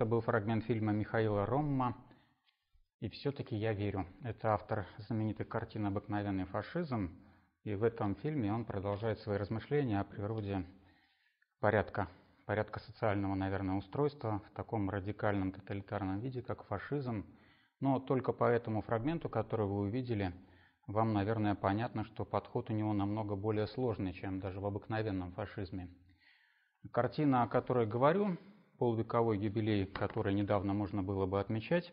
это был фрагмент фильма Михаила Ромма «И все-таки я верю». Это автор знаменитой картины «Обыкновенный фашизм». И в этом фильме он продолжает свои размышления о природе порядка, порядка социального, наверное, устройства в таком радикальном тоталитарном виде, как фашизм. Но только по этому фрагменту, который вы увидели, вам, наверное, понятно, что подход у него намного более сложный, чем даже в обыкновенном фашизме. Картина, о которой говорю, полувековой юбилей, который недавно можно было бы отмечать,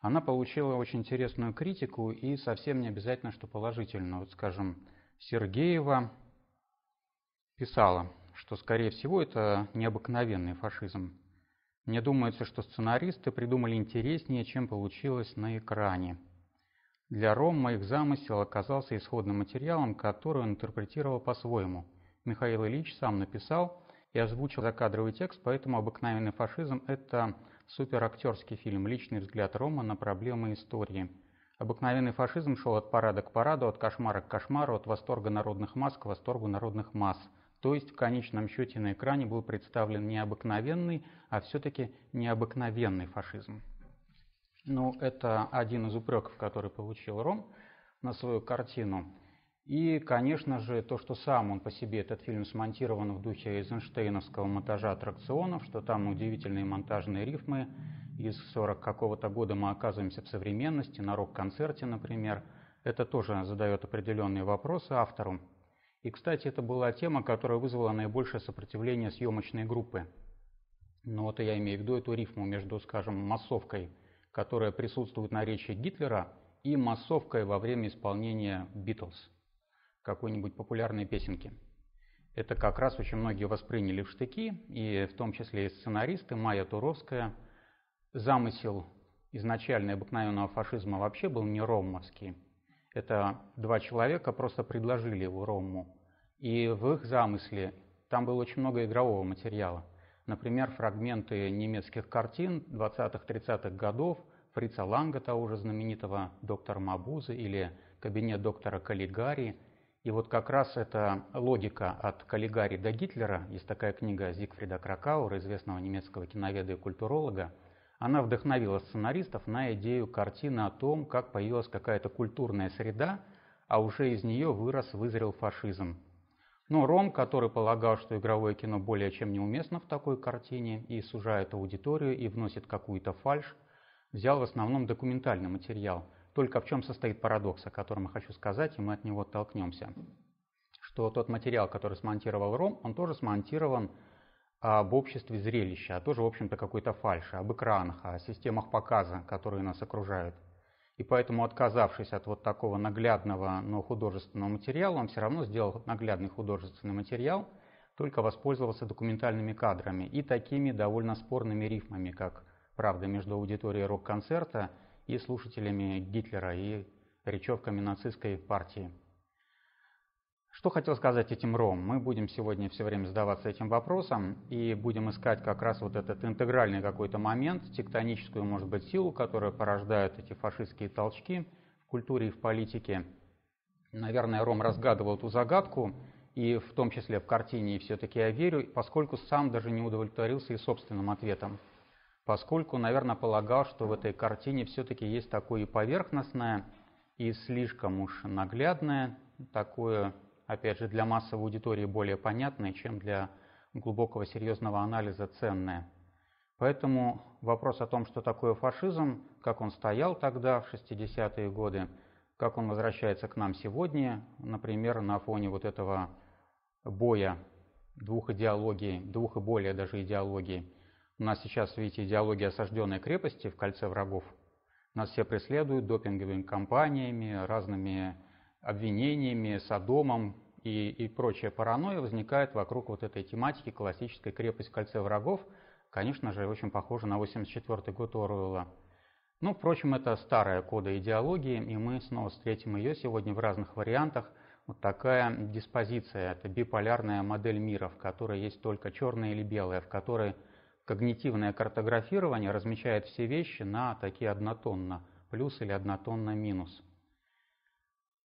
она получила очень интересную критику и совсем не обязательно, что положительно. Вот, скажем, Сергеева писала, что, скорее всего, это необыкновенный фашизм. Мне думается, что сценаристы придумали интереснее, чем получилось на экране. Для Рома их замысел оказался исходным материалом, который он интерпретировал по-своему. Михаил Ильич сам написал и озвучил закадровый текст, поэтому «Обыкновенный фашизм» — это суперактерский фильм, личный взгляд Рома на проблемы истории. Обыкновенный фашизм шел от парада к параду, от кошмара к кошмару, от восторга народных масс к восторгу народных масс. То есть в конечном счете на экране был представлен не обыкновенный, а все-таки необыкновенный фашизм. Ну, это один из упреков, который получил Ром на свою картину. И, конечно же, то, что сам он по себе, этот фильм смонтирован в духе Эйзенштейновского монтажа аттракционов, что там удивительные монтажные рифмы, из 40 какого-то года мы оказываемся в современности, на рок-концерте, например. Это тоже задает определенные вопросы автору. И, кстати, это была тема, которая вызвала наибольшее сопротивление съемочной группы. Ну вот я имею в виду эту рифму между, скажем, массовкой, которая присутствует на речи Гитлера, и массовкой во время исполнения Битлз какой-нибудь популярной песенки. Это как раз очень многие восприняли в штыки, и в том числе и сценаристы Майя Туровская. Замысел изначально обыкновенного фашизма вообще был не роммовский. Это два человека просто предложили его Ромму. И в их замысле там было очень много игрового материала. Например, фрагменты немецких картин 20-30-х годов, Фрица Ланга, того же знаменитого доктора Мабузы, или кабинет доктора Каллигари – и вот как раз эта логика от Каллигари до Гитлера, есть такая книга Зигфрида Кракаура, известного немецкого киноведа и культуролога, она вдохновила сценаристов на идею картины о том, как появилась какая-то культурная среда, а уже из нее вырос, вызрел фашизм. Но Ром, который полагал, что игровое кино более чем неуместно в такой картине и сужает аудиторию и вносит какую-то фальшь, взял в основном документальный материал – только в чем состоит парадокс, о котором я хочу сказать, и мы от него оттолкнемся. Что тот материал, который смонтировал Ром, он тоже смонтирован об обществе зрелища, а тоже, в общем-то, какой-то фальши, об экранах, о системах показа, которые нас окружают. И поэтому, отказавшись от вот такого наглядного, но художественного материала, он все равно сделал наглядный художественный материал, только воспользовался документальными кадрами и такими довольно спорными рифмами, как «Правда между аудиторией рок-концерта» и слушателями Гитлера, и речевками нацистской партии. Что хотел сказать этим Ром? Мы будем сегодня все время задаваться этим вопросом и будем искать как раз вот этот интегральный какой-то момент, тектоническую, может быть, силу, которая порождает эти фашистские толчки в культуре и в политике. Наверное, Ром разгадывал эту загадку, и в том числе в картине «Все-таки я верю», поскольку сам даже не удовлетворился и собственным ответом поскольку, наверное, полагал, что в этой картине все-таки есть такое и поверхностное, и слишком уж наглядное, такое, опять же, для массовой аудитории более понятное, чем для глубокого серьезного анализа ценное. Поэтому вопрос о том, что такое фашизм, как он стоял тогда, в 60-е годы, как он возвращается к нам сегодня, например, на фоне вот этого боя двух идеологий, двух и более даже идеологий, у нас сейчас, видите, идеология осажденной крепости в кольце врагов. Нас все преследуют допинговыми кампаниями, разными обвинениями, садомом и, и прочая паранойя возникает вокруг вот этой тематики классической крепость в кольце врагов. Конечно же, очень похоже на 84 год Оруэлла. Ну, впрочем, это старая кода идеологии, и мы снова встретим ее сегодня в разных вариантах. Вот такая диспозиция, это биполярная модель мира, в которой есть только черное или белое, в которой когнитивное картографирование размечает все вещи на такие однотонно, плюс или однотонно минус.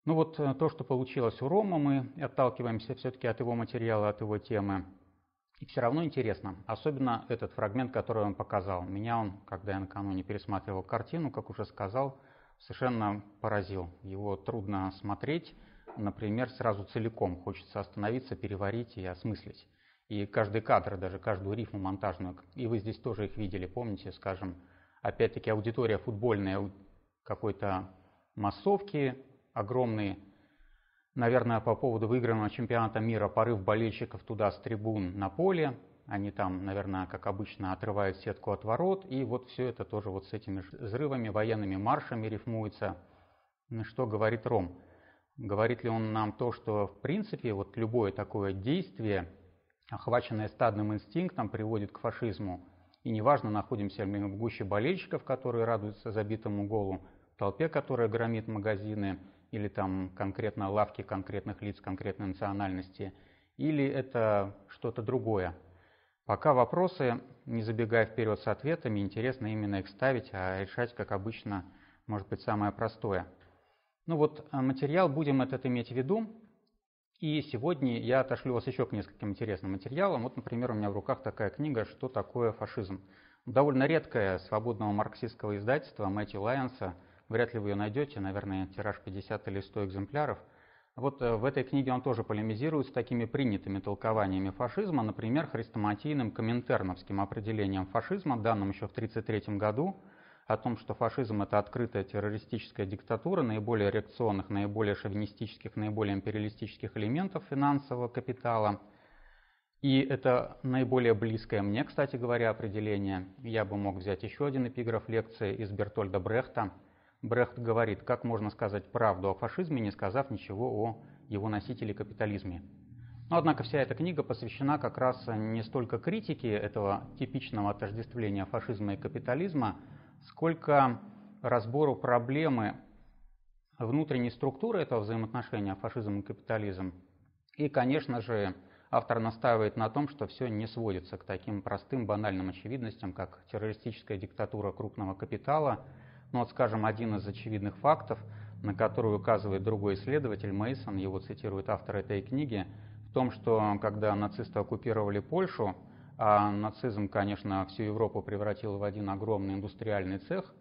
Ну вот э, то, что получилось у Рома, мы отталкиваемся все-таки от его материала, от его темы. И все равно интересно, особенно этот фрагмент, который он показал. Меня он, когда я накануне пересматривал картину, как уже сказал, совершенно поразил. Его трудно смотреть, например, сразу целиком. Хочется остановиться, переварить и осмыслить. И каждый кадр, даже каждую рифму монтажную, и вы здесь тоже их видели, помните, скажем, опять-таки аудитория футбольная какой-то массовки, огромный, наверное, по поводу выигранного чемпионата мира порыв болельщиков туда с трибун на поле, они там, наверное, как обычно, отрывают сетку от ворот, и вот все это тоже вот с этими взрывами, военными маршами рифмуется. Что говорит Ром? Говорит ли он нам то, что в принципе вот любое такое действие, охваченное стадным инстинктом, приводит к фашизму? И неважно, находимся ли мы в гуще болельщиков, которые радуются забитому голу, толпе, которая громит магазины, или там конкретно лавки конкретных лиц конкретной национальности, или это что-то другое. Пока вопросы, не забегая вперед с ответами, интересно именно их ставить, а решать, как обычно, может быть самое простое. Ну вот э, материал будем этот иметь в виду, и сегодня я отошлю вас еще к нескольким интересным материалам. Вот, например, у меня в руках такая книга «Что такое фашизм?». Довольно редкая свободного марксистского издательства Мэтью Лайонса. Вряд ли вы ее найдете, наверное, тираж 50 или 100 экземпляров – вот э, в этой книге он тоже полемизирует с такими принятыми толкованиями фашизма, например, хрестоматийным коминтерновским определением фашизма, данным еще в 1933 году, о том, что фашизм – это открытая террористическая диктатура наиболее реакционных, наиболее шовинистических, наиболее империалистических элементов финансового капитала. И это наиболее близкое мне, кстати говоря, определение. Я бы мог взять еще один эпиграф лекции из Бертольда Брехта – Брехт говорит, как можно сказать правду о фашизме, не сказав ничего о его носителе капитализме. Но, однако, вся эта книга посвящена как раз не столько критике этого типичного отождествления фашизма и капитализма, сколько разбору проблемы внутренней структуры этого взаимоотношения фашизм и капитализм. И, конечно же, автор настаивает на том, что все не сводится к таким простым банальным очевидностям, как террористическая диктатура крупного капитала – ну вот, скажем, один из очевидных фактов, на который указывает другой исследователь Мейсон, его цитирует автор этой книги, в том, что когда нацисты оккупировали Польшу, а нацизм, конечно, всю Европу превратил в один огромный индустриальный цех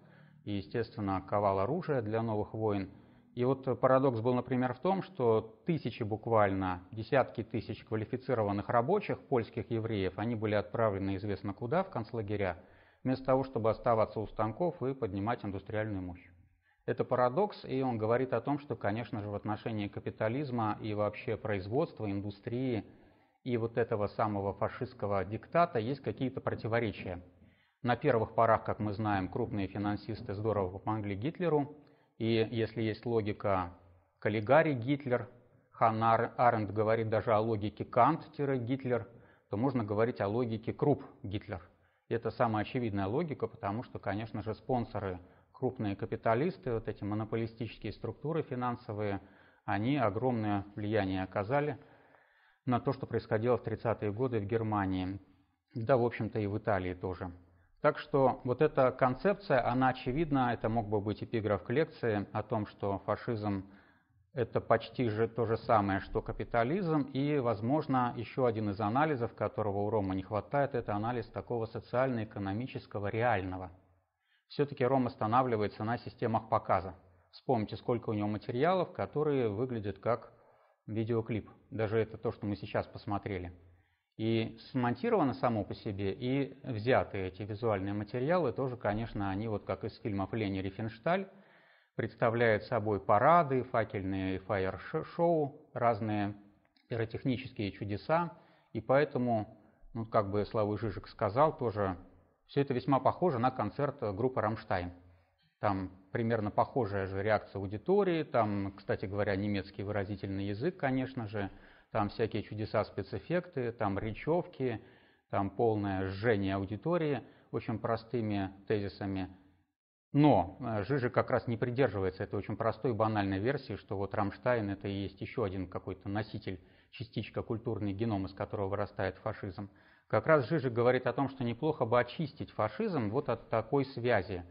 и, естественно, ковал оружие для новых войн. И вот парадокс был, например, в том, что тысячи буквально, десятки тысяч квалифицированных рабочих, польских евреев, они были отправлены известно куда, в концлагеря, вместо того, чтобы оставаться у станков и поднимать индустриальную мощь. Это парадокс, и он говорит о том, что, конечно же, в отношении капитализма и вообще производства, индустрии и вот этого самого фашистского диктата есть какие-то противоречия. На первых порах, как мы знаем, крупные финансисты здорово помогли Гитлеру, и если есть логика Каллигари Гитлер, Ханна Арендт говорит даже о логике Кант-Гитлер, то можно говорить о логике Крупп-Гитлер – это самая очевидная логика, потому что, конечно же, спонсоры, крупные капиталисты, вот эти монополистические структуры финансовые, они огромное влияние оказали на то, что происходило в 30-е годы в Германии, да, в общем-то, и в Италии тоже. Так что вот эта концепция, она очевидна, это мог бы быть эпиграф к лекции о том, что фашизм это почти же то же самое, что капитализм, и, возможно, еще один из анализов, которого у Рома не хватает, это анализ такого социально-экономического реального. Все-таки Ром останавливается на системах показа. Вспомните, сколько у него материалов, которые выглядят как видеоклип. Даже это то, что мы сейчас посмотрели. И смонтировано само по себе, и взяты эти визуальные материалы тоже, конечно, они вот как из фильмов Лени Рифеншталь, представляют собой парады, факельные фаер-шоу, разные пиротехнические чудеса. И поэтому, ну, как бы Славой Жижик сказал, тоже все это весьма похоже на концерт группы «Рамштайн». Там примерно похожая же реакция аудитории, там, кстати говоря, немецкий выразительный язык, конечно же, там всякие чудеса, спецэффекты, там речевки, там полное жжение аудитории очень простыми тезисами – но э, Жижек как раз не придерживается этой очень простой банальной версии, что вот Рамштайн это и есть еще один какой-то носитель, частичка культурный геном, из которого вырастает фашизм. Как раз Жижик говорит о том, что неплохо бы очистить фашизм вот от такой связи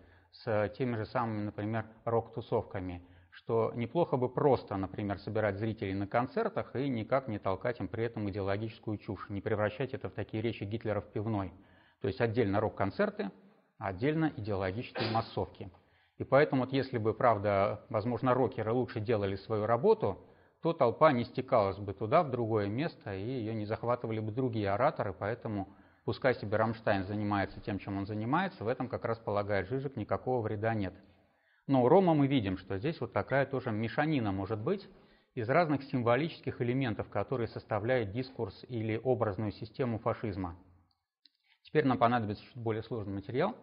с теми же самыми, например, рок-тусовками, что неплохо бы просто, например, собирать зрителей на концертах и никак не толкать им при этом идеологическую чушь, не превращать это в такие речи Гитлера в пивной. То есть отдельно рок-концерты, отдельно идеологические массовки. И поэтому вот если бы, правда, возможно, рокеры лучше делали свою работу, то толпа не стекалась бы туда, в другое место, и ее не захватывали бы другие ораторы, поэтому пускай себе Рамштайн занимается тем, чем он занимается, в этом как раз полагает Жижик, никакого вреда нет. Но у Рома мы видим, что здесь вот такая тоже мешанина может быть из разных символических элементов, которые составляют дискурс или образную систему фашизма. Теперь нам понадобится чуть более сложный материал.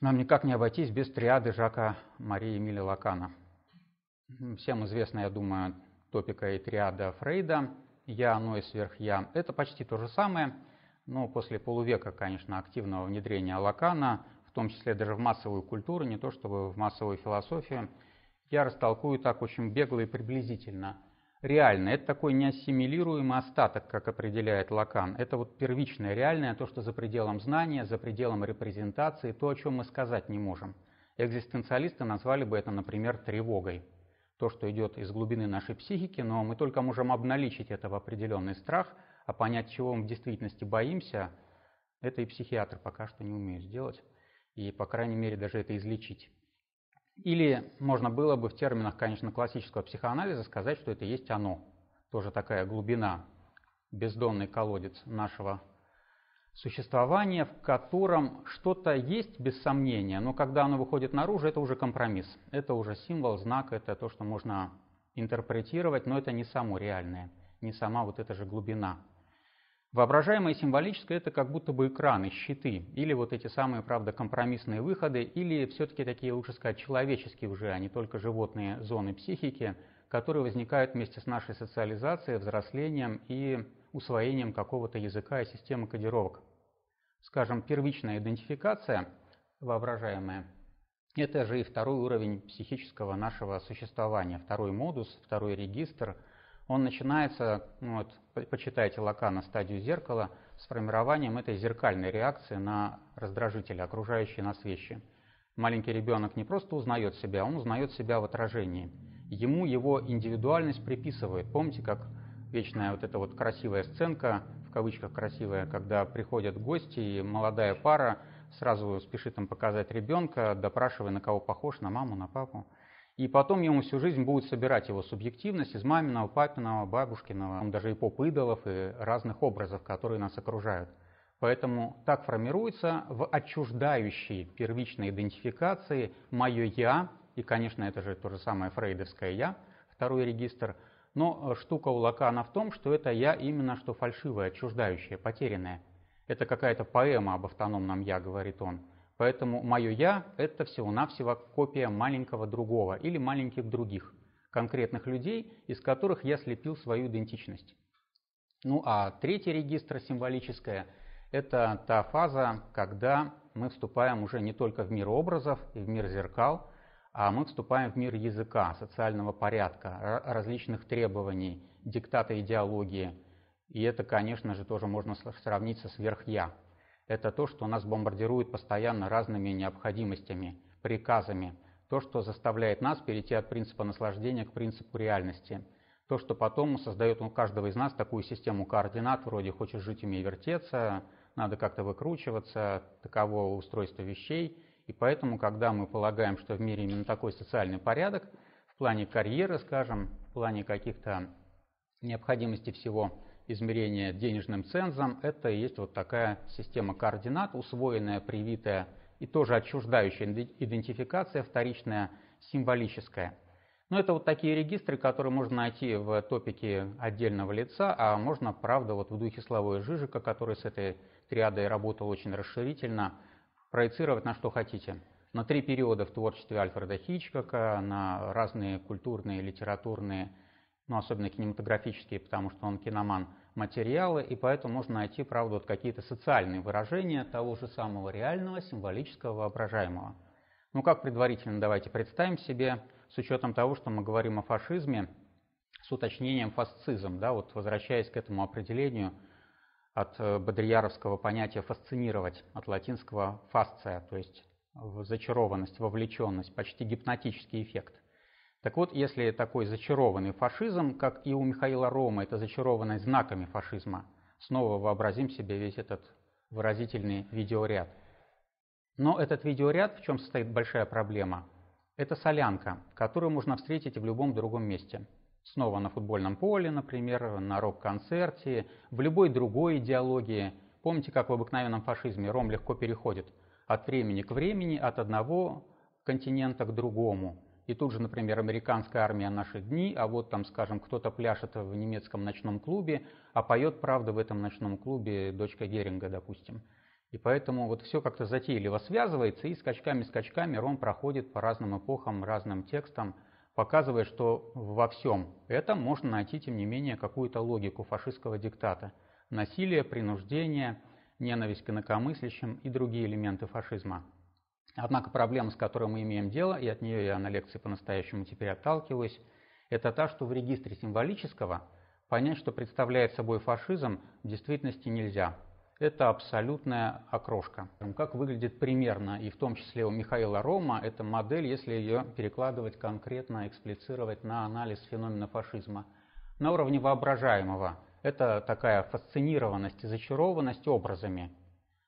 Нам никак не обойтись без триады Жака Марии Эмиля Лакана. Всем известна, я думаю, топика и триада Фрейда «Я, оно и сверх-я». Это почти то же самое, но после полувека, конечно, активного внедрения Лакана в том числе даже в массовую культуру, не то чтобы в массовую философию, я растолкую так очень бегло и приблизительно. Реально, это такой неассимилируемый остаток, как определяет Лакан. Это вот первичное, реальное, то, что за пределом знания, за пределом репрезентации, то, о чем мы сказать не можем. Экзистенциалисты назвали бы это, например, тревогой. То, что идет из глубины нашей психики, но мы только можем обналичить это в определенный страх, а понять, чего мы в действительности боимся, это и психиатр пока что не умеет сделать и, по крайней мере, даже это излечить. Или можно было бы в терминах, конечно, классического психоанализа сказать, что это есть оно. Тоже такая глубина, бездонный колодец нашего существования, в котором что-то есть без сомнения, но когда оно выходит наружу, это уже компромисс. Это уже символ, знак, это то, что можно интерпретировать, но это не само реальное, не сама вот эта же глубина. Воображаемое символическое – это как будто бы экраны, щиты, или вот эти самые, правда, компромиссные выходы, или все-таки такие, лучше сказать, человеческие уже, а не только животные зоны психики, которые возникают вместе с нашей социализацией, взрослением и усвоением какого-то языка и системы кодировок. Скажем, первичная идентификация, воображаемая, это же и второй уровень психического нашего существования, второй модус, второй регистр – он начинается, ну вот, почитайте Лакана «Стадию зеркала», с формированием этой зеркальной реакции на раздражители, окружающие нас вещи. Маленький ребенок не просто узнает себя, он узнает себя в отражении. Ему его индивидуальность приписывает. Помните, как вечная вот эта вот красивая сценка, в кавычках красивая, когда приходят гости, и молодая пара сразу спешит им показать ребенка, допрашивая, на кого похож, на маму, на папу. И потом ему всю жизнь будет собирать его субъективность из маминого, папиного, бабушкиного, даже и поп-идолов и разных образов, которые нас окружают. Поэтому так формируется в отчуждающей первичной идентификации «моё я», и, конечно, это же то же самое фрейдовское «я», второй регистр, но штука у Лакана в том, что это «я» именно что фальшивое, отчуждающее, потерянное. Это какая-то поэма об автономном «я», говорит он. Поэтому мое «я» — это всего-навсего копия маленького другого или маленьких других, конкретных людей, из которых я слепил свою идентичность. Ну а третий регистр, символическое, это та фаза, когда мы вступаем уже не только в мир образов и в мир зеркал, а мы вступаем в мир языка, социального порядка, различных требований, диктата идеологии. И это, конечно же, тоже можно сравнить со сверх-я это то, что нас бомбардирует постоянно разными необходимостями, приказами, то, что заставляет нас перейти от принципа наслаждения к принципу реальности, то, что потом создает у каждого из нас такую систему координат, вроде «хочешь жить, умей вертеться», надо как-то выкручиваться, таково устройство вещей. И поэтому, когда мы полагаем, что в мире именно такой социальный порядок, в плане карьеры, скажем, в плане каких-то необходимости всего, измерения денежным цензом, это и есть вот такая система координат, усвоенная, привитая и тоже отчуждающая идентификация, вторичная, символическая. Но это вот такие регистры, которые можно найти в топике отдельного лица, а можно, правда, вот в духе Славы Жижика, который с этой триадой работал очень расширительно, проецировать на что хотите. На три периода в творчестве Альфреда Хичкока, на разные культурные, литературные, ну, особенно кинематографические, потому что он киноман, материалы, и поэтому можно найти, правда, вот какие-то социальные выражения того же самого реального, символического, воображаемого. Ну, как предварительно давайте представим себе, с учетом того, что мы говорим о фашизме, с уточнением фасцизм, да, вот возвращаясь к этому определению от э, бодрияровского понятия «фасцинировать», от латинского «фасция», то есть зачарованность, вовлеченность, почти гипнотический эффект. Так вот, если такой зачарованный фашизм, как и у Михаила Рома, это зачарованный знаками фашизма, снова вообразим себе весь этот выразительный видеоряд. Но этот видеоряд, в чем состоит большая проблема, это солянка, которую можно встретить в любом другом месте. Снова на футбольном поле, например, на рок-концерте, в любой другой идеологии. Помните, как в обыкновенном фашизме Ром легко переходит от времени к времени, от одного континента к другому. И тут же, например, американская армия наших дней, а вот там, скажем, кто-то пляшет в немецком ночном клубе, а поет, правда, в этом ночном клубе дочка Геринга, допустим. И поэтому вот все как-то затейливо связывается, и скачками-скачками Ром проходит по разным эпохам, разным текстам, показывая, что во всем этом можно найти, тем не менее, какую-то логику фашистского диктата. Насилие, принуждение, ненависть к инакомыслящим и другие элементы фашизма. Однако проблема, с которой мы имеем дело, и от нее я на лекции по-настоящему теперь отталкиваюсь, это та, что в регистре символического понять, что представляет собой фашизм, в действительности нельзя. Это абсолютная окрошка. Как выглядит примерно, и в том числе у Михаила Рома, эта модель, если ее перекладывать конкретно, эксплицировать на анализ феномена фашизма. На уровне воображаемого это такая фасцинированность и зачарованность образами.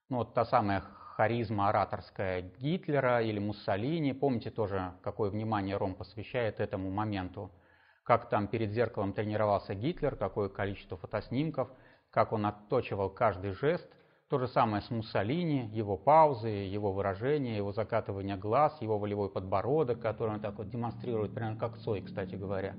Ну, вот та самая харизма ораторская Гитлера или Муссолини. Помните тоже, какое внимание Ром посвящает этому моменту. Как там перед зеркалом тренировался Гитлер, какое количество фотоснимков, как он отточивал каждый жест. То же самое с Муссолини, его паузы, его выражения, его закатывание глаз, его волевой подбородок, который он так вот демонстрирует, примерно как Цой, кстати говоря.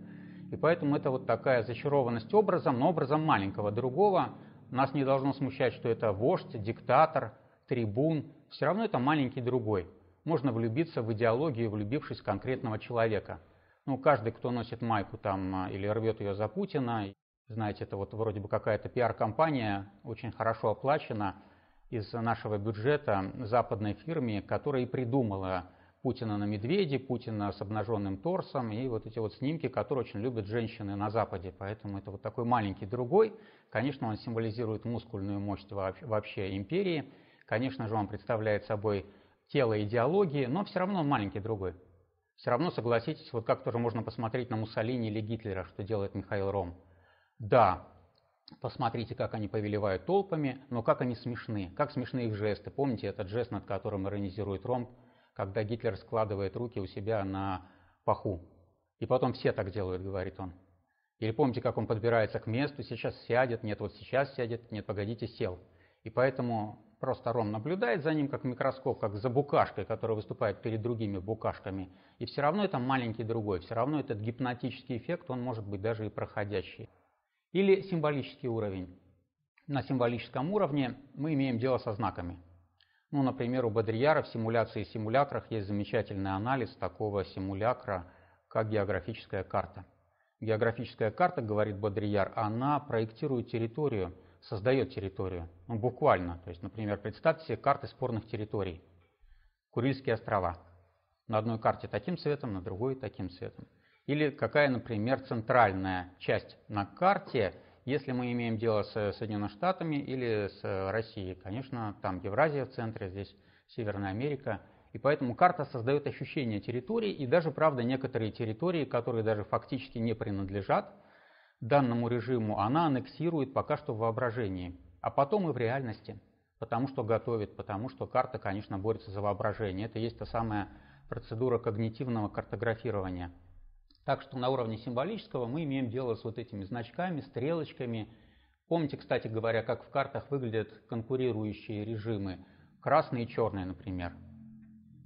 И поэтому это вот такая зачарованность образом, но образом маленького другого. Нас не должно смущать, что это вождь, диктатор, трибун, все равно это маленький другой. Можно влюбиться в идеологию, влюбившись в конкретного человека. Ну, каждый, кто носит майку там а, или рвет ее за Путина, знаете, это вот вроде бы какая-то пиар-компания, очень хорошо оплачена из нашего бюджета западной фирме, которая и придумала Путина на медведе, Путина с обнаженным торсом и вот эти вот снимки, которые очень любят женщины на Западе. Поэтому это вот такой маленький другой. Конечно, он символизирует мускульную мощь вообще империи. Конечно же, он представляет собой тело идеологии, но все равно маленький другой. Все равно, согласитесь, вот как тоже можно посмотреть на Муссолини или Гитлера, что делает Михаил Ром. Да, посмотрите, как они повелевают толпами, но как они смешны, как смешны их жесты. Помните этот жест, над которым иронизирует Ром, когда Гитлер складывает руки у себя на паху. И потом все так делают, говорит он. Или помните, как он подбирается к месту, сейчас сядет, нет, вот сейчас сядет, нет, погодите, сел. И поэтому Просто Ром наблюдает за ним как микроскоп, как за букашкой, которая выступает перед другими букашками. И все равно это маленький другой, все равно этот гипнотический эффект, он может быть даже и проходящий. Или символический уровень. На символическом уровне мы имеем дело со знаками. Ну, например, у Бодрияра в симуляции и симулякрах есть замечательный анализ такого симулякра, как географическая карта. Географическая карта, говорит Бодрияр, она проектирует территорию, создает территорию. Ну, буквально. То есть, например, представьте себе карты спорных территорий. Курильские острова. На одной карте таким цветом, на другой таким цветом. Или какая, например, центральная часть на карте, если мы имеем дело с Соединенными Штатами или с Россией. Конечно, там Евразия в центре, здесь Северная Америка. И поэтому карта создает ощущение территории, и даже, правда, некоторые территории, которые даже фактически не принадлежат данному режиму, она аннексирует пока что в воображении, а потом и в реальности, потому что готовит, потому что карта, конечно, борется за воображение. Это есть та самая процедура когнитивного картографирования. Так что на уровне символического мы имеем дело с вот этими значками, стрелочками. Помните, кстати говоря, как в картах выглядят конкурирующие режимы. Красный и черный, например.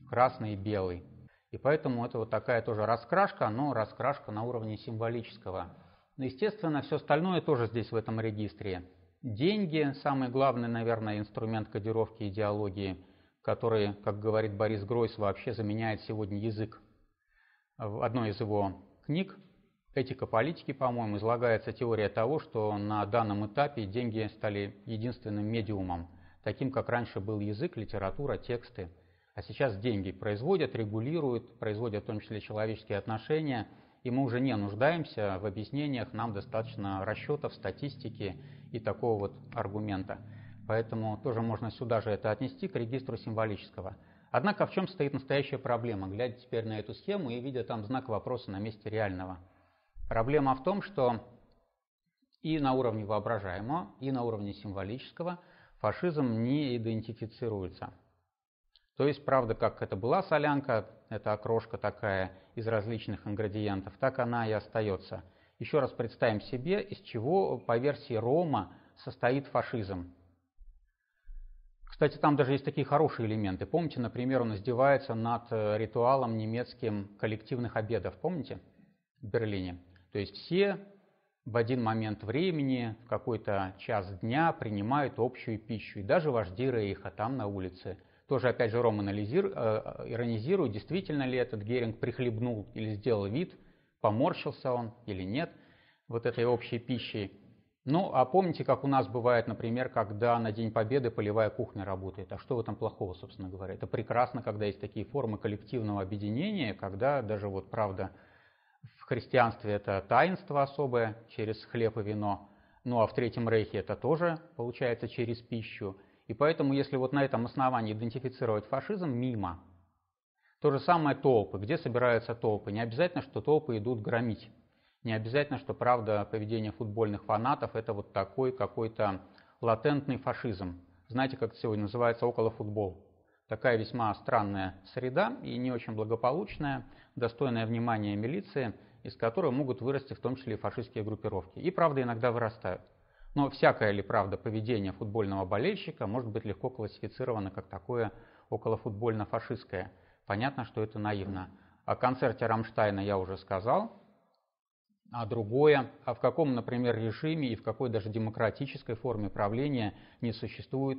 Красный и белый. И поэтому это вот такая тоже раскрашка, но раскрашка на уровне символического. Но, естественно, все остальное тоже здесь в этом регистре. Деньги – самый главный, наверное, инструмент кодировки идеологии, который, как говорит Борис Гройс, вообще заменяет сегодня язык. В одной из его книг «Этика политики», по-моему, излагается теория того, что на данном этапе деньги стали единственным медиумом, таким, как раньше был язык, литература, тексты. А сейчас деньги производят, регулируют, производят в том числе человеческие отношения – и мы уже не нуждаемся в объяснениях, нам достаточно расчетов, статистики и такого вот аргумента. Поэтому тоже можно сюда же это отнести к регистру символического. Однако в чем стоит настоящая проблема, глядя теперь на эту схему и видя там знак вопроса на месте реального? Проблема в том, что и на уровне воображаемого, и на уровне символического фашизм не идентифицируется. То есть, правда, как это была солянка, это окрошка такая из различных ингредиентов, так она и остается. Еще раз представим себе, из чего по версии Рома состоит фашизм. Кстати, там даже есть такие хорошие элементы. Помните, например, он издевается над э, ритуалом немецким коллективных обедов, помните, в Берлине? То есть все в один момент времени, в какой-то час дня принимают общую пищу. И даже вожди Рейха там на улице. Тоже, опять же, Ром анализирует, э, иронизирует, действительно ли этот Геринг прихлебнул или сделал вид, поморщился он или нет вот этой общей пищей. Ну, а помните, как у нас бывает, например, когда на День Победы полевая кухня работает? А что в этом плохого, собственно говоря? Это прекрасно, когда есть такие формы коллективного объединения, когда даже вот, правда, в христианстве это таинство особое через хлеб и вино, ну а в Третьем Рейхе это тоже получается через пищу. И поэтому, если вот на этом основании идентифицировать фашизм, мимо. То же самое толпы. Где собираются толпы? Не обязательно, что толпы идут громить. Не обязательно, что правда поведение футбольных фанатов это вот такой какой-то латентный фашизм. Знаете, как это сегодня называется около футбол. Такая весьма странная среда и не очень благополучная, достойная внимания милиции, из которой могут вырасти в том числе и фашистские группировки. И правда иногда вырастают. Но всякое ли, правда, поведение футбольного болельщика может быть легко классифицировано как такое околофутбольно-фашистское. Понятно, что это наивно. О концерте Рамштайна я уже сказал, а другое, а в каком, например, режиме и в какой даже демократической форме правления не существует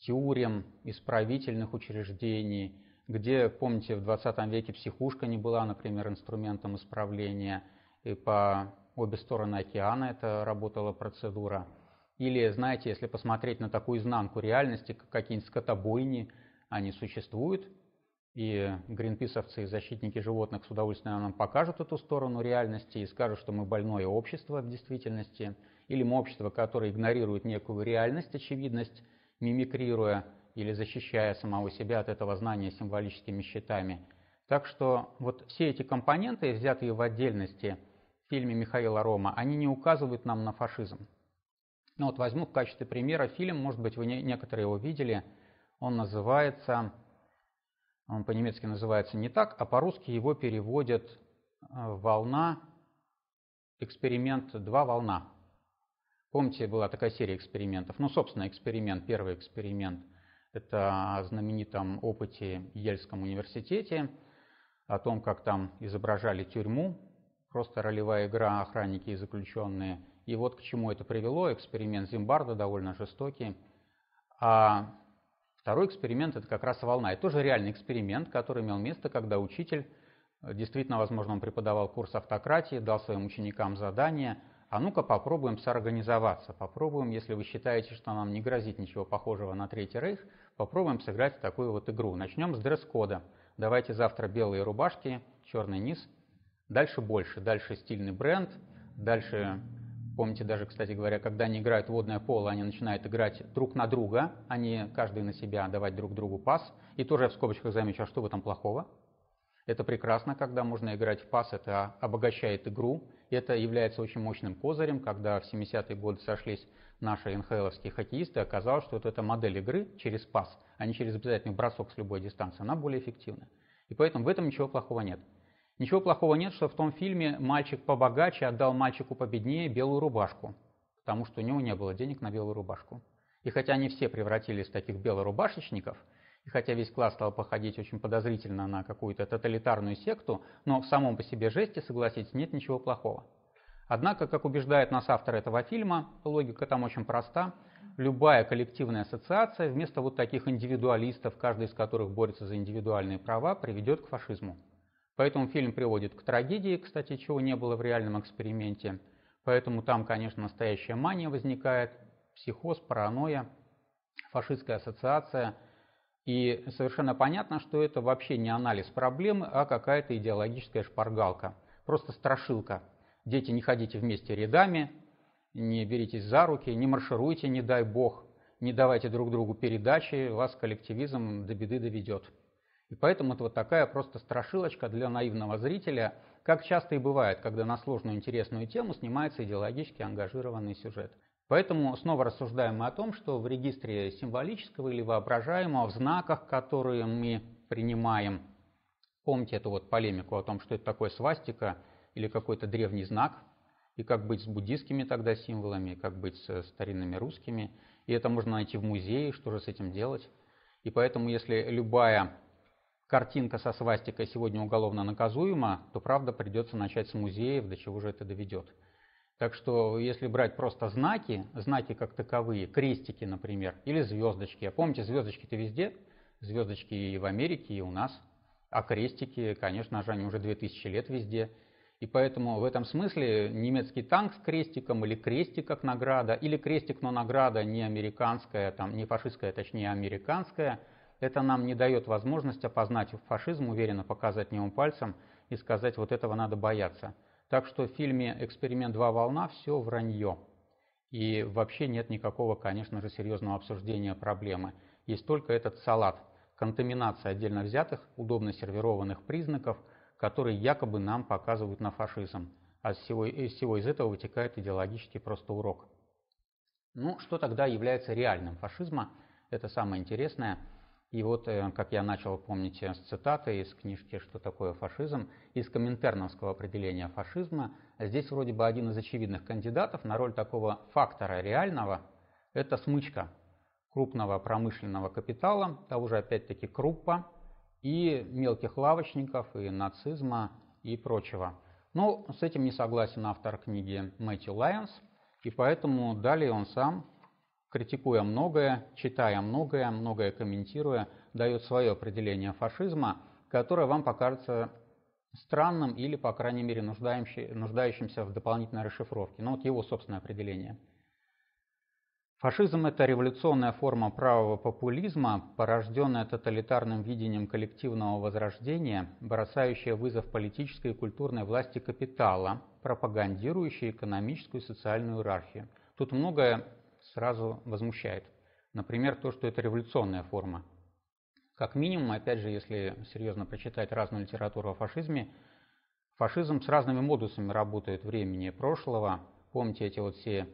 тюрем, исправительных учреждений, где, помните, в 20 веке психушка не была, например, инструментом исправления, и по обе стороны океана это работала процедура. Или, знаете, если посмотреть на такую изнанку реальности, как какие-нибудь скотобойни, они существуют, и гринписовцы и защитники животных с удовольствием нам покажут эту сторону реальности и скажут, что мы больное общество в действительности, или мы общество, которое игнорирует некую реальность, очевидность, мимикрируя или защищая самого себя от этого знания символическими щитами. Так что вот все эти компоненты, взятые в отдельности – фильме Михаила Рома, они не указывают нам на фашизм. Ну вот возьму в качестве примера фильм, может быть, вы не, некоторые его видели, он называется, он по-немецки называется не так, а по-русски его переводят э, «Волна», «Эксперимент два волна». Помните, была такая серия экспериментов. Ну, собственно, эксперимент, первый эксперимент, это о знаменитом опыте в Ельском университете, о том, как там изображали тюрьму просто ролевая игра охранники и заключенные. И вот к чему это привело. Эксперимент Зимбарда довольно жестокий. А второй эксперимент – это как раз волна. Это тоже реальный эксперимент, который имел место, когда учитель, действительно, возможно, он преподавал курс автократии, дал своим ученикам задание, а ну-ка попробуем соорганизоваться, попробуем, если вы считаете, что нам не грозит ничего похожего на Третий Рейх, попробуем сыграть такую вот игру. Начнем с дресс-кода. Давайте завтра белые рубашки, черный низ – Дальше больше, дальше стильный бренд, дальше, помните даже, кстати говоря, когда они играют водное поло, они начинают играть друг на друга, а не каждый на себя, давать друг другу пас. И тоже я в скобочках замечу, а что в этом плохого? Это прекрасно, когда можно играть в пас, это обогащает игру. Это является очень мощным козырем, когда в 70-е годы сошлись наши НХЛовские хоккеисты, оказалось, что вот эта модель игры через пас, а не через обязательный бросок с любой дистанции, она более эффективна. И поэтому в этом ничего плохого нет. Ничего плохого нет, что в том фильме мальчик побогаче отдал мальчику победнее белую рубашку, потому что у него не было денег на белую рубашку. И хотя они все превратились в таких белорубашечников, и хотя весь класс стал походить очень подозрительно на какую-то тоталитарную секту, но в самом по себе жесте, согласитесь, нет ничего плохого. Однако, как убеждает нас автор этого фильма, логика там очень проста, любая коллективная ассоциация вместо вот таких индивидуалистов, каждый из которых борется за индивидуальные права, приведет к фашизму. Поэтому фильм приводит к трагедии, кстати, чего не было в реальном эксперименте. Поэтому там, конечно, настоящая мания возникает, психоз, паранойя, фашистская ассоциация. И совершенно понятно, что это вообще не анализ проблемы, а какая-то идеологическая шпаргалка. Просто страшилка. Дети, не ходите вместе рядами, не беритесь за руки, не маршируйте, не дай бог, не давайте друг другу передачи, вас коллективизм до беды доведет. И поэтому это вот такая просто страшилочка для наивного зрителя, как часто и бывает, когда на сложную интересную тему снимается идеологически ангажированный сюжет. Поэтому снова рассуждаем мы о том, что в регистре символического или воображаемого, в знаках, которые мы принимаем, помните эту вот полемику о том, что это такое свастика или какой-то древний знак, и как быть с буддийскими тогда символами, как быть с старинными русскими, и это можно найти в музее, что же с этим делать. И поэтому, если любая картинка со свастикой сегодня уголовно наказуема, то правда придется начать с музеев, до чего же это доведет. Так что если брать просто знаки, знаки как таковые, крестики, например, или звездочки. А помните, звездочки-то везде, звездочки и в Америке, и у нас. А крестики, конечно же, они уже 2000 лет везде. И поэтому в этом смысле немецкий танк с крестиком или крестик как награда, или крестик, но награда не американская, там, не фашистская, точнее американская – это нам не дает возможность опознать фашизм, уверенно показать нему пальцем и сказать, вот этого надо бояться. Так что в фильме «Эксперимент. Два волна» все вранье. И вообще нет никакого, конечно же, серьезного обсуждения проблемы. Есть только этот салат, контаминация отдельно взятых, удобно сервированных признаков, которые якобы нам показывают на фашизм. А из всего, из всего из этого вытекает идеологический просто урок. Ну, что тогда является реальным фашизмом? Это самое интересное – и вот, э, как я начал, помните, с цитаты из книжки «Что такое фашизм», из коминтерновского определения фашизма, здесь вроде бы один из очевидных кандидатов на роль такого фактора реального – это смычка крупного промышленного капитала, того же опять-таки круппа, и мелких лавочников, и нацизма, и прочего. Но с этим не согласен автор книги Мэтью Лайонс, и поэтому далее он сам критикуя многое, читая многое, многое комментируя, дает свое определение фашизма, которое вам покажется странным или, по крайней мере, нуждающимся в дополнительной расшифровке. Ну вот его собственное определение. Фашизм – это революционная форма правого популизма, порожденная тоталитарным видением коллективного возрождения, бросающая вызов политической и культурной власти капитала, пропагандирующая экономическую и социальную иерархию. Тут многое сразу возмущает. Например, то, что это революционная форма. Как минимум, опять же, если серьезно прочитать разную литературу о фашизме, фашизм с разными модусами работает времени прошлого. Помните эти вот все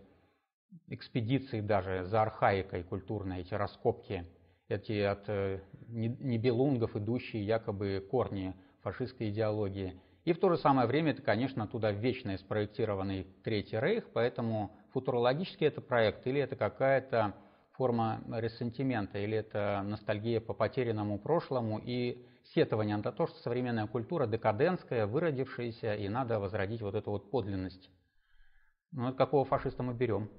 экспедиции даже за архаикой культурной, эти раскопки, эти от э, небелунгов идущие якобы корни фашистской идеологии. И в то же самое время это, конечно, туда вечно спроектированный Третий Рейх, поэтому футурологический это проект или это какая-то форма ресентимента, или это ностальгия по потерянному прошлому и сетование на то, что современная культура декадентская, выродившаяся, и надо возродить вот эту вот подлинность. Ну, от какого фашиста мы берем?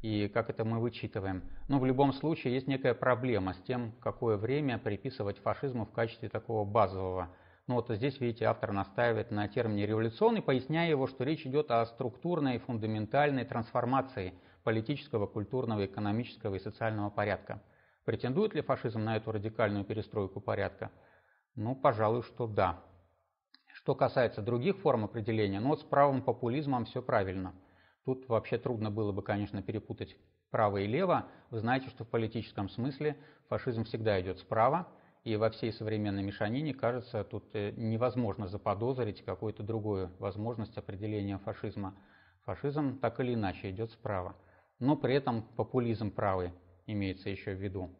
И как это мы вычитываем? Но в любом случае есть некая проблема с тем, какое время приписывать фашизму в качестве такого базового ну вот здесь, видите, автор настаивает на термине революционный, поясняя его, что речь идет о структурной фундаментальной трансформации политического, культурного, экономического и социального порядка. Претендует ли фашизм на эту радикальную перестройку порядка? Ну, пожалуй, что да. Что касается других форм определения, ну вот с правым популизмом все правильно. Тут вообще трудно было бы, конечно, перепутать право и лево. Вы знаете, что в политическом смысле фашизм всегда идет справа, и во всей современной мешанине, кажется, тут э, невозможно заподозрить какую-то другую возможность определения фашизма. Фашизм так или иначе идет справа. Но при этом популизм правый имеется еще в виду.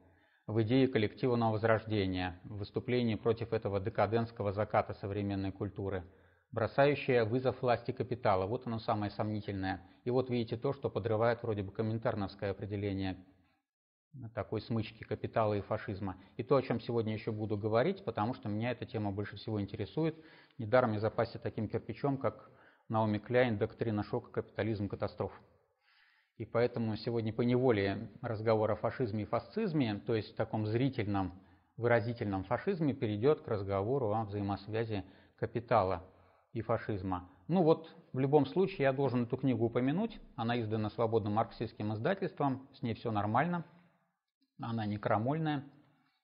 В идее коллективного возрождения, в выступлении против этого декадентского заката современной культуры, бросающее вызов власти капитала, вот оно самое сомнительное. И вот видите то, что подрывает вроде бы комментарновское определение такой смычки капитала и фашизма. И то, о чем сегодня еще буду говорить, потому что меня эта тема больше всего интересует. Недаром я запасся таким кирпичом, как Наоми Кляйн «Доктрина шока. Капитализм. Катастроф». И поэтому сегодня по неволе разговор о фашизме и фасцизме, то есть в таком зрительном, выразительном фашизме, перейдет к разговору о взаимосвязи капитала и фашизма. Ну вот, в любом случае, я должен эту книгу упомянуть. Она издана свободным марксистским издательством, с ней все нормально – она не крамольная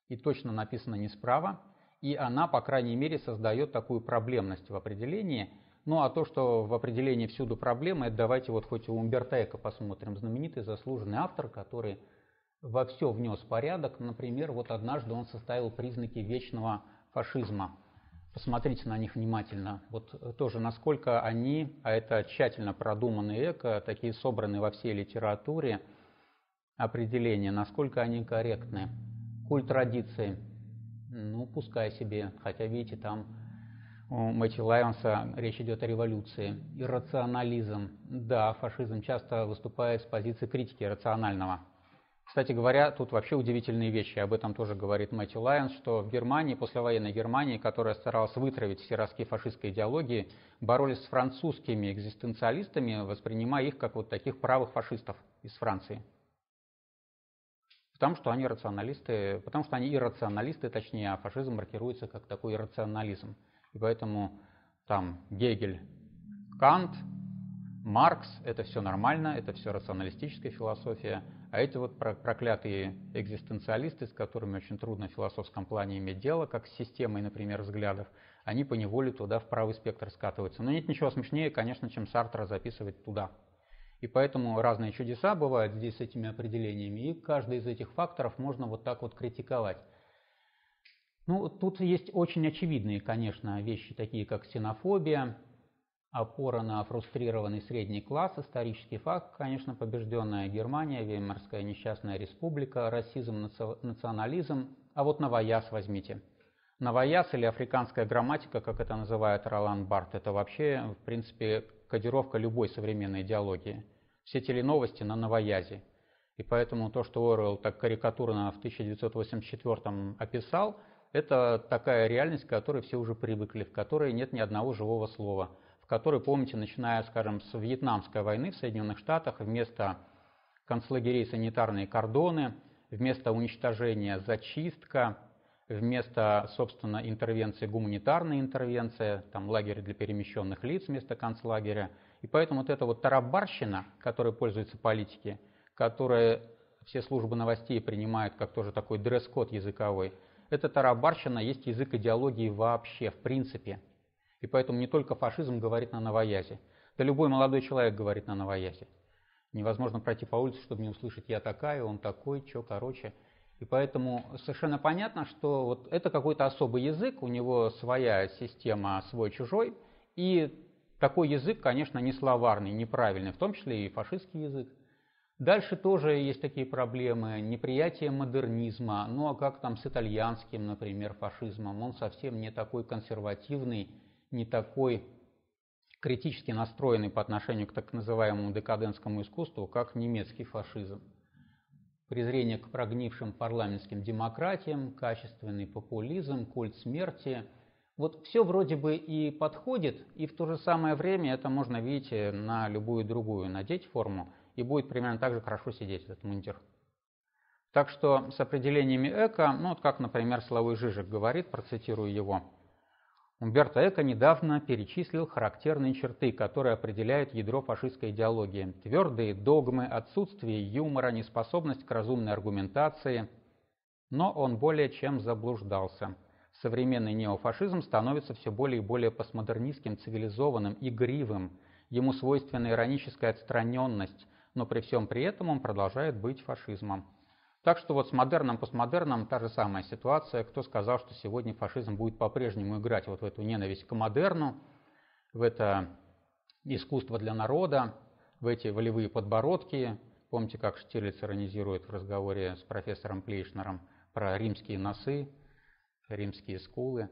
и точно написана не справа, и она, по крайней мере, создает такую проблемность в определении. Ну а то, что в определении всюду проблемы, это давайте вот хоть у Умберто Эко посмотрим. Знаменитый заслуженный автор, который во все внес порядок. Например, вот однажды он составил признаки вечного фашизма. Посмотрите на них внимательно. Вот тоже, насколько они, а это тщательно продуманные эко, такие собранные во всей литературе определения, насколько они корректны. Культ традиции, ну, пускай себе, хотя, видите, там у Мэтью Лайонса речь идет о революции. Иррационализм. Да, фашизм часто выступает с позиции критики рационального. Кстати говоря, тут вообще удивительные вещи. Об этом тоже говорит Мэтью Лайонс, что в Германии, послевоенной Германии, которая старалась вытравить все ростки фашистской идеологии, боролись с французскими экзистенциалистами, воспринимая их как вот таких правых фашистов из Франции. Потому что они рационалисты, потому что они иррационалисты, точнее, а фашизм маркируется как такой иррационализм. И поэтому там Гегель, Кант, Маркс – это все нормально, это все рационалистическая философия, а эти вот проклятые экзистенциалисты, с которыми очень трудно в философском плане иметь дело, как с системой, например, взглядов, они по неволе туда в правый спектр скатываются. Но нет ничего смешнее, конечно, чем Сартра записывать туда. И поэтому разные чудеса бывают здесь с этими определениями, и каждый из этих факторов можно вот так вот критиковать. Ну, тут есть очень очевидные, конечно, вещи, такие как ксенофобия, опора на фрустрированный средний класс, исторический факт, конечно, побежденная Германия, Веймарская несчастная республика, расизм, национализм. А вот новояз возьмите. Новояз или африканская грамматика, как это называет Ролан Барт, это вообще, в принципе, кодировка любой современной идеологии. Все теленовости на новоязе. И поэтому то, что Оруэлл так карикатурно в 1984 описал – это такая реальность, к которой все уже привыкли, в которой нет ни одного живого слова, в которой, помните, начиная, скажем, с Вьетнамской войны в Соединенных Штатах, вместо концлагерей санитарные кордоны, вместо уничтожения зачистка, вместо, собственно, интервенции гуманитарная интервенция, там лагерь для перемещенных лиц вместо концлагеря. И поэтому вот эта вот тарабарщина, которой пользуются политики, которая все службы новостей принимают как тоже такой дресс-код языковой – эта тарабарщина есть язык идеологии вообще, в принципе. И поэтому не только фашизм говорит на новоязе. Да любой молодой человек говорит на новоязе. Невозможно пройти по улице, чтобы не услышать «я такая», «он такой», «чё», короче. И поэтому совершенно понятно, что вот это какой-то особый язык, у него своя система свой-чужой, и такой язык, конечно, не словарный, неправильный, в том числе и фашистский язык. Дальше тоже есть такие проблемы, неприятие модернизма, ну а как там с итальянским, например, фашизмом, он совсем не такой консервативный, не такой критически настроенный по отношению к так называемому декадентскому искусству, как немецкий фашизм. Презрение к прогнившим парламентским демократиям, качественный популизм, культ смерти. Вот все вроде бы и подходит, и в то же самое время это можно, видите, на любую другую надеть форму – и будет примерно так же хорошо сидеть этот мундир. Так что с определениями эко, ну вот как, например, Славой Жижик говорит, процитирую его, Умберто Эко недавно перечислил характерные черты, которые определяют ядро фашистской идеологии. Твердые догмы, отсутствие юмора, неспособность к разумной аргументации. Но он более чем заблуждался. Современный неофашизм становится все более и более постмодернистским, цивилизованным, игривым. Ему свойственна ироническая отстраненность, но при всем при этом он продолжает быть фашизмом. Так что вот с модерном, постмодерном та же самая ситуация. Кто сказал, что сегодня фашизм будет по-прежнему играть вот в эту ненависть к модерну, в это искусство для народа, в эти волевые подбородки. Помните, как Штирлиц иронизирует в разговоре с профессором Плейшнером про римские носы, римские скулы.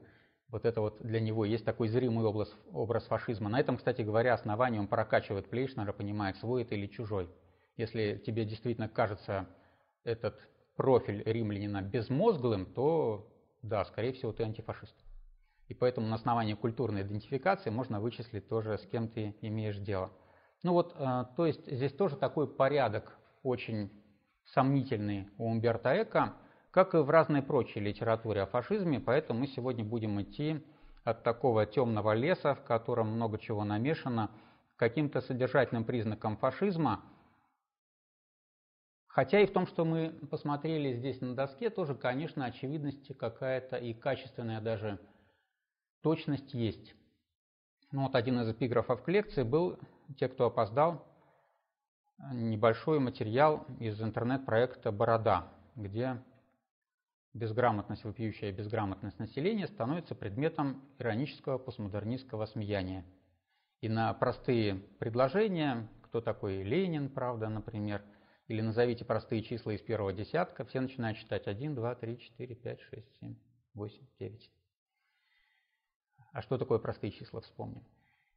Вот это вот для него есть такой зримый образ, образ фашизма. На этом, кстати говоря, основании он прокачивает Плейшнера, понимает, свой это или чужой. Если тебе действительно кажется этот профиль римлянина безмозглым, то да, скорее всего, ты антифашист. И поэтому на основании культурной идентификации можно вычислить тоже, с кем ты имеешь дело. Ну вот, э, то есть здесь тоже такой порядок очень сомнительный у Умберто Эко как и в разной прочей литературе о фашизме, поэтому мы сегодня будем идти от такого темного леса, в котором много чего намешано, к каким-то содержательным признакам фашизма. Хотя и в том, что мы посмотрели здесь на доске, тоже, конечно, очевидность какая-то и качественная даже точность есть. Ну, вот один из эпиграфов к лекции был, те, кто опоздал, небольшой материал из интернет-проекта «Борода», где безграмотность, вопиющая безграмотность населения становится предметом иронического постмодернистского смеяния. И на простые предложения, кто такой Ленин, правда, например, или назовите простые числа из первого десятка, все начинают считать 1, 2, 3, 4, 5, 6, 7, 8, 9. А что такое простые числа, вспомним.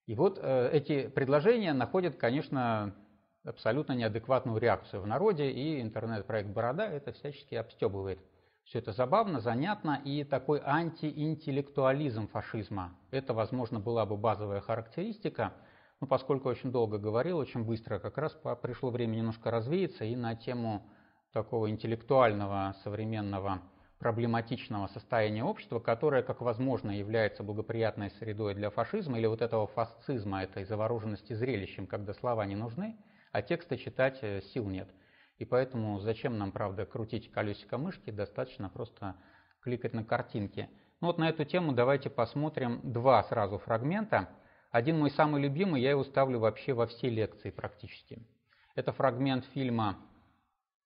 И вот э, эти предложения находят, конечно, абсолютно неадекватную реакцию в народе, и интернет-проект «Борода» это всячески обстебывает. Все это забавно, занятно, и такой антиинтеллектуализм фашизма. Это, возможно, была бы базовая характеристика, но поскольку очень долго говорил, очень быстро как раз пришло время немножко развеяться и на тему такого интеллектуального, современного, проблематичного состояния общества, которое, как возможно, является благоприятной средой для фашизма или вот этого фасцизма, этой завороженности зрелищем, когда слова не нужны, а тексты читать э, сил нет – и поэтому зачем нам, правда, крутить колесико мышки, достаточно просто кликать на картинки. Ну вот на эту тему давайте посмотрим два сразу фрагмента. Один мой самый любимый, я его ставлю вообще во все лекции практически. Это фрагмент фильма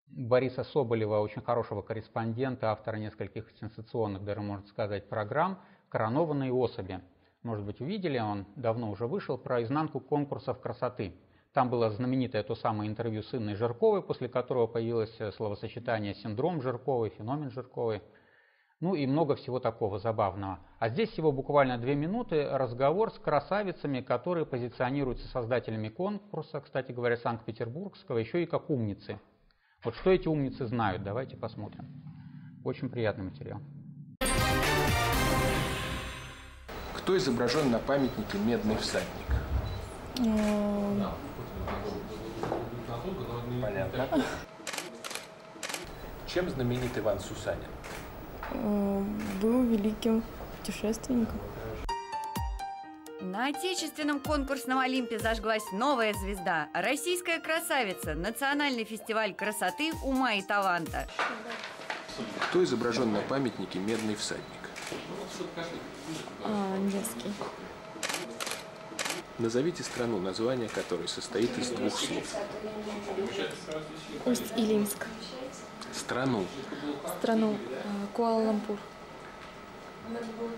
Бориса Соболева, очень хорошего корреспондента, автора нескольких сенсационных, даже можно сказать, программ «Коронованные особи». Может быть, увидели, он давно уже вышел, про изнанку конкурсов красоты – там было знаменитое то самое интервью с Инной Жирковой, после которого появилось словосочетание «синдром Жирковой», «феномен Жирковой». Ну и много всего такого забавного. А здесь всего буквально две минуты разговор с красавицами, которые позиционируются создателями конкурса, кстати говоря, Санкт-Петербургского, еще и как умницы. Вот что эти умницы знают, давайте посмотрим. Очень приятный материал. Кто изображен на памятнике «Медный всадник»? Понятно. Чем знаменит Иван Сусанин? Был великим путешественником. На отечественном конкурсном Олимпе зажглась новая звезда – российская красавица, национальный фестиваль красоты, ума и таланта. Кто изображен на памятнике «Медный всадник»? А, детский. Назовите страну, название которой состоит из двух слов. Усть-Илимск. Страну. Страну. Куала-Лампур.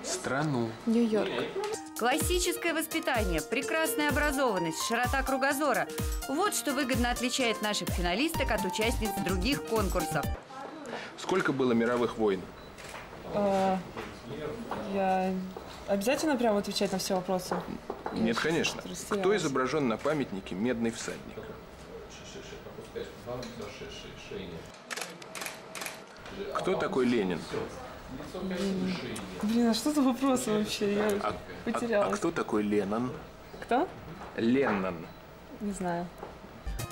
Страну. Нью-Йорк. Классическое воспитание, прекрасная образованность, широта кругозора – вот что выгодно отличает наших финалисток от участниц других конкурсов. Сколько было мировых войн? А, я обязательно прямо отвечать на все вопросы? Нет, конечно. Кто изображен на памятнике «Медный всадник»? Кто такой Ленин? Блин, а что за вопросы вообще? Я а, потерялась. А, а кто такой Леннон? Кто? Леннон. Не знаю.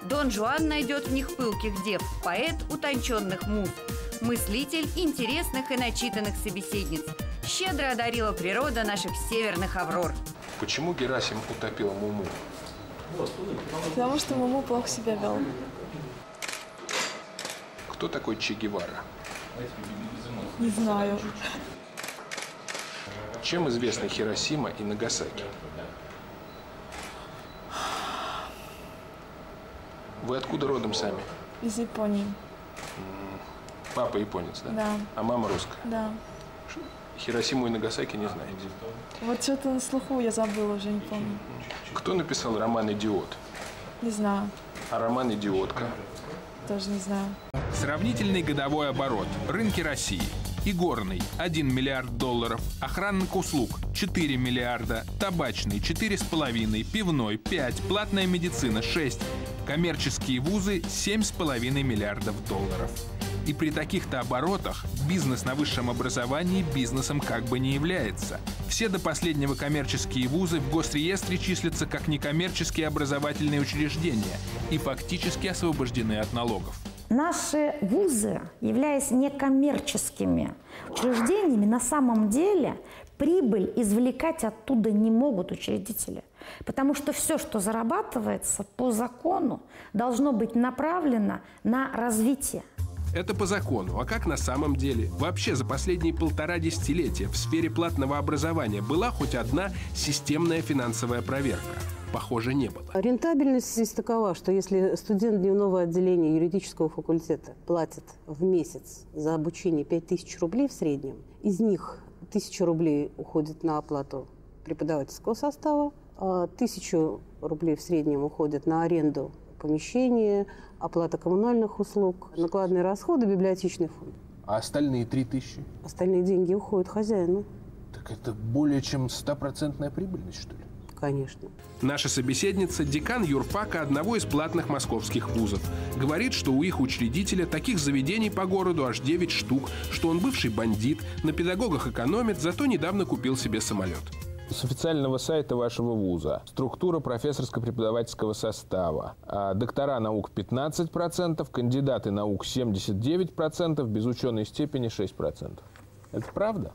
Дон Жуан найдет в них пылких дев, поэт утонченных муз, мыслитель интересных и начитанных собеседниц. Щедро одарила природа наших северных аврор. Почему Герасим утопил Муму? Потому что Муму плохо себя вел. Кто такой Че Гевара? Не знаю. Чем известны Хиросима и Нагасаки? Вы откуда родом сами? Из Японии. Папа японец, да? Да. А мама русская? Да. Хиросиму и Нагасаки не знаете? Вот что-то на слуху я забыла, уже не помню. Кто написал роман «Идиот»? Не знаю. А роман «Идиотка»? Тоже не знаю. Сравнительный годовой оборот. Рынки России. Игорный – 1 миллиард долларов, охранных услуг – 4 миллиарда, табачный – 4,5, пивной – 5, платная медицина – 6, коммерческие вузы – 7,5 миллиардов долларов. И при таких-то оборотах бизнес на высшем образовании бизнесом как бы не является. Все до последнего коммерческие вузы в госреестре числятся как некоммерческие образовательные учреждения и фактически освобождены от налогов. Наши вузы, являясь некоммерческими учреждениями, на самом деле прибыль извлекать оттуда не могут учредители. Потому что все, что зарабатывается по закону, должно быть направлено на развитие. Это по закону. А как на самом деле? Вообще за последние полтора десятилетия в сфере платного образования была хоть одна системная финансовая проверка? похоже, не было. Рентабельность здесь такова, что если студент дневного отделения юридического факультета платит в месяц за обучение 5000 рублей в среднем, из них 1000 рублей уходит на оплату преподавательского состава, а 1000 рублей в среднем уходит на аренду помещения, оплата коммунальных услуг, накладные расходы, библиотечный фонд. А остальные три тысячи? Остальные деньги уходят хозяину. Так это более чем стопроцентная прибыльность, что ли? Конечно. Наша собеседница – декан юрфака одного из платных московских вузов. Говорит, что у их учредителя таких заведений по городу аж 9 штук, что он бывший бандит, на педагогах экономит, зато недавно купил себе самолет. С официального сайта вашего вуза. Структура профессорско-преподавательского состава. А доктора наук 15%, кандидаты наук 79%, без ученой степени 6%. Это правда?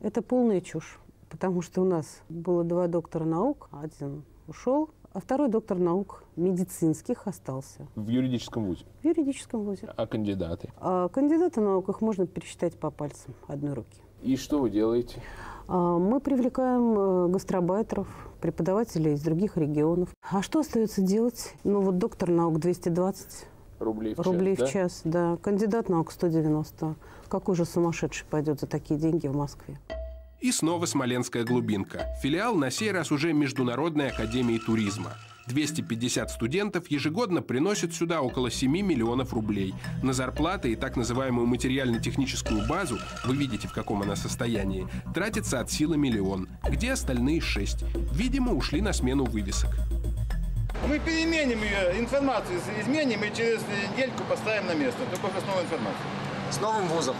Это полная чушь, потому что у нас было два доктора наук, один ушел, а второй доктор наук медицинских остался. В юридическом вузе? В юридическом вузе. А кандидаты? А кандидаты наук их можно пересчитать по пальцам одной руки. И что вы делаете? А, мы привлекаем э, гастробайтеров, преподавателей из других регионов. А что остается делать? Ну вот доктор наук 220 рублей в рублей час, в час, да? Кандидат наук 190. Какой же сумасшедший пойдет за такие деньги в Москве? И снова Смоленская глубинка. Филиал на сей раз уже Международной академии туризма – 250 студентов ежегодно приносят сюда около 7 миллионов рублей. На зарплаты и так называемую материально-техническую базу, вы видите, в каком она состоянии, тратится от силы миллион. Где остальные 6? Видимо, ушли на смену вывесок. Мы переменим ее, информацию изменим и через недельку поставим на место. Только с новой информацией. С новым вузом?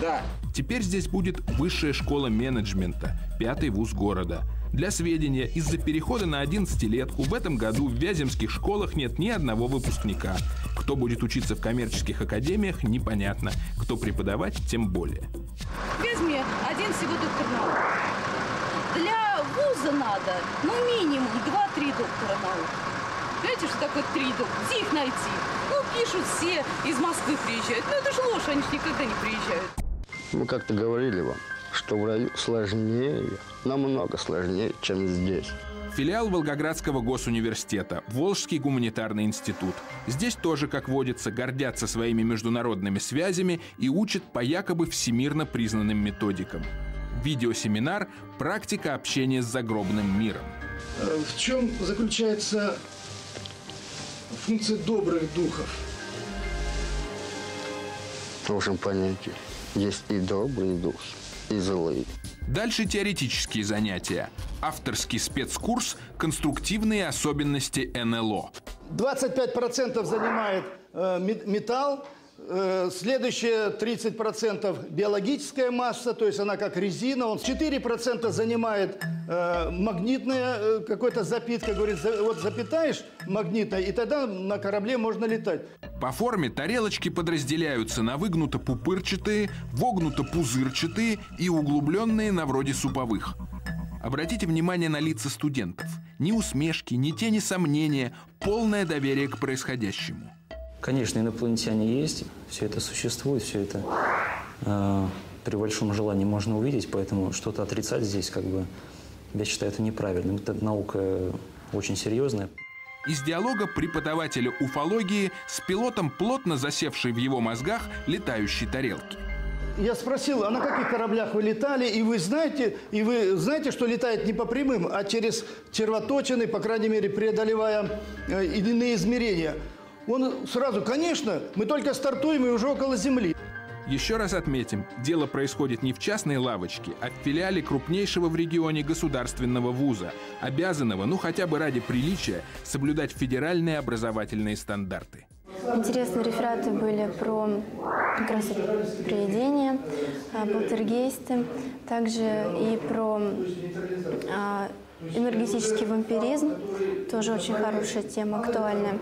Да. Теперь здесь будет высшая школа менеджмента, пятый вуз города – для сведения, из-за перехода на 11-летку в этом году в вяземских школах нет ни одного выпускника. Кто будет учиться в коммерческих академиях, непонятно. Кто преподавать, тем более. Возьми один всего доктор наук. Для вуза надо, ну, минимум 2-3 доктора наук. Знаете, что такое три доктора? Где их найти? Ну, пишут все, из Москвы приезжают. Ну, это же ложь, они же никогда не приезжают. Мы как-то говорили вам, что в раю сложнее, намного сложнее, чем здесь. Филиал Волгоградского госуниверситета, Волжский гуманитарный институт. Здесь тоже, как водится, гордятся своими международными связями и учат по якобы всемирно признанным методикам. Видеосеминар «Практика общения с загробным миром». Э, в чем заключается функция добрых духов? В общем понятии. Есть и добрый дух, и злые. Дальше теоретические занятия. Авторский спецкурс «Конструктивные особенности НЛО». 25% занимает э, металл, следующее 30% биологическая масса, то есть она как резина. Он 4% занимает э, магнитная э, какой-то запитка. Говорит, вот запитаешь магнитной, и тогда на корабле можно летать. По форме тарелочки подразделяются на выгнуто-пупырчатые, вогнуто-пузырчатые и углубленные на вроде суповых. Обратите внимание на лица студентов. Ни усмешки, ни тени сомнения, полное доверие к происходящему. Конечно, инопланетяне есть, все это существует, все это э, при большом желании можно увидеть, поэтому что-то отрицать здесь, как бы, я считаю, это неправильно. Это наука очень серьезная. Из диалога преподавателя уфологии с пилотом, плотно засевшей в его мозгах летающей тарелки. Я спросил, а на каких кораблях вы летали, и вы знаете, и вы знаете, что летает не по прямым, а через червоточины, по крайней мере, преодолевая э, иные измерения. Он сразу, конечно, мы только стартуем и уже около земли. Еще раз отметим, дело происходит не в частной лавочке, а в филиале крупнейшего в регионе государственного вуза, обязанного, ну хотя бы ради приличия, соблюдать федеральные образовательные стандарты. Интересные рефераты были про как раз привидения, а, полтергейсты, также и про а, энергетический вампиризм, тоже очень хорошая тема, актуальная.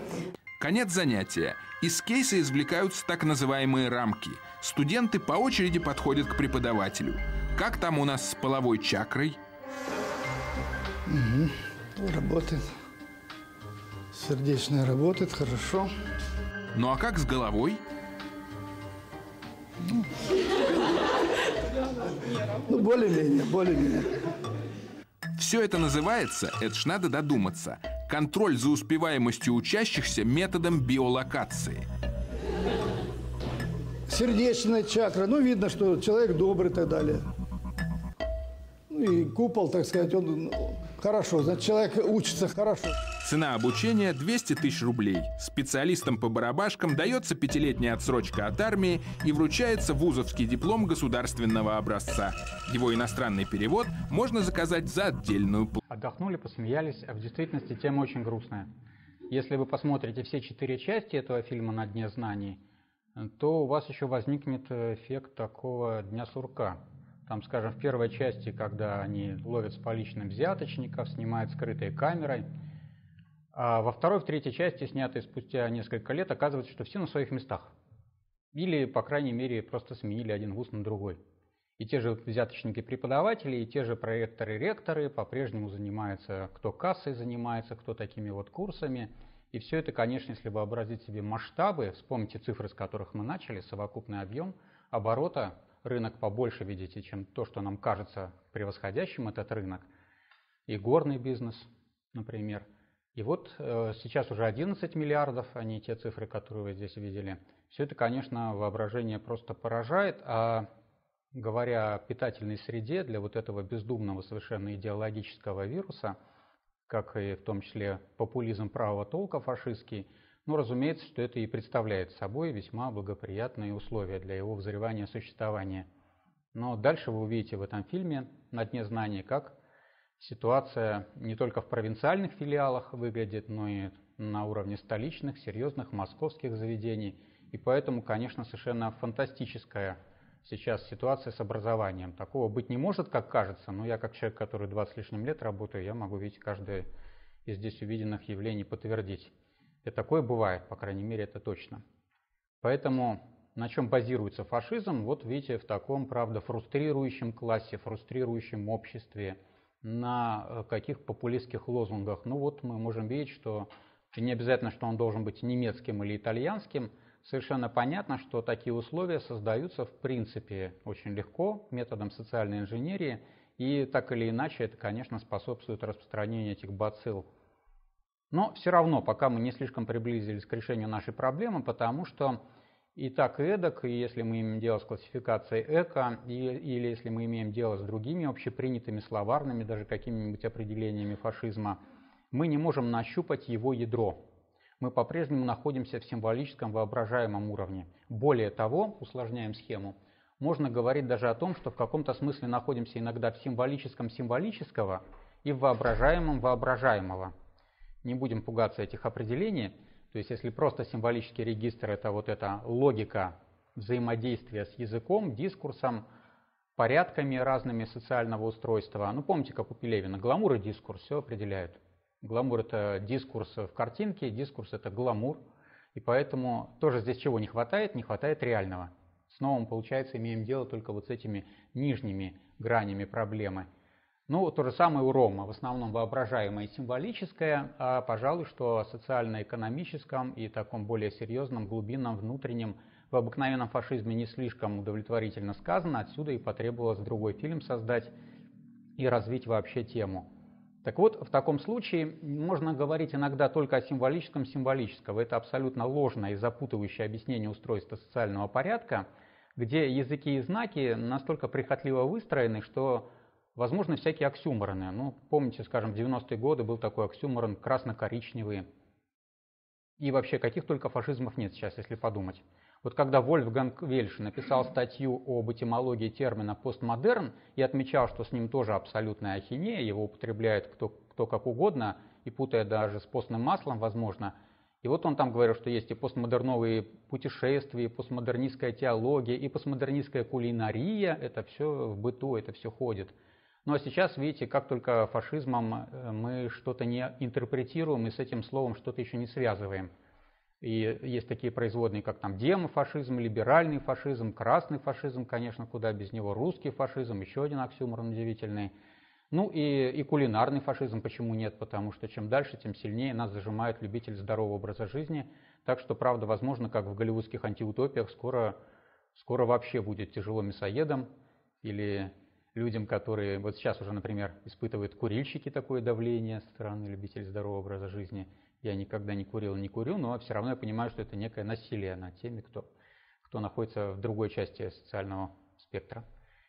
Конец занятия. Из кейса извлекаются так называемые рамки. Студенты по очереди подходят к преподавателю. Как там у нас с половой чакрой? Угу. Работает. Сердечная работает, хорошо. Ну а как с головой? Ну, более-менее, более-менее. Все это называется, это ж надо додуматься, контроль за успеваемостью учащихся методом биолокации. Сердечная чакра, ну видно, что человек добрый и так далее. Ну и купол, так сказать, он ну, хорошо, значит человек учится хорошо. Цена обучения 200 тысяч рублей. Специалистам по барабашкам дается пятилетняя отсрочка от армии и вручается вузовский диплом государственного образца. Его иностранный перевод можно заказать за отдельную плату. Отдохнули, посмеялись, а в действительности тема очень грустная. Если вы посмотрите все четыре части этого фильма «На дне знаний», то у вас еще возникнет эффект такого дня сурка. Там, скажем, в первой части, когда они ловят с поличным взяточников, снимают скрытой камерой – а во второй, в третьей части, снятой спустя несколько лет, оказывается, что все на своих местах. Или, по крайней мере, просто сменили один вуз на другой. И те же взяточники-преподаватели, и те же проекторы-ректоры по-прежнему занимаются, кто кассой занимается, кто такими вот курсами. И все это, конечно, если вообразить себе масштабы, вспомните цифры, с которых мы начали, совокупный объем оборота, рынок побольше, видите, чем то, что нам кажется превосходящим этот рынок. И горный бизнес, например – и вот э, сейчас уже 11 миллиардов, а не те цифры, которые вы здесь видели. Все это, конечно, воображение просто поражает, а говоря о питательной среде для вот этого бездумного совершенно идеологического вируса, как и в том числе популизм правого толка фашистский, ну, разумеется, что это и представляет собой весьма благоприятные условия для его взрывания существования. Но дальше вы увидите в этом фильме «На дне знания», как Ситуация не только в провинциальных филиалах выглядит, но и на уровне столичных, серьезных московских заведений. И поэтому, конечно, совершенно фантастическая сейчас ситуация с образованием. Такого быть не может, как кажется, но я как человек, который 20 с лишним лет работаю, я могу видеть каждое из здесь увиденных явлений подтвердить. И такое бывает, по крайней мере, это точно. Поэтому на чем базируется фашизм, вот видите, в таком, правда, фрустрирующем классе, фрустрирующем обществе – на э, каких популистских лозунгах. Ну вот мы можем видеть, что не обязательно, что он должен быть немецким или итальянским. Совершенно понятно, что такие условия создаются в принципе очень легко методом социальной инженерии. И так или иначе это, конечно, способствует распространению этих бацилл. Но все равно, пока мы не слишком приблизились к решению нашей проблемы, потому что и так, и эдак, и если мы имеем дело с классификацией эко, и, или если мы имеем дело с другими общепринятыми словарными, даже какими-нибудь определениями фашизма, мы не можем нащупать его ядро. Мы по-прежнему находимся в символическом воображаемом уровне. Более того, усложняем схему, можно говорить даже о том, что в каком-то смысле находимся иногда в символическом символического и в воображаемом воображаемого. Не будем пугаться этих определений, то есть если просто символический регистр – это вот эта логика взаимодействия с языком, дискурсом, порядками разными социального устройства. Ну, помните, как у Пелевина, гламур и дискурс все определяют. Гламур – это дискурс в картинке, дискурс – это гламур. И поэтому тоже здесь чего не хватает? Не хватает реального. Снова получается, имеем дело только вот с этими нижними гранями проблемы – ну, то же самое у Рома, в основном воображаемое и символическое, а, пожалуй, что социально-экономическом и таком более серьезном, глубинном, внутреннем, в обыкновенном фашизме не слишком удовлетворительно сказано, отсюда и потребовалось другой фильм создать и развить вообще тему. Так вот, в таком случае можно говорить иногда только о символическом символическом. Это абсолютно ложное и запутывающее объяснение устройства социального порядка, где языки и знаки настолько прихотливо выстроены, что Возможно, всякие оксюмороны. Ну, помните, скажем, в 90-е годы был такой оксюморон красно-коричневый. И вообще, каких только фашизмов нет сейчас, если подумать. Вот когда Вольфганг Вельш написал статью об этимологии термина «постмодерн» и отмечал, что с ним тоже абсолютная ахинея, его употребляет кто, кто как угодно, и путая даже с постным маслом, возможно. И вот он там говорил, что есть и постмодерновые путешествия, и постмодернистская теология, и постмодернистская кулинария. Это все в быту, это все ходит. Ну а сейчас, видите, как только фашизмом э, мы что-то не интерпретируем и с этим словом что-то еще не связываем. И есть такие производные, как там демофашизм, либеральный фашизм, красный фашизм, конечно, куда без него, русский фашизм, еще один оксюморон удивительный. Ну и, и кулинарный фашизм, почему нет? Потому что чем дальше, тем сильнее нас зажимают любители здорового образа жизни. Так что, правда, возможно, как в голливудских антиутопиях, скоро, скоро вообще будет тяжело мясоедом или людям, которые вот сейчас уже, например, испытывают курильщики такое давление со стороны любителей здорового образа жизни. Я никогда не курил, не курю, но все равно я понимаю, что это некое насилие над теми, кто, кто находится в другой части социального спектра.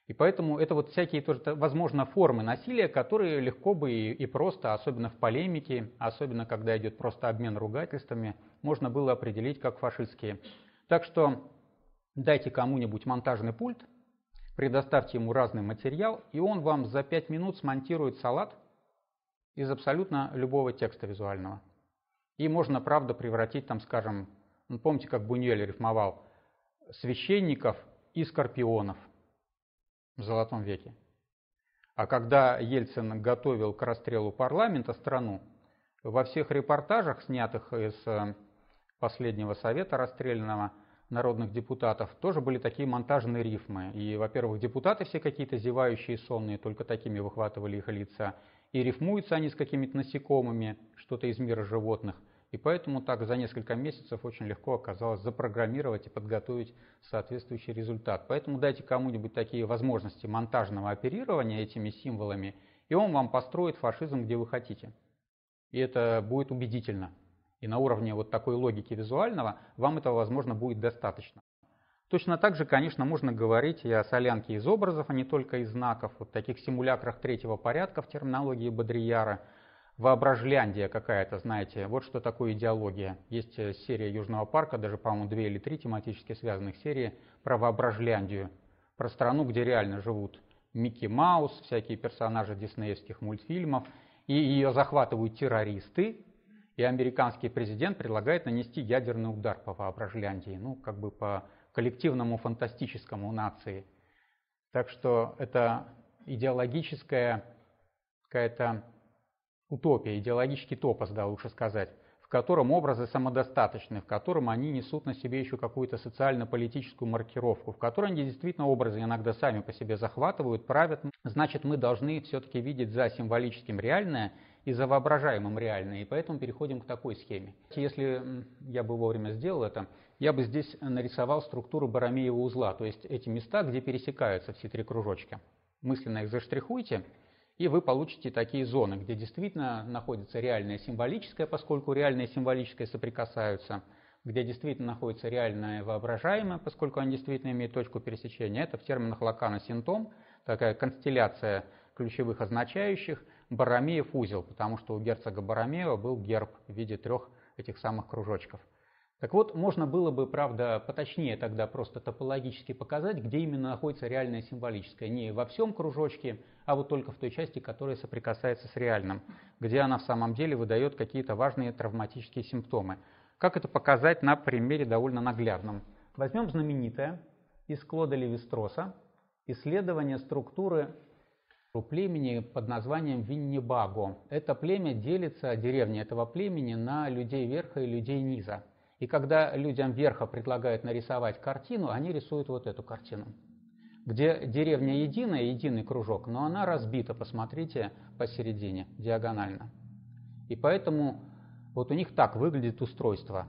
И поэтому это вот всякие тоже, возможно, формы насилия, которые легко бы и, и просто, особенно в полемике, особенно когда идет просто обмен ругательствами, можно было определить как фашистские. Так что дайте кому-нибудь монтажный пульт, предоставьте ему разный материал, и он вам за 5 минут смонтирует салат из абсолютно любого текста визуального. И можно, правда, превратить там, скажем, ну, помните, как Бунюэль рифмовал, священников и скорпионов в Золотом веке. А когда Ельцин готовил к расстрелу парламента страну, во всех репортажах, снятых из э, последнего совета расстрелянного, народных депутатов тоже были такие монтажные рифмы. И, во-первых, депутаты все какие-то зевающие, сонные, только такими выхватывали их лица. И рифмуются они с какими-то насекомыми, что-то из мира животных. И поэтому так за несколько месяцев очень легко оказалось запрограммировать и подготовить соответствующий результат. Поэтому дайте кому-нибудь такие возможности монтажного оперирования этими символами, и он вам построит фашизм, где вы хотите. И это будет убедительно. И на уровне вот такой логики визуального вам этого, возможно, будет достаточно. Точно так же, конечно, можно говорить и о солянке из образов, а не только из знаков, вот таких симулякрах третьего порядка в терминологии Бодрияра. Воображляндия какая-то, знаете, вот что такое идеология. Есть э, серия Южного парка, даже, по-моему, две или три тематически связанных серии про воображляндию, про страну, где реально живут Микки Маус, всякие персонажи диснеевских мультфильмов, и ее захватывают террористы, и американский президент предлагает нанести ядерный удар по воображляндии, ну, как бы по коллективному фантастическому нации. Так что это идеологическая какая-то утопия, идеологический топос, да, лучше сказать, в котором образы самодостаточны, в котором они несут на себе еще какую-то социально-политическую маркировку, в котором они действительно образы иногда сами по себе захватывают, правят. Значит, мы должны все-таки видеть за символическим реальное и за воображаемым реальное, и поэтому переходим к такой схеме. Если я бы вовремя сделал это, я бы здесь нарисовал структуру Баромеева узла, то есть эти места, где пересекаются все три кружочка. Мысленно их заштрихуйте, и вы получите такие зоны, где действительно находится реальное символическое, поскольку реальное и символическое соприкасаются, где действительно находится реальное воображаемое, поскольку они действительно имеют точку пересечения. Это в терминах Лакана синтом, такая констелляция ключевых означающих, Баромеев узел, потому что у герцога Баромеева был герб в виде трех этих самых кружочков – так вот, можно было бы, правда, поточнее тогда просто топологически показать, где именно находится реальное символическое. Не во всем кружочке, а вот только в той части, которая соприкасается с реальным, где она в самом деле выдает какие-то важные травматические симптомы. Как это показать на примере довольно наглядном? Возьмем знаменитое из Клода Левистроса исследование структуры племени под названием Виннибаго. Это племя делится, деревня этого племени, на людей верха и людей низа. И когда людям верха предлагают нарисовать картину, они рисуют вот эту картину, где деревня единая, единый кружок, но она разбита, посмотрите, посередине, диагонально. И поэтому вот у них так выглядит устройство,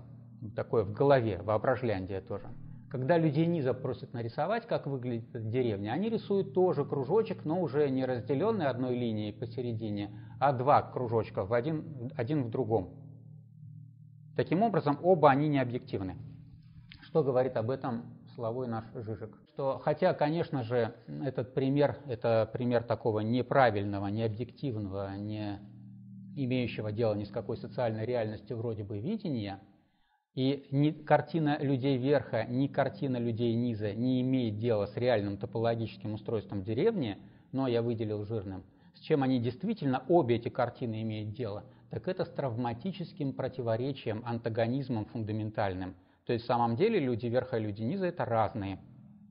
такое в голове, воображляндия тоже. Когда людей низа просят нарисовать, как выглядит эта деревня, они рисуют тоже кружочек, но уже не разделенный одной линией посередине, а два кружочка, в один, один в другом. Таким образом, оба они не объективны. Что говорит об этом словой наш Жижик? Что, хотя, конечно же, этот пример, это пример такого неправильного, необъективного, не имеющего дела ни с какой социальной реальностью вроде бы видения, и ни картина людей верха, ни картина людей низа не имеет дела с реальным топологическим устройством деревни, но я выделил жирным, с чем они действительно, обе эти картины имеют дело – так это с травматическим противоречием, антагонизмом фундаментальным. То есть в самом деле люди верха и люди низа это разные.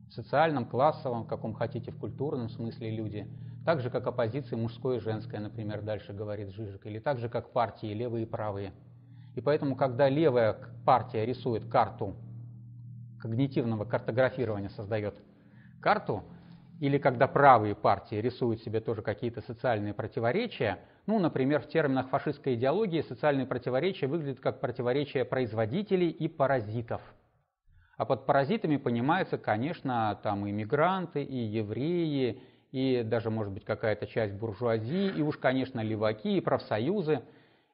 В социальном, классовом, каком хотите, в культурном смысле люди. Так же, как оппозиция мужское и женское, например, дальше говорит Жижик. Или так же, как партии левые и правые. И поэтому, когда левая партия рисует карту когнитивного картографирования, создает карту, или когда правые партии рисуют себе тоже какие-то социальные противоречия, ну, например, в терминах фашистской идеологии социальные противоречия выглядят как противоречия производителей и паразитов. А под паразитами понимаются, конечно, там и мигранты, и евреи, и даже, может быть, какая-то часть буржуазии, и уж, конечно, леваки, и профсоюзы,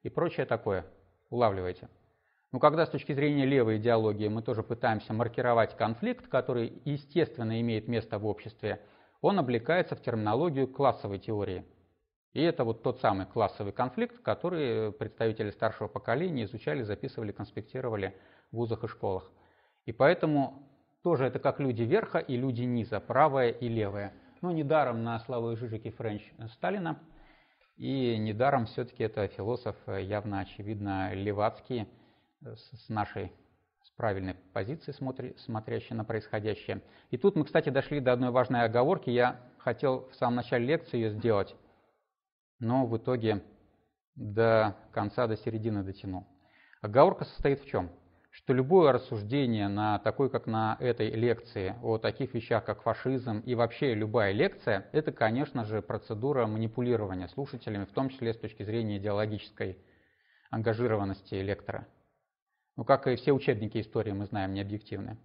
и прочее такое. Улавливаете? Но когда с точки зрения левой идеологии мы тоже пытаемся маркировать конфликт, который естественно имеет место в обществе, он облекается в терминологию классовой теории. И это вот тот самый классовый конфликт, который представители старшего поколения изучали, записывали, конспектировали в вузах и школах. И поэтому тоже это как люди верха и люди низа, правое и левое. Но недаром на Славу Жижики Френч Сталина, и недаром все-таки это философ явно, очевидно, левацкий, с нашей с правильной позиции, смотри, смотрящей на происходящее. И тут мы, кстати, дошли до одной важной оговорки. Я хотел в самом начале лекции ее сделать, но в итоге до конца, до середины дотянул. Оговорка состоит в чем? Что любое рассуждение на такой, как на этой лекции, о таких вещах, как фашизм и вообще любая лекция, это, конечно же, процедура манипулирования слушателями, в том числе с точки зрения идеологической ангажированности лектора. Ну, как и все учебники истории, мы знаем, не объективны.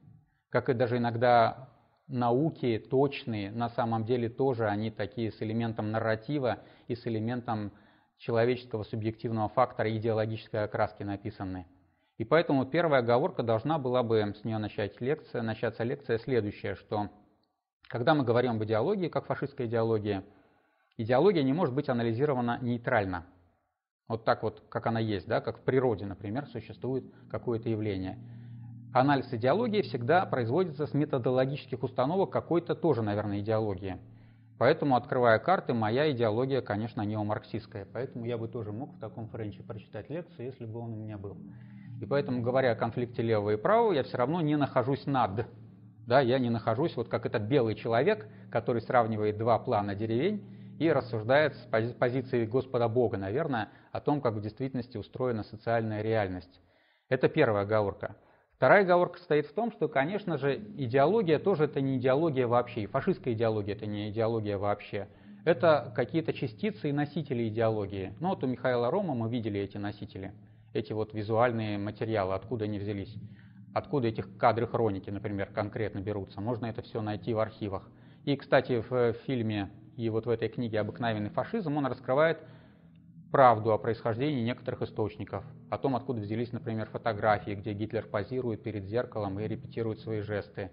Как и даже иногда науки точные, на самом деле тоже они такие с элементом нарратива и с элементом человеческого субъективного фактора идеологической окраски написаны. И поэтому первая оговорка должна была бы с нее начать лекция, начаться лекция следующая, что когда мы говорим об идеологии, как фашистской идеологии, идеология не может быть анализирована нейтрально – вот так вот, как она есть, да, как в природе, например, существует какое-то явление. Анализ идеологии всегда производится с методологических установок какой-то тоже, наверное, идеологии. Поэтому, открывая карты, моя идеология, конечно, неомарксистская. Поэтому я бы тоже мог в таком френче прочитать лекцию, если бы он у меня был. И поэтому, говоря о конфликте левого и правого, я все равно не нахожусь над. Да, я не нахожусь вот как этот белый человек, который сравнивает два плана деревень и рассуждает с позиции Господа Бога, наверное, о том, как в действительности устроена социальная реальность. Это первая оговорка. Вторая оговорка состоит в том, что, конечно же, идеология тоже это не идеология вообще, и фашистская идеология это не идеология вообще. Это какие-то частицы и носители идеологии. Ну вот у Михаила Рома мы видели эти носители, эти вот визуальные материалы, откуда они взялись. Откуда этих кадры хроники, например, конкретно берутся. Можно это все найти в архивах. И, кстати, в фильме и вот в этой книге «Обыкновенный фашизм» он раскрывает правду о происхождении некоторых источников, о том, откуда взялись, например, фотографии, где Гитлер позирует перед зеркалом и репетирует свои жесты.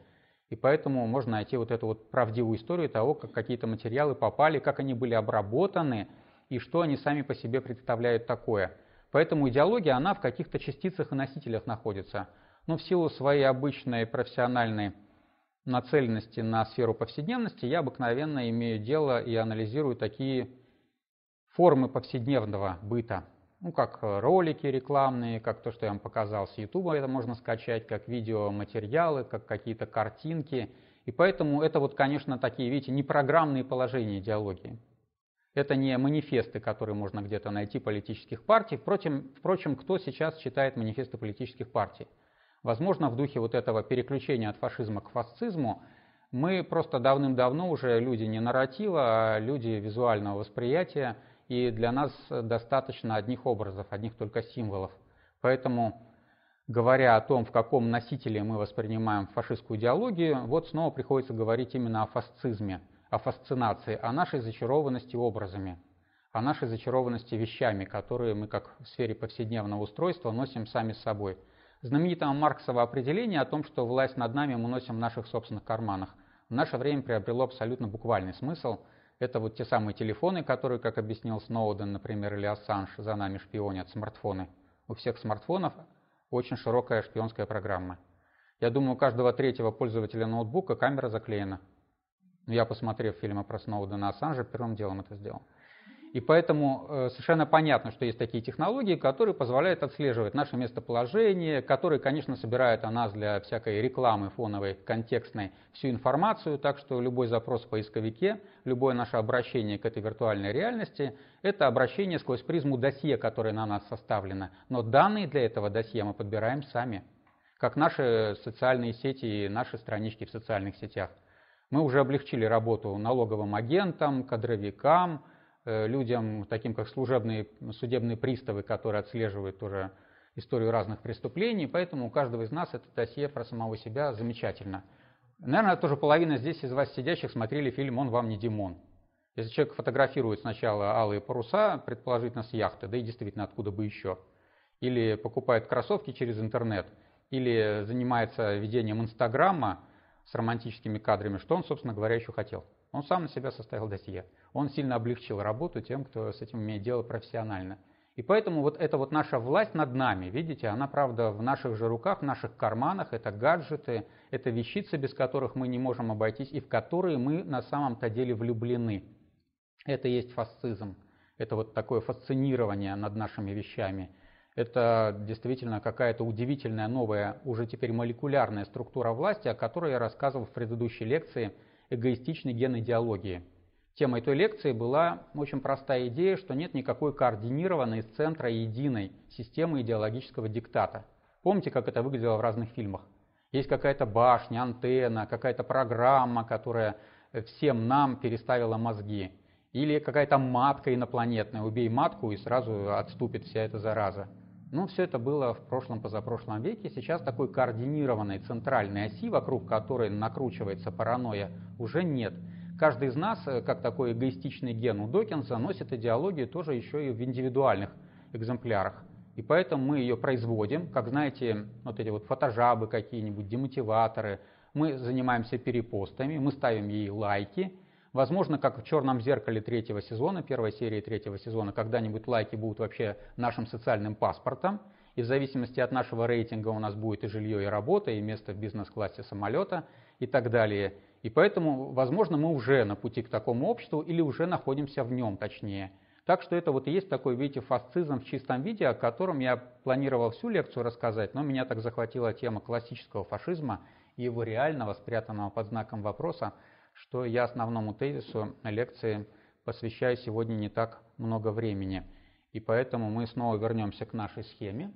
И поэтому можно найти вот эту вот правдивую историю того, как какие-то материалы попали, как они были обработаны и что они сами по себе представляют такое. Поэтому идеология, она в каких-то частицах и носителях находится. Но в силу своей обычной профессиональной нацеленности на сферу повседневности, я обыкновенно имею дело и анализирую такие формы повседневного быта, ну, как ролики рекламные, как то, что я вам показал с YouTube, это можно скачать, как видеоматериалы, как какие-то картинки. И поэтому это вот, конечно, такие, видите, не программные положения идеологии. Это не манифесты, которые можно где-то найти политических партий. Впрочем, впрочем, кто сейчас читает манифесты политических партий? Возможно, в духе вот этого переключения от фашизма к фасцизму мы просто давным-давно уже люди не нарратива, а люди визуального восприятия, и для нас достаточно одних образов, одних только символов. Поэтому, говоря о том, в каком носителе мы воспринимаем фашистскую идеологию, вот снова приходится говорить именно о фасцизме, о фасцинации, о нашей зачарованности образами, о нашей зачарованности вещами, которые мы, как в сфере повседневного устройства, носим сами с собой – знаменитое Марксово определение о том, что власть над нами мы носим в наших собственных карманах, в наше время приобрело абсолютно буквальный смысл. Это вот те самые телефоны, которые, как объяснил Сноуден, например, или Ассанж, за нами шпионят, смартфоны. У всех смартфонов очень широкая шпионская программа. Я думаю, у каждого третьего пользователя ноутбука камера заклеена. Я, посмотрев фильмы про Сноудена и Ассанжа, первым делом это сделал. И поэтому э, совершенно понятно, что есть такие технологии, которые позволяют отслеживать наше местоположение, которые, конечно, собирают о нас для всякой рекламы фоновой, контекстной всю информацию, так что любой запрос в поисковике, любое наше обращение к этой виртуальной реальности – это обращение сквозь призму досье, которое на нас составлено. Но данные для этого досье мы подбираем сами, как наши социальные сети и наши странички в социальных сетях. Мы уже облегчили работу налоговым агентам, кадровикам, Э, людям, таким как служебные судебные приставы, которые отслеживают тоже историю разных преступлений, поэтому у каждого из нас это досье про самого себя замечательно. Наверное, тоже половина здесь из вас сидящих смотрели фильм «Он вам не Димон». Если человек фотографирует сначала алые паруса, предположительно с яхты, да и действительно откуда бы еще, или покупает кроссовки через интернет, или занимается ведением Инстаграма с романтическими кадрами, что он, собственно говоря, еще хотел? Он сам на себя составил досье. Он сильно облегчил работу тем, кто с этим имеет дело профессионально. И поэтому вот эта вот наша власть над нами, видите, она, правда, в наших же руках, в наших карманах, это гаджеты, это вещицы, без которых мы не можем обойтись, и в которые мы на самом-то деле влюблены. Это есть фасцизм, это вот такое фасцинирование над нашими вещами. Это действительно какая-то удивительная новая, уже теперь молекулярная структура власти, о которой я рассказывал в предыдущей лекции «Эгоистичный ген идеологии». Темой той лекции была очень простая идея, что нет никакой координированной из центра единой системы идеологического диктата. Помните, как это выглядело в разных фильмах? Есть какая-то башня, антенна, какая-то программа, которая всем нам переставила мозги. Или какая-то матка инопланетная. Убей матку и сразу отступит вся эта зараза. Ну, все это было в прошлом, позапрошлом веке. Сейчас такой координированной центральной оси, вокруг которой накручивается паранойя, уже нет. Каждый из нас, э, как такой эгоистичный ген у Докинса, носит идеологию тоже еще и в индивидуальных экземплярах. И поэтому мы ее производим, как знаете, вот эти вот фотожабы какие-нибудь, демотиваторы. Мы занимаемся перепостами, мы ставим ей лайки. Возможно, как в «Черном зеркале» третьего сезона, первой серии третьего сезона, когда-нибудь лайки будут вообще нашим социальным паспортом. И в зависимости от нашего рейтинга у нас будет и жилье, и работа, и место в бизнес-классе самолета и так далее. И поэтому, возможно, мы уже на пути к такому обществу или уже находимся в нем, точнее. Так что это вот и есть такой, видите, фасцизм в чистом виде, о котором я планировал всю лекцию рассказать, но меня так захватила тема классического фашизма и его реального, спрятанного под знаком вопроса, что я основному тезису лекции посвящаю сегодня не так много времени. И поэтому мы снова вернемся к нашей схеме.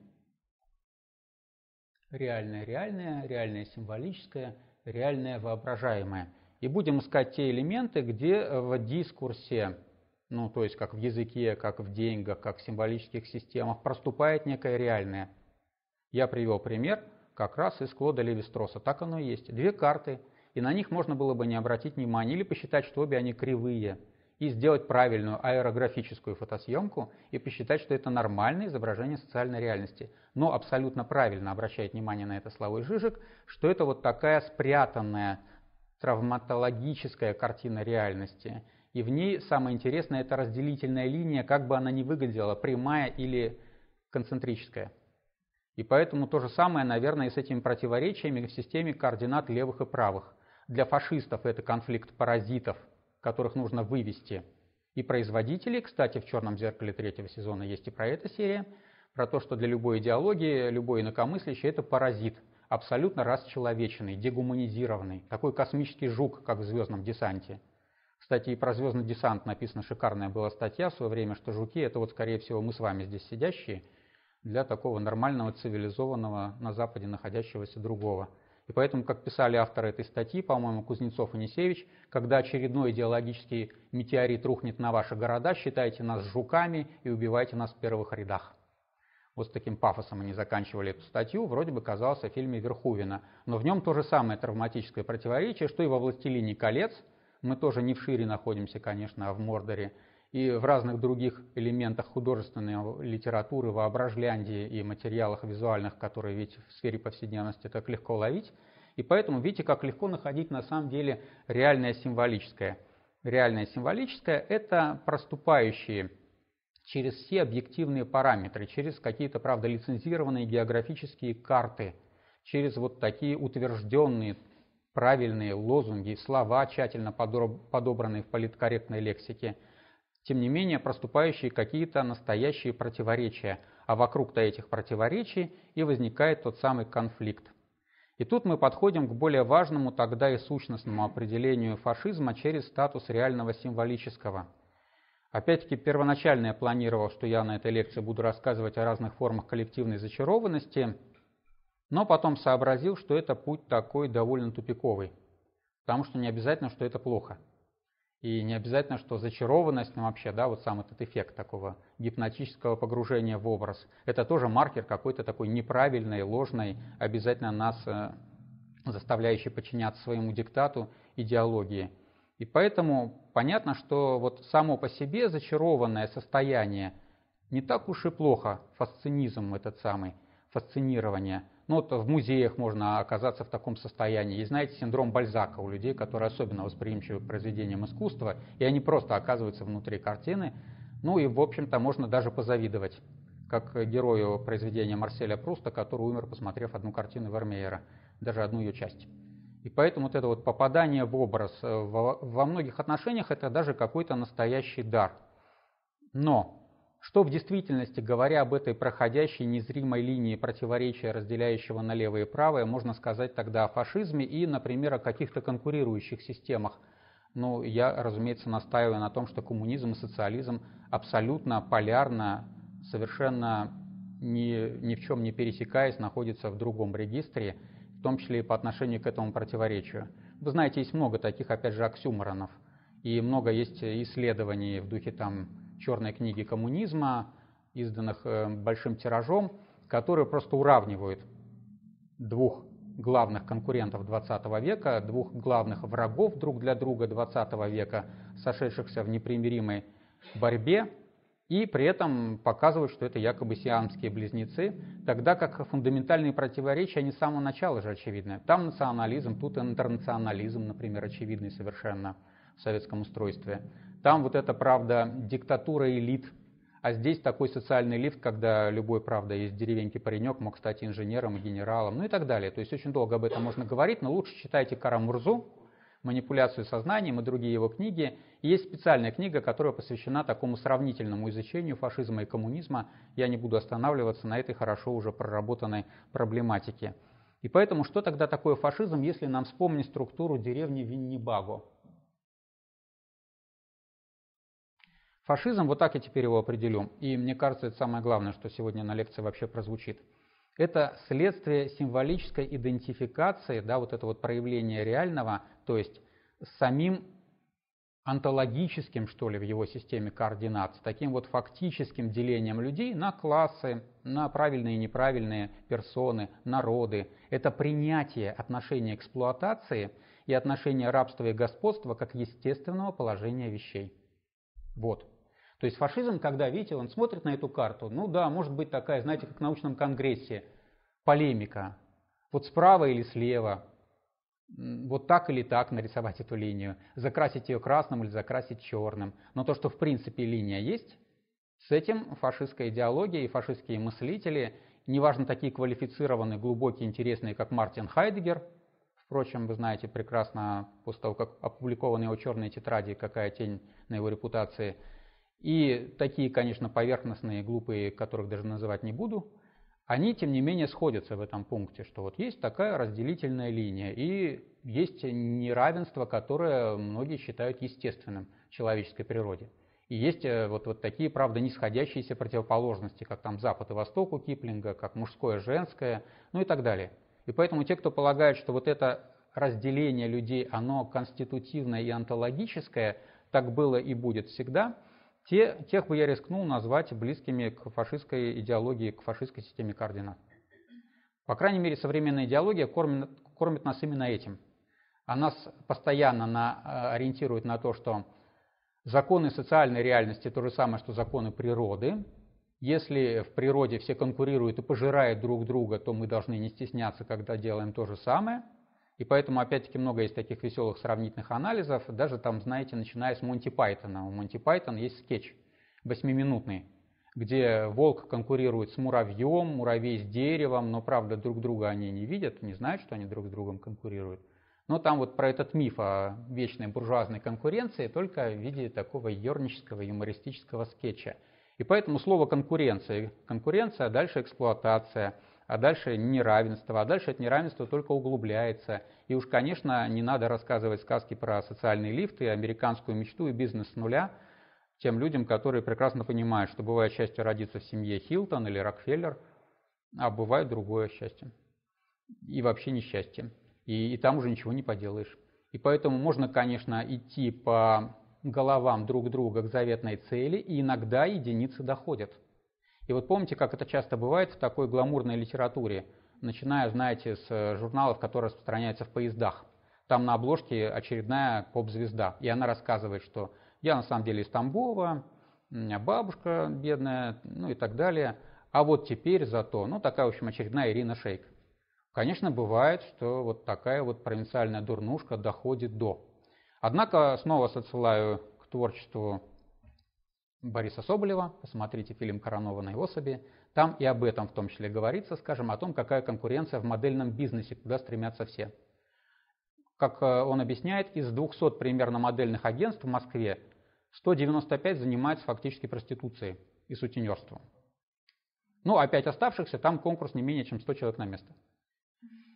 Реальное, реальное, реальное, символическое – реальное воображаемое. И будем искать те элементы, где в дискурсе, ну то есть как в языке, как в деньгах, как в символических системах, проступает некое реальное. Я привел пример как раз из Клода Левистроса. Так оно и есть. Две карты, и на них можно было бы не обратить внимания или посчитать, что обе они кривые – и сделать правильную аэрографическую фотосъемку и посчитать, что это нормальное изображение социальной реальности. Но абсолютно правильно обращает внимание на это Славой Жижик, что это вот такая спрятанная травматологическая картина реальности. И в ней самое интересное это разделительная линия, как бы она ни выглядела, прямая или концентрическая. И поэтому то же самое, наверное, и с этими противоречиями в системе координат левых и правых. Для фашистов это конфликт паразитов – которых нужно вывести. И производители, кстати, в «Черном зеркале» третьего сезона есть и про эта серия, про то, что для любой идеологии, любой инакомыслящий – это паразит, абсолютно расчеловеченный, дегуманизированный, такой космический жук, как в «Звездном десанте». Кстати, и про «Звездный десант» написана шикарная была статья в свое время, что жуки – это вот, скорее всего, мы с вами здесь сидящие, для такого нормального, цивилизованного, на Западе находящегося другого – и поэтому, как писали авторы этой статьи, по-моему, Кузнецов и Несевич, когда очередной идеологический метеорит рухнет на ваши города, считайте нас жуками и убивайте нас в первых рядах. Вот с таким пафосом они заканчивали эту статью, вроде бы казалось о фильме Верхувина. Но в нем то же самое травматическое противоречие, что и во «Властелине колец». Мы тоже не в шире находимся, конечно, а в Мордоре и в разных других элементах художественной литературы, воображляндии и материалах визуальных, которые ведь в сфере повседневности так легко ловить. И поэтому видите, как легко находить на самом деле реальное символическое. Реальное символическое – это проступающие через все объективные параметры, через какие-то, правда, лицензированные географические карты, через вот такие утвержденные правильные лозунги, слова, тщательно подобранные в политкорректной лексике – тем не менее проступающие какие-то настоящие противоречия, а вокруг-то этих противоречий и возникает тот самый конфликт. И тут мы подходим к более важному тогда и сущностному определению фашизма через статус реального символического. Опять-таки первоначально я планировал, что я на этой лекции буду рассказывать о разных формах коллективной зачарованности, но потом сообразил, что это путь такой довольно тупиковый, потому что не обязательно, что это плохо – и не обязательно, что зачарованность, ну вообще, да, вот сам этот эффект такого гипнотического погружения в образ, это тоже маркер какой-то такой неправильной, ложной, обязательно нас э, заставляющий подчиняться своему диктату идеологии. И поэтому понятно, что вот само по себе зачарованное состояние не так уж и плохо, фасцинизм этот самый, фасцинирование. Ну вот в музеях можно оказаться в таком состоянии. И знаете, синдром Бальзака у людей, которые особенно восприимчивы к произведениям искусства, и они просто оказываются внутри картины. Ну и, в общем-то, можно даже позавидовать, как герою произведения Марселя Пруста, который умер, посмотрев одну картину Вермеера, даже одну ее часть. И поэтому вот это вот попадание в образ э, во многих отношениях это даже какой-то настоящий дар. Но что в действительности, говоря об этой проходящей незримой линии противоречия, разделяющего на левое и правое, можно сказать тогда о фашизме и, например, о каких-то конкурирующих системах? Ну, я, разумеется, настаиваю на том, что коммунизм и социализм абсолютно полярно, совершенно ни, ни в чем не пересекаясь, находятся в другом регистре, в том числе и по отношению к этому противоречию. Вы знаете, есть много таких, опять же, оксюморонов, и много есть исследований в духе там черной книги коммунизма, изданных э, большим тиражом, которые просто уравнивают двух главных конкурентов 20 века, двух главных врагов друг для друга 20 века, сошедшихся в непримиримой борьбе, и при этом показывают, что это якобы сиамские близнецы, тогда как фундаментальные противоречия, они с самого начала же очевидны. Там национализм, тут интернационализм, например, очевидный совершенно в советском устройстве. Там вот это, правда, диктатура элит, а здесь такой социальный лифт, когда любой, правда, из деревеньки паренек мог стать инженером, генералом, ну и так далее. То есть очень долго об этом можно говорить, но лучше читайте Карамурзу, «Манипуляцию сознанием» и другие его книги. И есть специальная книга, которая посвящена такому сравнительному изучению фашизма и коммунизма. Я не буду останавливаться на этой хорошо уже проработанной проблематике. И поэтому, что тогда такое фашизм, если нам вспомнить структуру деревни Виннибаго? Фашизм, вот так я теперь его определю, и мне кажется, это самое главное, что сегодня на лекции вообще прозвучит. Это следствие символической идентификации, да, вот это вот проявление реального, то есть самим онтологическим, что ли, в его системе координат, таким вот фактическим делением людей на классы, на правильные и неправильные персоны, народы. Это принятие отношения эксплуатации и отношения рабства и господства как естественного положения вещей. Вот. То есть фашизм, когда, видите, он смотрит на эту карту, ну да, может быть такая, знаете, как в научном конгрессе, полемика. Вот справа или слева, вот так или так нарисовать эту линию, закрасить ее красным или закрасить черным. Но то, что в принципе линия есть, с этим фашистская идеология и фашистские мыслители, неважно такие квалифицированные, глубокие, интересные, как Мартин Хайдегер, впрочем, вы знаете прекрасно, после того, как опубликованы его черные тетради, какая тень на его репутации, и такие, конечно, поверхностные, глупые, которых даже называть не буду, они, тем не менее, сходятся в этом пункте, что вот есть такая разделительная линия, и есть неравенство, которое многие считают естественным в человеческой природе. И есть э, вот, вот такие, правда, нисходящиеся противоположности, как там Запад и Восток у Киплинга, как мужское, женское, ну и так далее. И поэтому те, кто полагает, что вот это разделение людей, оно конститутивное и онтологическое, так было и будет всегда – те, тех бы я рискнул назвать близкими к фашистской идеологии, к фашистской системе координат. По крайней мере, современная идеология кормит, кормит нас именно этим. Она постоянно на, э, ориентирует на то, что законы социальной реальности то же самое, что законы природы. Если в природе все конкурируют и пожирают друг друга, то мы должны не стесняться, когда делаем то же самое – и поэтому, опять-таки, много есть таких веселых сравнительных анализов, даже там, знаете, начиная с Монти Пайтона. У Монти Пайтон есть скетч восьмиминутный, где волк конкурирует с муравьем, муравей с деревом, но, правда, друг друга они не видят, не знают, что они друг с другом конкурируют. Но там вот про этот миф о вечной буржуазной конкуренции только в виде такого ернического юмористического скетча. И поэтому слово конкуренция, конкуренция, дальше эксплуатация – а дальше неравенство, а дальше это неравенство только углубляется. И уж, конечно, не надо рассказывать сказки про социальные лифты, американскую мечту и бизнес с нуля тем людям, которые прекрасно понимают, что бывает счастье родиться в семье Хилтон или Рокфеллер, а бывает другое счастье. И вообще несчастье. И, и там уже ничего не поделаешь. И поэтому можно, конечно, идти по головам друг друга к заветной цели, и иногда единицы доходят – и вот помните, как это часто бывает в такой гламурной литературе, начиная, знаете, с э, журналов, которые распространяются в поездах. Там на обложке очередная поп-звезда. И она рассказывает, что я на самом деле из Тамбова, у меня бабушка бедная, ну и так далее. А вот теперь зато, ну такая, в общем, очередная Ирина Шейк. Конечно, бывает, что вот такая вот провинциальная дурнушка доходит до. Однако снова отсылаю к творчеству Бориса Соболева, посмотрите фильм «Коронованные особи», там и об этом в том числе говорится, скажем, о том, какая конкуренция в модельном бизнесе, куда стремятся все. Как э, он объясняет, из 200 примерно модельных агентств в Москве 195 занимаются фактически проституцией и сутенерством. Ну, а 5 оставшихся, там конкурс не менее чем 100 человек на место.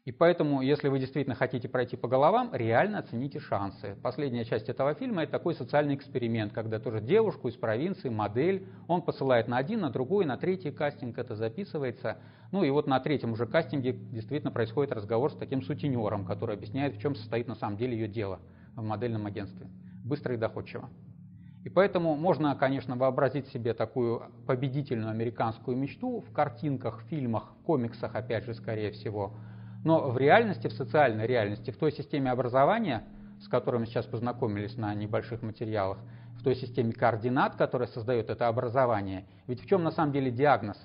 И поэтому, если вы действительно хотите пройти по головам, реально оцените шансы. Последняя часть этого фильма – это такой социальный эксперимент, когда тоже девушку из провинции, модель, он посылает на один, на другой, на третий кастинг, это записывается. Ну и вот на третьем уже кастинге действительно происходит разговор с таким сутенером, который объясняет, в чем состоит на самом деле ее дело в модельном агентстве. Быстро и доходчиво. И поэтому можно, конечно, вообразить себе такую победительную американскую мечту в картинках, фильмах, комиксах, опять же, скорее всего – но в реальности, в социальной реальности, в той системе образования, с которой мы сейчас познакомились на небольших материалах, в той системе координат, которая создает это образование, ведь в чем на самом деле диагноз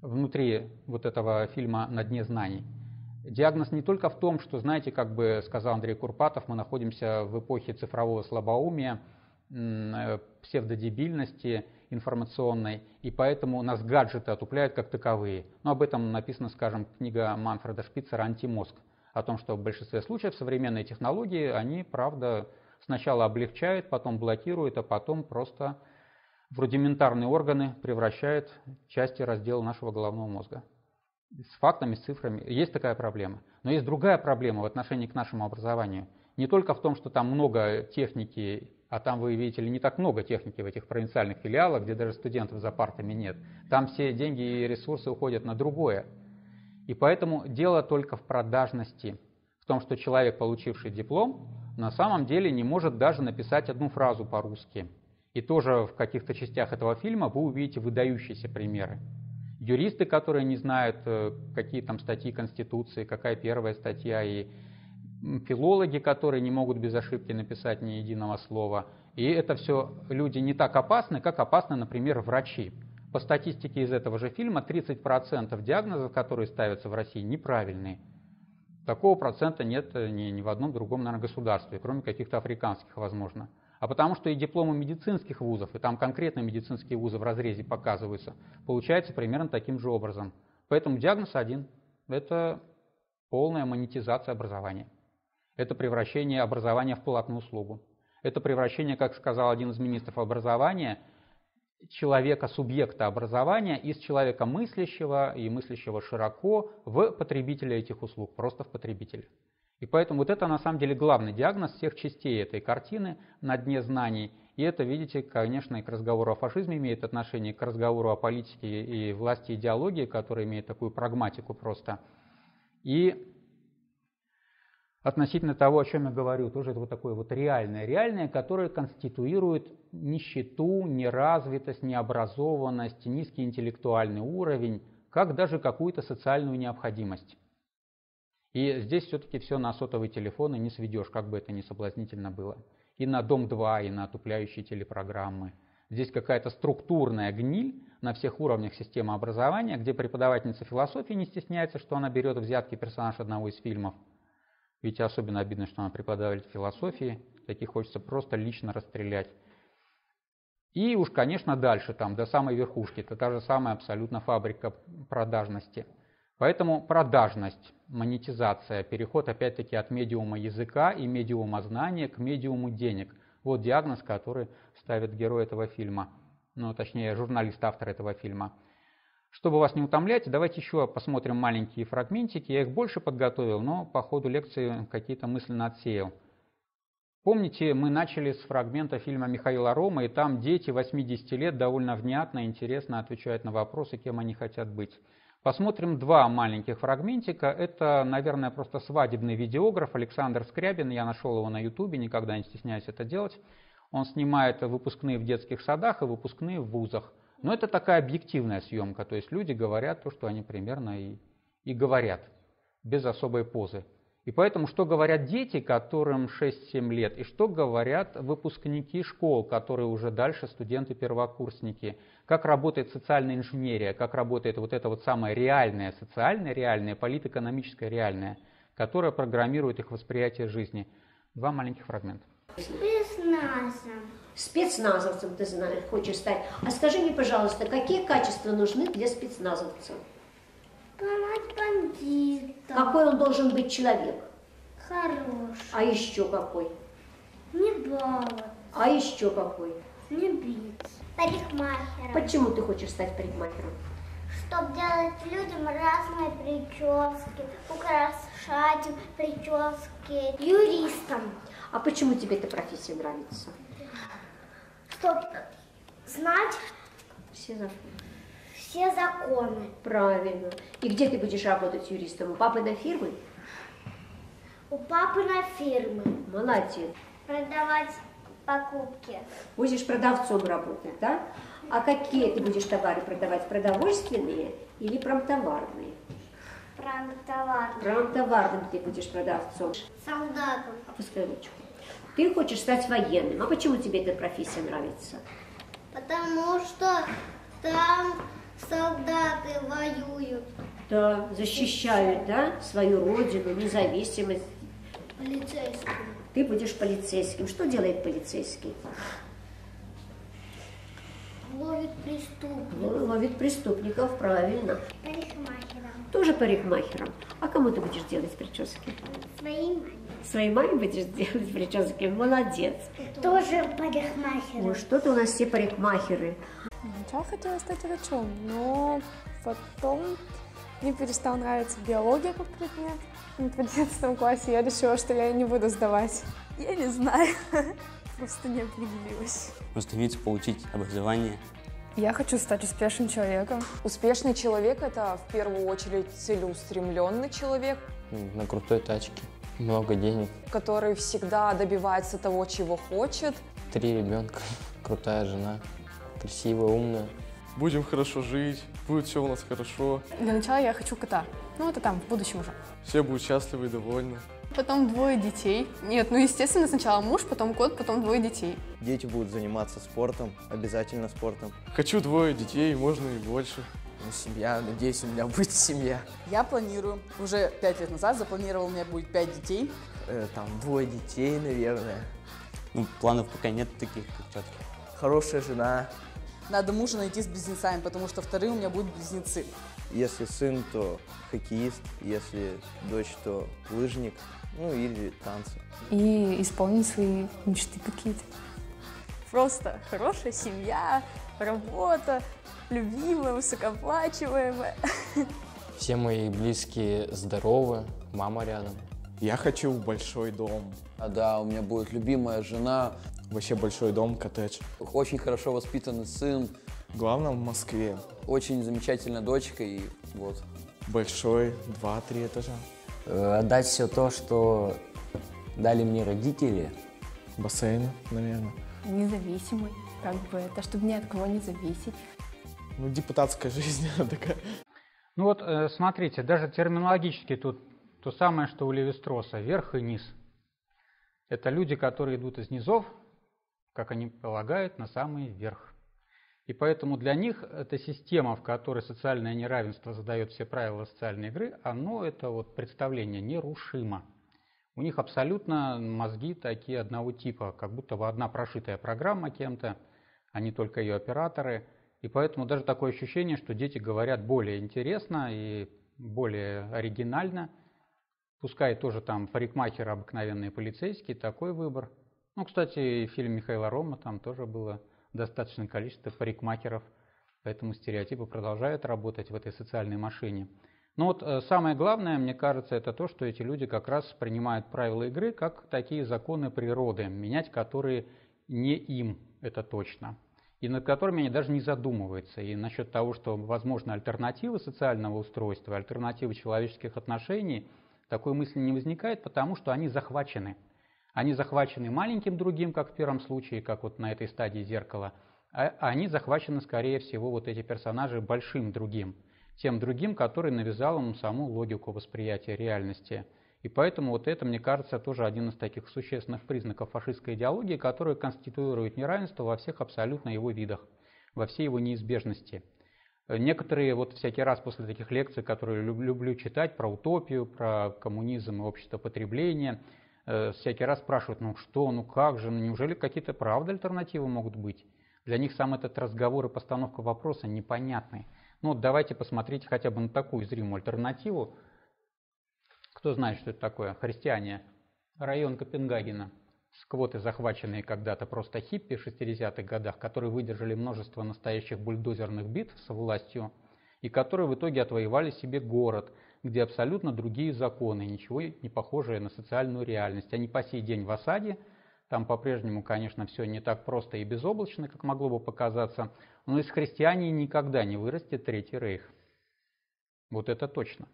внутри вот этого фильма «На дне знаний»? Диагноз не только в том, что, знаете, как бы сказал Андрей Курпатов, мы находимся в эпохе цифрового слабоумия, э, псевдодебильности, информационной, и поэтому нас гаджеты отупляют как таковые. Но об этом написана, скажем, книга Манфреда Шпицера «Антимозг», о том, что в большинстве случаев современные технологии, они, правда, сначала облегчают, потом блокируют, а потом просто в рудиментарные органы превращают части раздела нашего головного мозга. С фактами, с цифрами. Есть такая проблема. Но есть другая проблема в отношении к нашему образованию. Не только в том, что там много техники а там, вы видите ли, не так много техники в этих провинциальных филиалах, где даже студентов за партами нет. Там все деньги и ресурсы уходят на другое. И поэтому дело только в продажности, в том, что человек, получивший диплом, на самом деле не может даже написать одну фразу по-русски. И тоже в каких-то частях этого фильма вы увидите выдающиеся примеры. Юристы, которые не знают, э, какие там статьи Конституции, какая первая статья и филологи, которые не могут без ошибки написать ни единого слова. И это все люди не так опасны, как опасны, например, врачи. По статистике из этого же фильма 30% диагнозов, которые ставятся в России, неправильные. Такого процента нет ни, ни в одном другом наверное, государстве, кроме каких-то африканских, возможно. А потому что и дипломы медицинских вузов, и там конкретно медицинские вузы в разрезе показываются, получается примерно таким же образом. Поэтому диагноз один – это полная монетизация образования. Это превращение образования в платную услугу. Это превращение, как сказал один из министров образования, человека, субъекта образования из человека мыслящего и мыслящего широко в потребителя этих услуг, просто в потребителя. И поэтому вот это на самом деле главный диагноз всех частей этой картины на дне знаний. И это, видите, конечно, и к разговору о фашизме имеет отношение, к разговору о политике и власти идеологии, которая имеет такую прагматику просто. И относительно того, о чем я говорю, тоже это вот такое вот реальное. Реальное, которое конституирует нищету, неразвитость, необразованность, низкий интеллектуальный уровень, как даже какую-то социальную необходимость. И здесь все-таки все на сотовый телефон и не сведешь, как бы это ни соблазнительно было. И на Дом-2, и на отупляющие телепрограммы. Здесь какая-то структурная гниль на всех уровнях системы образования, где преподавательница философии не стесняется, что она берет взятки персонаж одного из фильмов – ведь особенно обидно, что она преподаватель философии, таких хочется просто лично расстрелять. И уж, конечно, дальше, там, до самой верхушки, это та же самая абсолютно фабрика продажности. Поэтому продажность, монетизация, переход опять-таки от медиума языка и медиума знания к медиуму денег. Вот диагноз, который ставит герой этого фильма, ну, точнее, журналист-автор этого фильма – чтобы вас не утомлять, давайте еще посмотрим маленькие фрагментики. Я их больше подготовил, но по ходу лекции какие-то мысленно отсеял. Помните, мы начали с фрагмента фильма Михаила Рома, и там дети 80 лет довольно внятно и интересно отвечают на вопросы, кем они хотят быть. Посмотрим два маленьких фрагментика. Это, наверное, просто свадебный видеограф Александр Скрябин. Я нашел его на ютубе, никогда не стесняюсь это делать. Он снимает выпускные в детских садах и выпускные в вузах. Но это такая объективная съемка, то есть люди говорят то, что они примерно и, и говорят, без особой позы. И поэтому, что говорят дети, которым 6-7 лет, и что говорят выпускники школ, которые уже дальше студенты-первокурсники, как работает социальная инженерия, как работает вот это вот самое реальное, социальное реальное, политэкономическое реальное, которое программирует их восприятие жизни. Два маленьких фрагмента. Спецназом. Спецназовцем ты знаешь, хочешь стать. А скажи мне, пожалуйста, какие качества нужны для спецназовца? Поймать бандитов. Какой он должен быть человек? Хороший. А еще какой? Не баловать. А еще какой? Не бить. Парикмахером. Почему ты хочешь стать парикмахером? Чтобы делать людям разные прически, украшать прически, юристом. А почему тебе эта профессия нравится? Чтобы знать все законы. Все законы. Правильно. И где ты будешь работать юристом? У папы на фирме? У папы на фирме. Молодец. Продавать покупки. Будешь продавцом работать, да? А какие ты будешь товары продавать? Продовольственные или промтоварные? Промтоварные. Промтоварным ты будешь продавцом. Солдатом. Опускай ручку. Ты хочешь стать военным. А почему тебе эта профессия нравится? Потому что там солдаты воюют. Да, защищают, да, свою родину, независимость. Полицейским. Ты будешь полицейским. Что делает полицейский? Ловит преступников. Ловит преступников, правильно. Парикмахером. Тоже парикмахером. А кому ты будешь делать прически? Своей маме. Своей маме будешь делать прически? Молодец. Тоже парикмахером. Ну, что-то у нас все парикмахеры. Сначала хотела стать врачом, но потом мне перестала нравиться биология как предмет. В 11 классе я решила, что я не буду сдавать. Я не знаю, просто не определилась. Стремиться получить образование. Я хочу стать успешным человеком. Успешный человек – это в первую очередь целеустремленный человек. На крутой тачке, много денег. Который всегда добивается того, чего хочет. Три ребенка, крутая жена, красивая, умная. Будем хорошо жить, будет все у нас хорошо. Для начала я хочу кота. Ну, это там, в будущем уже. Все будут счастливы и довольны. Потом двое детей. Нет, ну, естественно, сначала муж, потом кот, потом двое детей. Дети будут заниматься спортом, обязательно спортом. Хочу двое детей, можно и больше. Ну, семья, надеюсь, у меня будет семья. Я планирую, уже пять лет назад запланировал, у меня будет пять детей. Э, там двое детей, наверное. Ну, планов пока нет таких, как четких. Хорошая жена. Надо мужа найти с близнецами, потому что вторые у меня будут близнецы. Если сын, то хоккеист, если дочь, то лыжник, ну или танцы. И исполнить свои мечты какие-то. Просто хорошая семья, работа, любимая, высокоплачиваемая. Все мои близкие здоровы, мама рядом. Я хочу большой дом. А да, у меня будет любимая жена. Вообще большой дом, коттедж. Очень хорошо воспитанный сын. Главное в Москве. Очень замечательная дочка и вот. Большой, два-три этажа. Э, отдать все то, что дали мне родители. Бассейн, наверное. Независимый, как бы это, чтобы ни от кого не зависеть. Ну, депутатская жизнь такая. Ну вот, э, смотрите, даже терминологически тут то самое, что у Левистроса, верх и низ. Это люди, которые идут из низов, как они полагают, на самый верх. И поэтому для них эта система, в которой социальное неравенство задает все правила социальной игры, оно, это вот представление, нерушимо. У них абсолютно мозги такие одного типа, как будто бы одна прошитая программа кем-то, а не только ее операторы. И поэтому даже такое ощущение, что дети говорят более интересно и более оригинально. Пускай тоже там парикмахеры обыкновенные полицейские, такой выбор. Ну, кстати, фильм Михаила Рома там тоже было достаточное количество парикмахеров, поэтому стереотипы продолжают работать в этой социальной машине. Но вот э, самое главное, мне кажется, это то, что эти люди как раз принимают правила игры как такие законы природы, менять которые не им, это точно, и над которыми они даже не задумываются. И насчет того, что возможно альтернативы социального устройства, альтернативы человеческих отношений, такой мысли не возникает, потому что они захвачены – они захвачены маленьким другим, как в первом случае, как вот на этой стадии зеркала, а они захвачены, скорее всего, вот эти персонажи большим другим, тем другим, который навязал им саму логику восприятия реальности. И поэтому вот это, мне кажется, тоже один из таких существенных признаков фашистской идеологии, которая конституирует неравенство во всех абсолютно его видах, во всей его неизбежности. Некоторые вот всякий раз после таких лекций, которые люблю читать про утопию, про коммунизм и общество потребления, э, всякий раз спрашивают, ну что, ну как же, ну неужели какие-то правда альтернативы могут быть? Для них сам этот разговор и постановка вопроса непонятны. Ну вот давайте посмотрите хотя бы на такую зримую альтернативу. Кто знает, что это такое? Христиане. Район Копенгагена. Сквоты, захваченные когда-то просто хиппи в 60-х годах, которые выдержали множество настоящих бульдозерных битв со властью, и которые в итоге отвоевали себе город, где абсолютно другие законы, ничего не похожее на социальную реальность. Они по сей день в осаде, там по-прежнему, конечно, все не так просто и безоблачно, как могло бы показаться, но из христиане никогда не вырастет Третий Рейх. Вот это точно.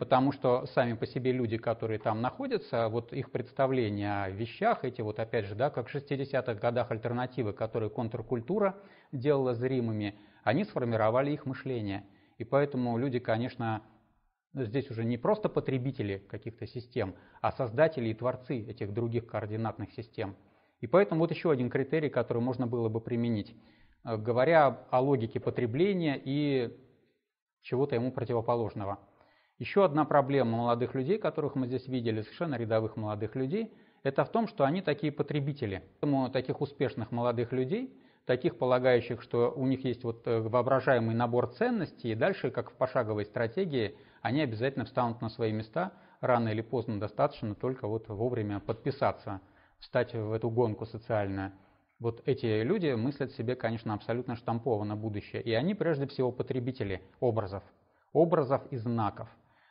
Потому что сами по себе люди, которые там находятся, вот их представления о вещах, эти вот опять же, да, как в 60-х годах альтернативы, которые контркультура делала зримыми, они сформировали их мышление. И поэтому люди, конечно, здесь уже не просто потребители каких-то систем, а создатели и творцы этих других координатных систем. И поэтому вот еще один критерий, который можно было бы применить. Говоря о логике потребления и чего-то ему противоположного. Еще одна проблема молодых людей, которых мы здесь видели, совершенно рядовых молодых людей, это в том, что они такие потребители. Поэтому таких успешных молодых людей, таких полагающих, что у них есть вот э, воображаемый набор ценностей, и дальше, как в пошаговой стратегии, они обязательно встанут на свои места, рано или поздно достаточно только вот вовремя подписаться, встать в эту гонку социальную. Вот эти люди мыслят себе, конечно, абсолютно штампованно будущее. И они прежде всего потребители образов, образов и знаков.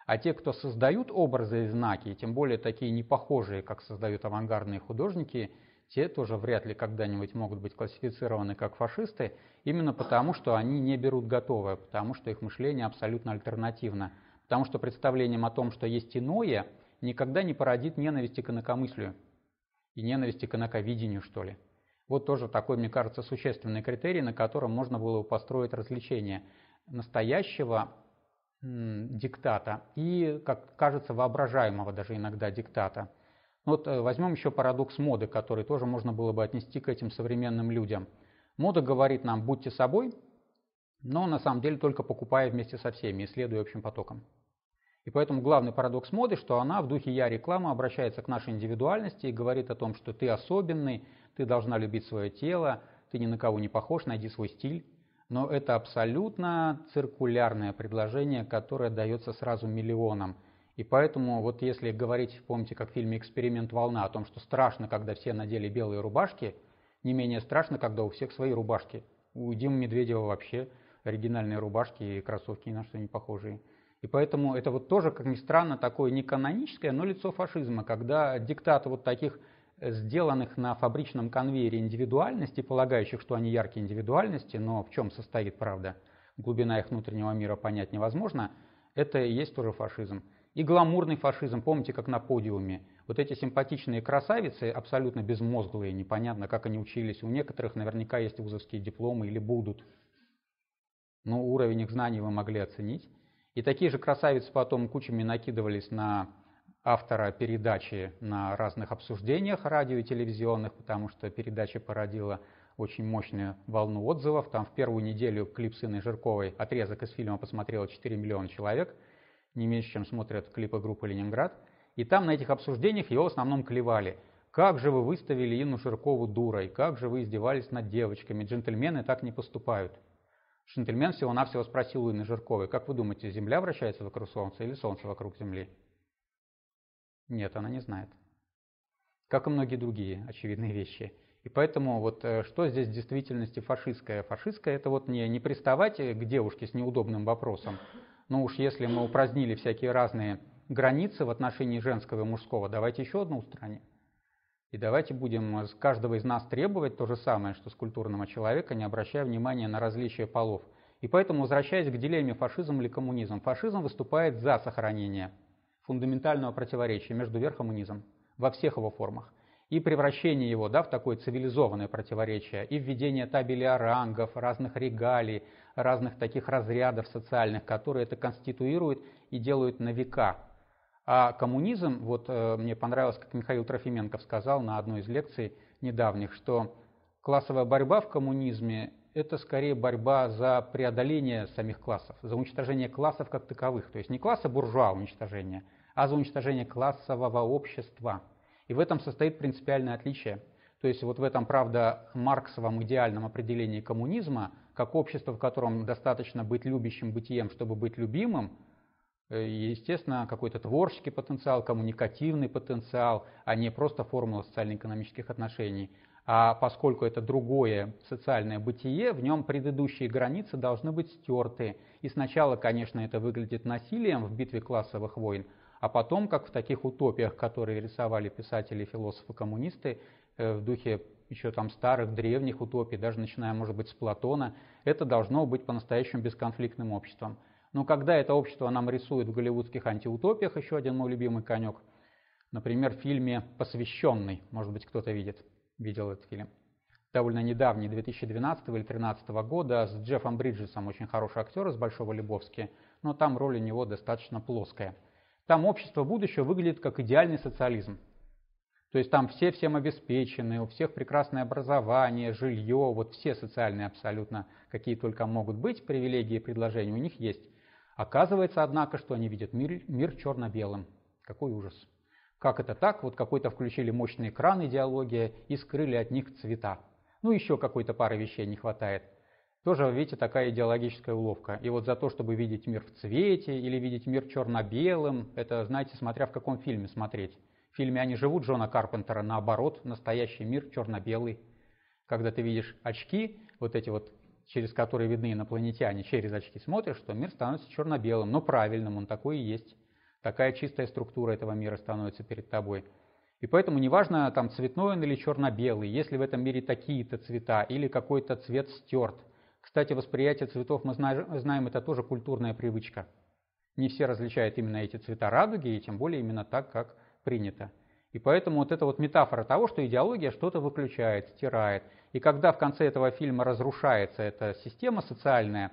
А те, кто создают образы и знаки, тем более такие непохожие, как создают авангардные художники, те тоже вряд ли когда-нибудь могут быть классифицированы как фашисты, именно потому, что они не берут готовое, потому что их мышление абсолютно альтернативно, потому что представлением о том, что есть иное, никогда не породит ненависти к инакомыслию и ненависти к инаковидению, что ли. Вот тоже такой, мне кажется, существенный критерий, на котором можно было бы построить развлечение настоящего диктата и, как кажется, воображаемого даже иногда диктата. Вот э, возьмем еще парадокс моды, который тоже можно было бы отнести к этим современным людям. Мода говорит нам «будьте собой», но на самом деле только покупая вместе со всеми, исследуя общим потоком. И поэтому главный парадокс моды, что она в духе «я реклама» обращается к нашей индивидуальности и говорит о том, что ты особенный, ты должна любить свое тело, ты ни на кого не похож, найди свой стиль. Но это абсолютно циркулярное предложение, которое дается сразу миллионам. И поэтому вот если говорить, помните, как в фильме «Эксперимент волна» о том, что страшно, когда все надели белые рубашки, не менее страшно, когда у всех свои рубашки. У Димы Медведева вообще оригинальные рубашки и кроссовки ни на что не похожие. И поэтому это вот тоже, как ни странно, такое не каноническое, но лицо фашизма, когда диктат вот таких сделанных на фабричном конвейере индивидуальности, полагающих, что они яркие индивидуальности, но в чем состоит правда, глубина их внутреннего мира понять невозможно, это и есть тоже фашизм. И гламурный фашизм, помните, как на подиуме, вот эти симпатичные красавицы, абсолютно безмозглые, непонятно, как они учились, у некоторых наверняка есть вузовские дипломы или будут, но уровень их знаний вы могли оценить. И такие же красавицы потом кучами накидывались на автора передачи на разных обсуждениях радио и телевизионных, потому что передача породила очень мощную волну отзывов. Там в первую неделю клип с Инной Жирковой, отрезок из фильма посмотрело 4 миллиона человек, не меньше, чем смотрят клипы группы «Ленинград». И там на этих обсуждениях его в основном клевали. Как же вы выставили Инну Жиркову дурой? Как же вы издевались над девочками? Джентльмены так не поступают. Джентльмен всего-навсего спросил у Инны Жирковой, как вы думаете, Земля вращается вокруг Солнца или Солнце вокруг Земли? Нет, она не знает. Как и многие другие очевидные вещи. И поэтому вот э, что здесь в действительности фашистское? Фашистское это вот не, не приставать к девушке с неудобным вопросом. Но уж если мы упразднили всякие разные границы в отношении женского и мужского, давайте еще одну устраним. И давайте будем с каждого из нас требовать то же самое, что с культурного человека, не обращая внимания на различия полов. И поэтому, возвращаясь к дилемме фашизм или коммунизм, фашизм выступает за сохранение фундаментального противоречия между верхом и низом во всех его формах. И превращение его да, в такое цивилизованное противоречие, и введение табели о рангов, разных регалий, разных таких разрядов социальных, которые это конституируют и делают на века. А коммунизм, вот э, мне понравилось, как Михаил Трофименков сказал на одной из лекций недавних, что классовая борьба в коммунизме – это скорее борьба за преодоление самих классов, за уничтожение классов как таковых. То есть не класса буржуа уничтожения, а за уничтожение классового общества. И в этом состоит принципиальное отличие. То есть вот в этом, правда, марксовом идеальном определении коммунизма, как общество, в котором достаточно быть любящим бытием, чтобы быть любимым, э, естественно, какой-то творческий потенциал, коммуникативный потенциал, а не просто формула социально-экономических отношений. А поскольку это другое социальное бытие, в нем предыдущие границы должны быть стерты. И сначала, конечно, это выглядит насилием в битве классовых войн, а потом, как в таких утопиях, которые рисовали писатели, философы, коммунисты, э, в духе еще там старых, древних утопий, даже начиная, может быть, с Платона, это должно быть по-настоящему бесконфликтным обществом. Но когда это общество нам рисует в голливудских антиутопиях, еще один мой любимый конек, например, в фильме «Посвященный», может быть, кто-то видит, видел этот фильм. Довольно недавний, 2012 или 2013 года, с Джеффом Бриджесом, очень хороший актер из Большого Лебовски, но там роль у него достаточно плоская. Там общество будущего выглядит как идеальный социализм. То есть там все всем обеспечены, у всех прекрасное образование, жилье, вот все социальные абсолютно, какие только могут быть, привилегии и предложения у них есть. Оказывается, однако, что они видят мир, мир черно-белым. Какой ужас. Как это так? Вот какой-то включили мощный экран идеология и скрыли от них цвета. Ну, еще какой-то пары вещей не хватает. Тоже, видите, такая идеологическая уловка. И вот за то, чтобы видеть мир в цвете или видеть мир черно-белым, это, знаете, смотря в каком фильме смотреть. В фильме «Они живут» Джона Карпентера, наоборот, настоящий мир черно-белый. Когда ты видишь очки, вот эти вот, через которые видны инопланетяне, через очки смотришь, что мир становится черно-белым, но правильным, он такой и есть. Такая чистая структура этого мира становится перед тобой. И поэтому неважно, там цветной он или черно-белый, если в этом мире такие-то цвета или какой-то цвет стерт. Кстати, восприятие цветов, мы знаем, это тоже культурная привычка. Не все различают именно эти цвета радуги, и тем более именно так, как принято. И поэтому вот эта вот метафора того, что идеология что-то выключает, стирает. И когда в конце этого фильма разрушается эта система социальная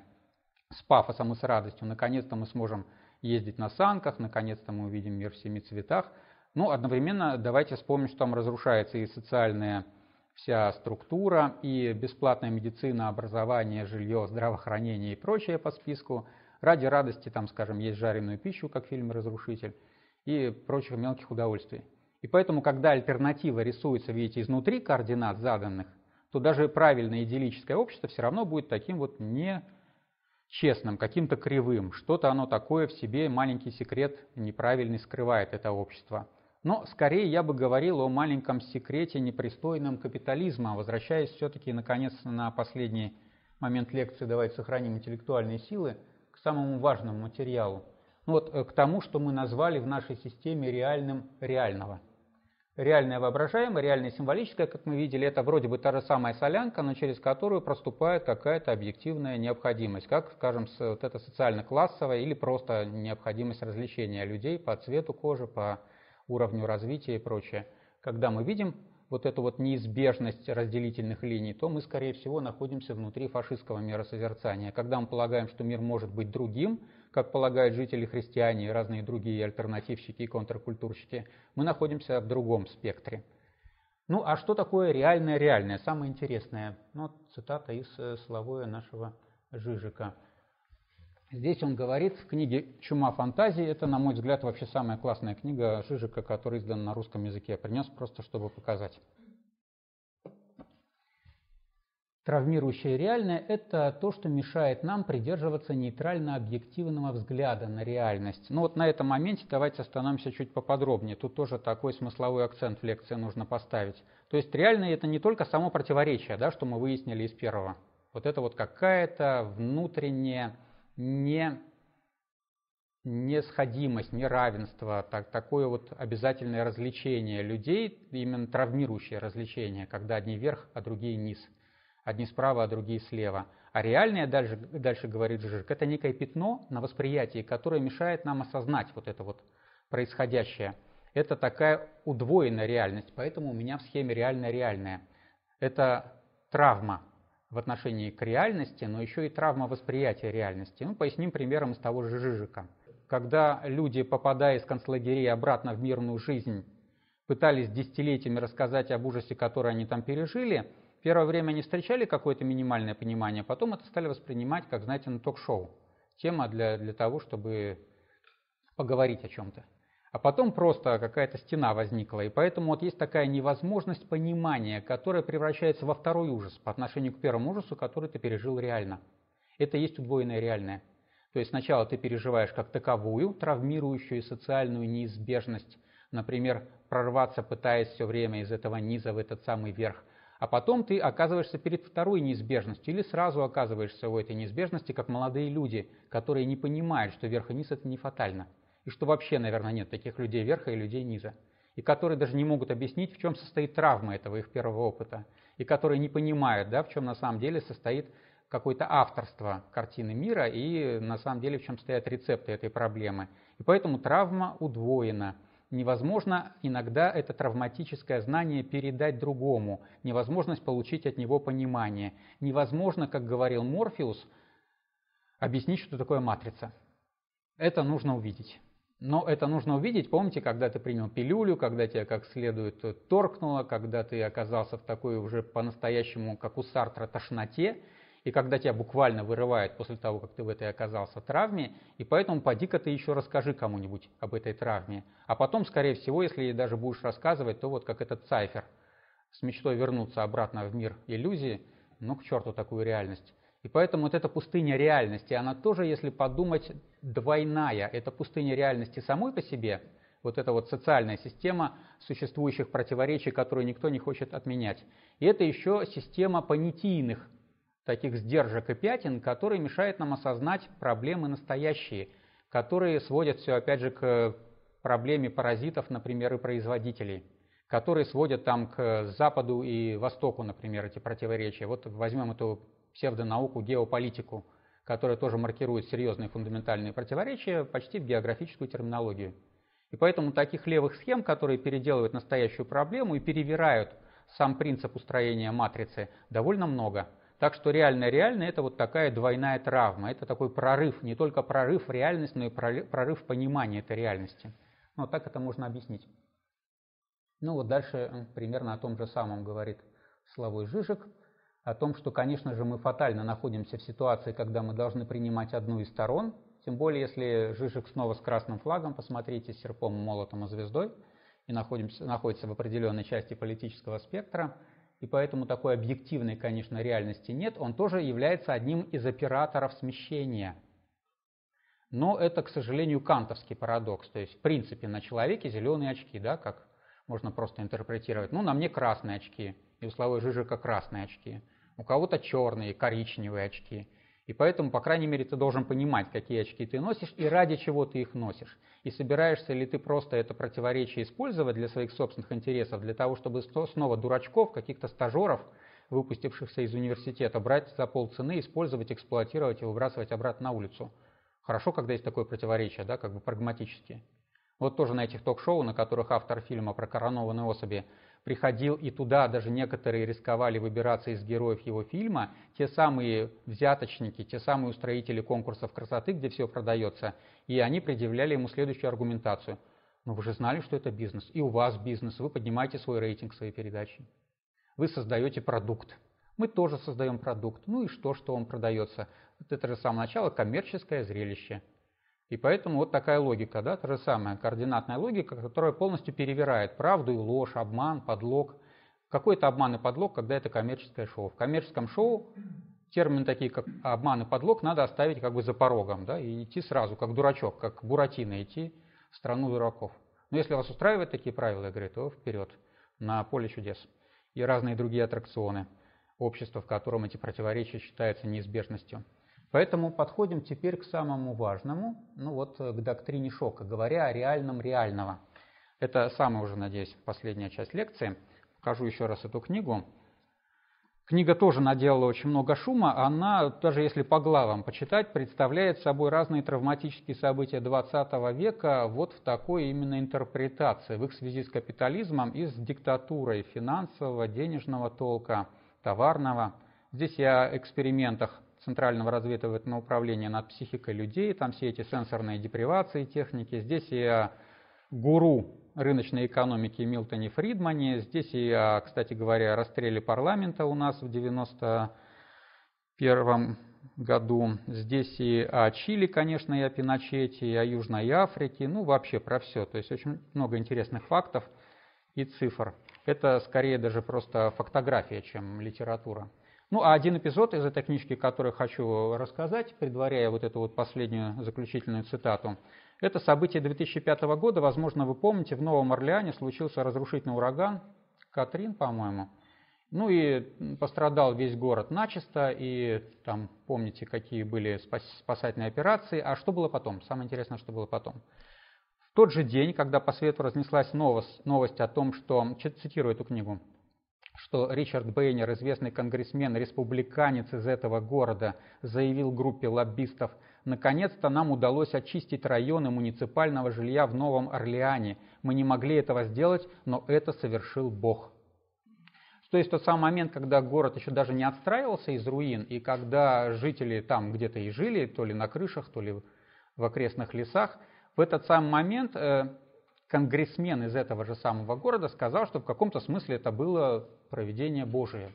с пафосом и с радостью, наконец-то мы сможем ездить на санках, наконец-то мы увидим мир в семи цветах. Ну, одновременно давайте вспомним, что там разрушается и социальная вся структура, и бесплатная медицина, образование, жилье, здравоохранение и прочее по списку. Ради радости, там, скажем, есть жареную пищу, как в фильме «Разрушитель», и прочих мелких удовольствий. И поэтому, когда альтернатива рисуется, видите, изнутри координат заданных, то даже правильное идиллическое общество все равно будет таким вот не честным, каким-то кривым. Что-то оно такое в себе, маленький секрет неправильный скрывает это общество. Но скорее я бы говорил о маленьком секрете непристойном капитализма. Возвращаясь все-таки, наконец, на последний момент лекции, давайте сохраним интеллектуальные силы, к самому важному материалу. Ну вот, э, к тому, что мы назвали в нашей системе реальным реального – Реальное воображаемое, реальное символическое, как мы видели, это вроде бы та же самая солянка, но через которую проступает какая-то объективная необходимость, как, скажем, вот это социально-классовая или просто необходимость развлечения людей по цвету кожи, по уровню развития и прочее. Когда мы видим вот эту вот неизбежность разделительных линий, то мы, скорее всего, находимся внутри фашистского миросозерцания. Когда мы полагаем, что мир может быть другим, как полагают жители христиане и разные другие альтернативщики и контркультурщики, мы находимся в другом спектре. Ну а что такое реальное-реальное? Самое интересное. Ну, цитата из э, словоя нашего Жижика. Здесь он говорит в книге «Чума фантазии». Это, на мой взгляд, вообще самая классная книга Жижика, которая издана на русском языке. Я принес просто, чтобы показать. Травмирующее реальное – это то, что мешает нам придерживаться нейтрально-объективного взгляда на реальность. Ну вот на этом моменте давайте остановимся чуть поподробнее. Тут тоже такой смысловой акцент в лекции нужно поставить. То есть реальное – это не только само противоречие, да, что мы выяснили из первого. Вот это вот какая-то внутренняя не несходимость, неравенство, так, такое вот обязательное развлечение людей, именно травмирующее развлечение, когда одни вверх, а другие низ – Одни справа, а другие слева. А реальное, дальше, дальше говорит Жижик, это некое пятно на восприятии, которое мешает нам осознать вот это вот происходящее. Это такая удвоенная реальность, поэтому у меня в схеме реальное-реальное. Это травма в отношении к реальности, но еще и травма восприятия реальности. Ну, поясним примером из того же Жижика. когда люди, попадая из концлагерей обратно в мирную жизнь, пытались десятилетиями рассказать об ужасе, который они там пережили, первое время они встречали какое-то минимальное понимание, а потом это стали воспринимать, как, знаете, на ток-шоу. Тема для, для того, чтобы поговорить о чем-то. А потом просто какая-то стена возникла. И поэтому вот есть такая невозможность понимания, которая превращается во второй ужас по отношению к первому ужасу, который ты пережил реально. Это есть удвоенное реальное. То есть сначала ты переживаешь как таковую, травмирующую социальную неизбежность, например, прорваться, пытаясь все время из этого низа в этот самый верх, а потом ты оказываешься перед второй неизбежностью или сразу оказываешься в этой неизбежности, как молодые люди, которые не понимают, что верх и низ это не фатально, и что вообще, наверное, нет таких людей верха и людей низа, и которые даже не могут объяснить, в чем состоит травма этого их первого опыта, и которые не понимают, да, в чем на самом деле состоит какое-то авторство картины мира и на самом деле в чем стоят рецепты этой проблемы. И поэтому травма удвоена. Невозможно иногда это травматическое знание передать другому, невозможность получить от него понимание. Невозможно, как говорил Морфеус, объяснить, что такое матрица. Это нужно увидеть. Но это нужно увидеть, помните, когда ты принял пилюлю, когда тебя как следует торкнуло, когда ты оказался в такой уже по-настоящему, как у Сартра, тошноте, и когда тебя буквально вырывает после того, как ты в этой оказался травме, и поэтому поди-ка ты еще расскажи кому-нибудь об этой травме. А потом, скорее всего, если даже будешь рассказывать, то вот как этот цайфер с мечтой вернуться обратно в мир иллюзии, ну к черту такую реальность. И поэтому вот эта пустыня реальности, она тоже, если подумать, двойная. Это пустыня реальности самой по себе, вот эта вот социальная система существующих противоречий, которую никто не хочет отменять. И это еще система понятийных таких сдержек и пятен, которые мешают нам осознать проблемы настоящие, которые сводят все опять же к проблеме паразитов, например, и производителей, которые сводят там к Западу и Востоку, например, эти противоречия. Вот возьмем эту псевдонауку, геополитику, которая тоже маркирует серьезные фундаментальные противоречия почти в географическую терминологию. И поэтому таких левых схем, которые переделывают настоящую проблему и перевирают сам принцип устроения матрицы, довольно много – так что реальное-реальное – это вот такая двойная травма. Это такой прорыв, не только прорыв в реальность, но и прорыв понимания этой реальности. Ну, вот так это можно объяснить. Ну вот дальше примерно о том же самом говорит Славой Жижик, о том, что, конечно же, мы фатально находимся в ситуации, когда мы должны принимать одну из сторон, тем более, если Жижик снова с красным флагом, посмотрите, с серпом, молотом и звездой, и находимся, находится в определенной части политического спектра – и поэтому такой объективной, конечно, реальности нет, он тоже является одним из операторов смещения. Но это, к сожалению, кантовский парадокс. То есть, в принципе, на человеке зеленые очки, да, как можно просто интерпретировать. Ну, на мне красные очки, и у Славы Жижика красные очки. У кого-то черные, коричневые очки. И поэтому, по крайней мере, ты должен понимать, какие очки ты носишь и ради чего ты их носишь. И собираешься ли ты просто это противоречие использовать для своих собственных интересов, для того, чтобы снова дурачков, каких-то стажеров, выпустившихся из университета, брать за полцены, использовать, эксплуатировать и выбрасывать обратно на улицу. Хорошо, когда есть такое противоречие, да, как бы прагматически. Вот тоже на этих ток-шоу, на которых автор фильма про коронованные особи приходил и туда даже некоторые рисковали выбираться из героев его фильма, те самые взяточники, те самые устроители конкурсов красоты, где все продается, и они предъявляли ему следующую аргументацию. Но вы же знали, что это бизнес, и у вас бизнес, вы поднимаете свой рейтинг своей передачи. Вы создаете продукт. Мы тоже создаем продукт. Ну и что, что он продается? Это же с самого начала коммерческое зрелище – и поэтому вот такая логика, да, та же самая координатная логика, которая полностью перевирает правду и ложь, обман, подлог. Какой-то обман и подлог, когда это коммерческое шоу. В коммерческом шоу термины такие, как обман и подлог, надо оставить как бы за порогом, да, и идти сразу, как дурачок, как Буратино, идти в страну дураков. Но если вас устраивают такие правила игры, то вперед, на поле чудес. И разные другие аттракционы, общества, в котором эти противоречия считаются неизбежностью. Поэтому подходим теперь к самому важному, ну вот к доктрине шока, говоря о реальном реального. Это самая уже, надеюсь, последняя часть лекции. Покажу еще раз эту книгу. Книга тоже наделала очень много шума. Она, даже если по главам почитать, представляет собой разные травматические события 20 века вот в такой именно интерпретации, в их связи с капитализмом и с диктатурой финансового, денежного толка, товарного. Здесь я экспериментах Центрального разведывательного управления над психикой людей, там все эти сенсорные депривации техники. Здесь и о гуру рыночной экономики Милтоне Фридмане, здесь и о, кстати говоря, о расстреле парламента у нас в 91 году. Здесь и о Чили, конечно, и о Пиночете, и о Южной Африке, ну вообще про все. То есть очень много интересных фактов и цифр. Это скорее даже просто фактография, чем литература. Ну, а один эпизод из этой книжки, который хочу рассказать, предваряя вот эту вот последнюю заключительную цитату, это событие 2005 года, возможно, вы помните, в Новом Орлеане случился разрушительный ураган, Катрин, по-моему. Ну и пострадал весь город начисто, и там помните, какие были спасательные операции. А что было потом? Самое интересное, что было потом. В тот же день, когда по свету разнеслась новость, новость о том, что, цитирую эту книгу, что Ричард Бейнер, известный конгрессмен, республиканец из этого города, заявил группе лоббистов, «Наконец-то нам удалось очистить районы муниципального жилья в Новом Орлеане. Мы не могли этого сделать, но это совершил Бог». То есть тот самый момент, когда город еще даже не отстраивался из руин, и когда жители там где-то и жили, то ли на крышах, то ли в окрестных лесах, в этот самый момент э, конгрессмен из этого же самого города сказал, что в каком-то смысле это было проведение Божие.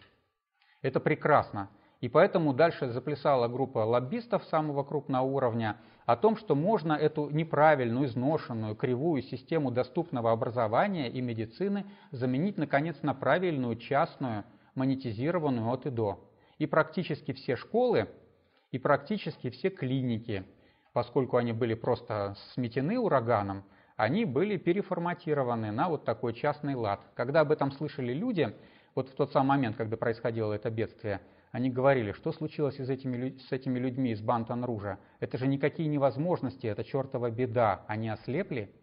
Это прекрасно. И поэтому дальше заплясала группа лоббистов самого крупного уровня о том, что можно эту неправильную, изношенную, кривую систему доступного образования и медицины заменить, наконец, на правильную, частную, монетизированную от и до. И практически все школы, и практически все клиники, поскольку они были просто сметены ураганом, они были переформатированы на вот такой частный лад. Когда об этом слышали люди, вот в тот самый момент, когда происходило это бедствие, они говорили, что случилось с этими, с этими людьми из Бантон-Ружа? Это же никакие невозможности, это чертова беда. Они ослепли?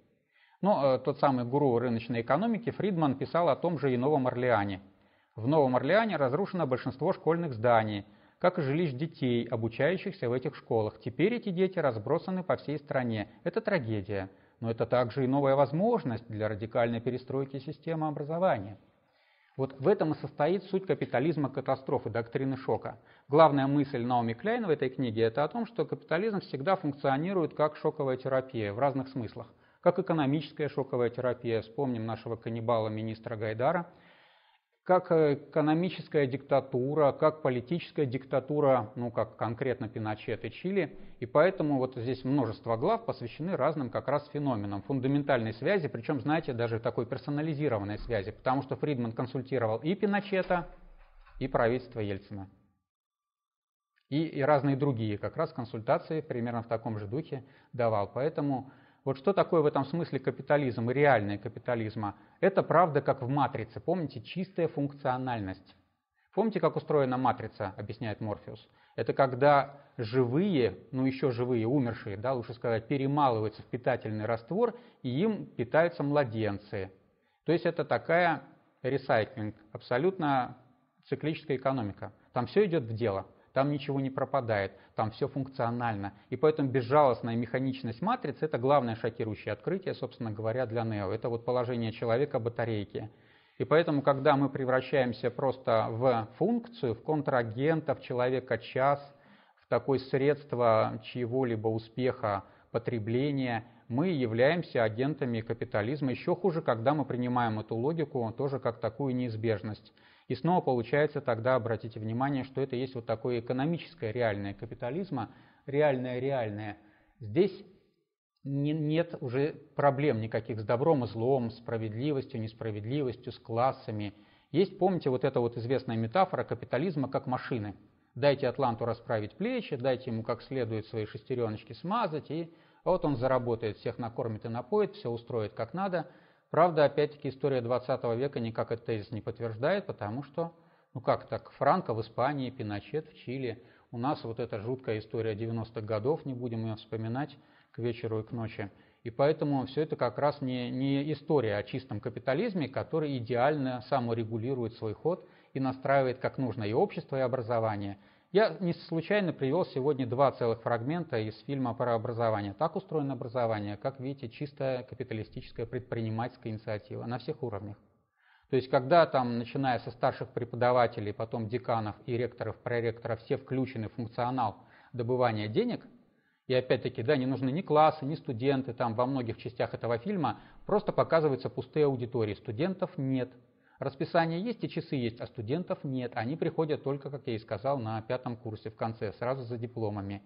Но э, тот самый гуру рыночной экономики Фридман писал о том же и Новом Орлеане. В Новом Орлеане разрушено большинство школьных зданий, как и жилищ детей, обучающихся в этих школах. Теперь эти дети разбросаны по всей стране. Это трагедия. Но это также и новая возможность для радикальной перестройки системы образования. Вот в этом и состоит суть капитализма катастрофы, доктрины шока. Главная мысль Наоми Кляйн в этой книге – это о том, что капитализм всегда функционирует как шоковая терапия в разных смыслах. Как экономическая шоковая терапия, вспомним нашего каннибала министра Гайдара – как экономическая диктатура, как политическая диктатура, ну как конкретно Пиночет и Чили. И поэтому вот здесь множество глав посвящены разным как раз феноменам фундаментальной связи, причем, знаете, даже такой персонализированной связи, потому что Фридман консультировал и Пиночета, и правительство Ельцина. И, и разные другие как раз консультации примерно в таком же духе давал. Поэтому вот что такое в этом смысле капитализм и реальный капитализма? Это правда как в матрице. Помните, чистая функциональность. Помните, как устроена матрица, объясняет Морфеус? Это когда живые, ну еще живые, умершие, да, лучше сказать, перемалываются в питательный раствор, и им питаются младенцы. То есть это такая ресайклинг, абсолютно циклическая экономика. Там все идет в дело там ничего не пропадает, там все функционально. И поэтому безжалостная механичность матрицы – это главное шокирующее открытие, собственно говоря, для Нео. Это вот положение человека батарейки. И поэтому, когда мы превращаемся просто в функцию, в контрагента, в человека-час, в такое средство чьего-либо успеха, потребления, мы являемся агентами капитализма. Еще хуже, когда мы принимаем эту логику тоже как такую неизбежность. И снова получается тогда, обратите внимание, что это есть вот такое экономическое реальное капитализма, реальное-реальное. Здесь не, нет уже проблем никаких с добром и злом, справедливостью, несправедливостью, с классами. Есть, помните, вот эта вот известная метафора капитализма как машины. Дайте Атланту расправить плечи, дайте ему как следует свои шестереночки смазать, и вот он заработает, всех накормит и напоит, все устроит как надо – Правда, опять-таки, история 20 века никак этот тезис не подтверждает, потому что, ну как так, Франко в Испании, Пиночет в Чили, у нас вот эта жуткая история 90-х годов, не будем ее вспоминать к вечеру и к ночи. И поэтому все это как раз не, не история о чистом капитализме, который идеально саморегулирует свой ход и настраивает как нужно и общество, и образование – я не случайно привел сегодня два целых фрагмента из фильма про образование. Так устроено образование, как видите, чистая капиталистическая предпринимательская инициатива на всех уровнях. То есть, когда там, начиная со старших преподавателей, потом деканов и ректоров, проректоров, все включены в функционал добывания денег, и опять-таки, да, не нужны ни классы, ни студенты, там во многих частях этого фильма просто показываются пустые аудитории, студентов нет. Расписание есть и часы есть, а студентов нет. Они приходят только, как я и сказал, на пятом курсе в конце, сразу за дипломами.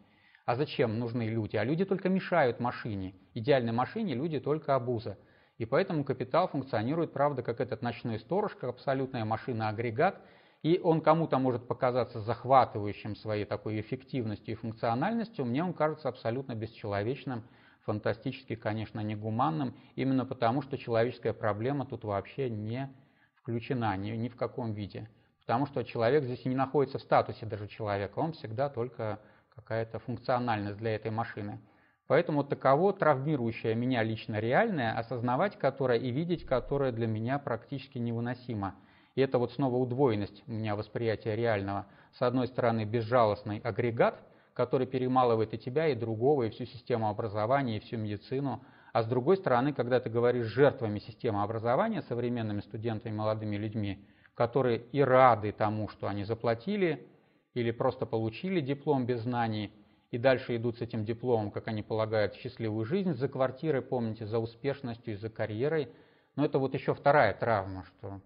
А зачем нужны люди? А люди только мешают машине. Идеальной машине люди только обуза. И поэтому капитал функционирует, правда, как этот ночной сторож, как абсолютная машина-агрегат, и он кому-то может показаться захватывающим своей такой эффективностью и функциональностью, мне он кажется абсолютно бесчеловечным, фантастически, конечно, негуманным, именно потому, что человеческая проблема тут вообще не включена ни, ни в каком виде. Потому что человек здесь не находится в статусе даже человека, он всегда только какая-то функциональность для этой машины. Поэтому таково травмирующее меня лично реальное, осознавать которое и видеть которое для меня практически невыносимо. И это вот снова удвоенность у меня восприятия реального. С одной стороны, безжалостный агрегат, который перемалывает и тебя, и другого, и всю систему образования, и всю медицину. А с другой стороны, когда ты говоришь жертвами системы образования, современными студентами, молодыми людьми, которые и рады тому, что они заплатили, или просто получили диплом без знаний, и дальше идут с этим дипломом, как они полагают, в счастливую жизнь, за квартирой, помните, за успешностью и за карьерой. Но это вот еще вторая травма, что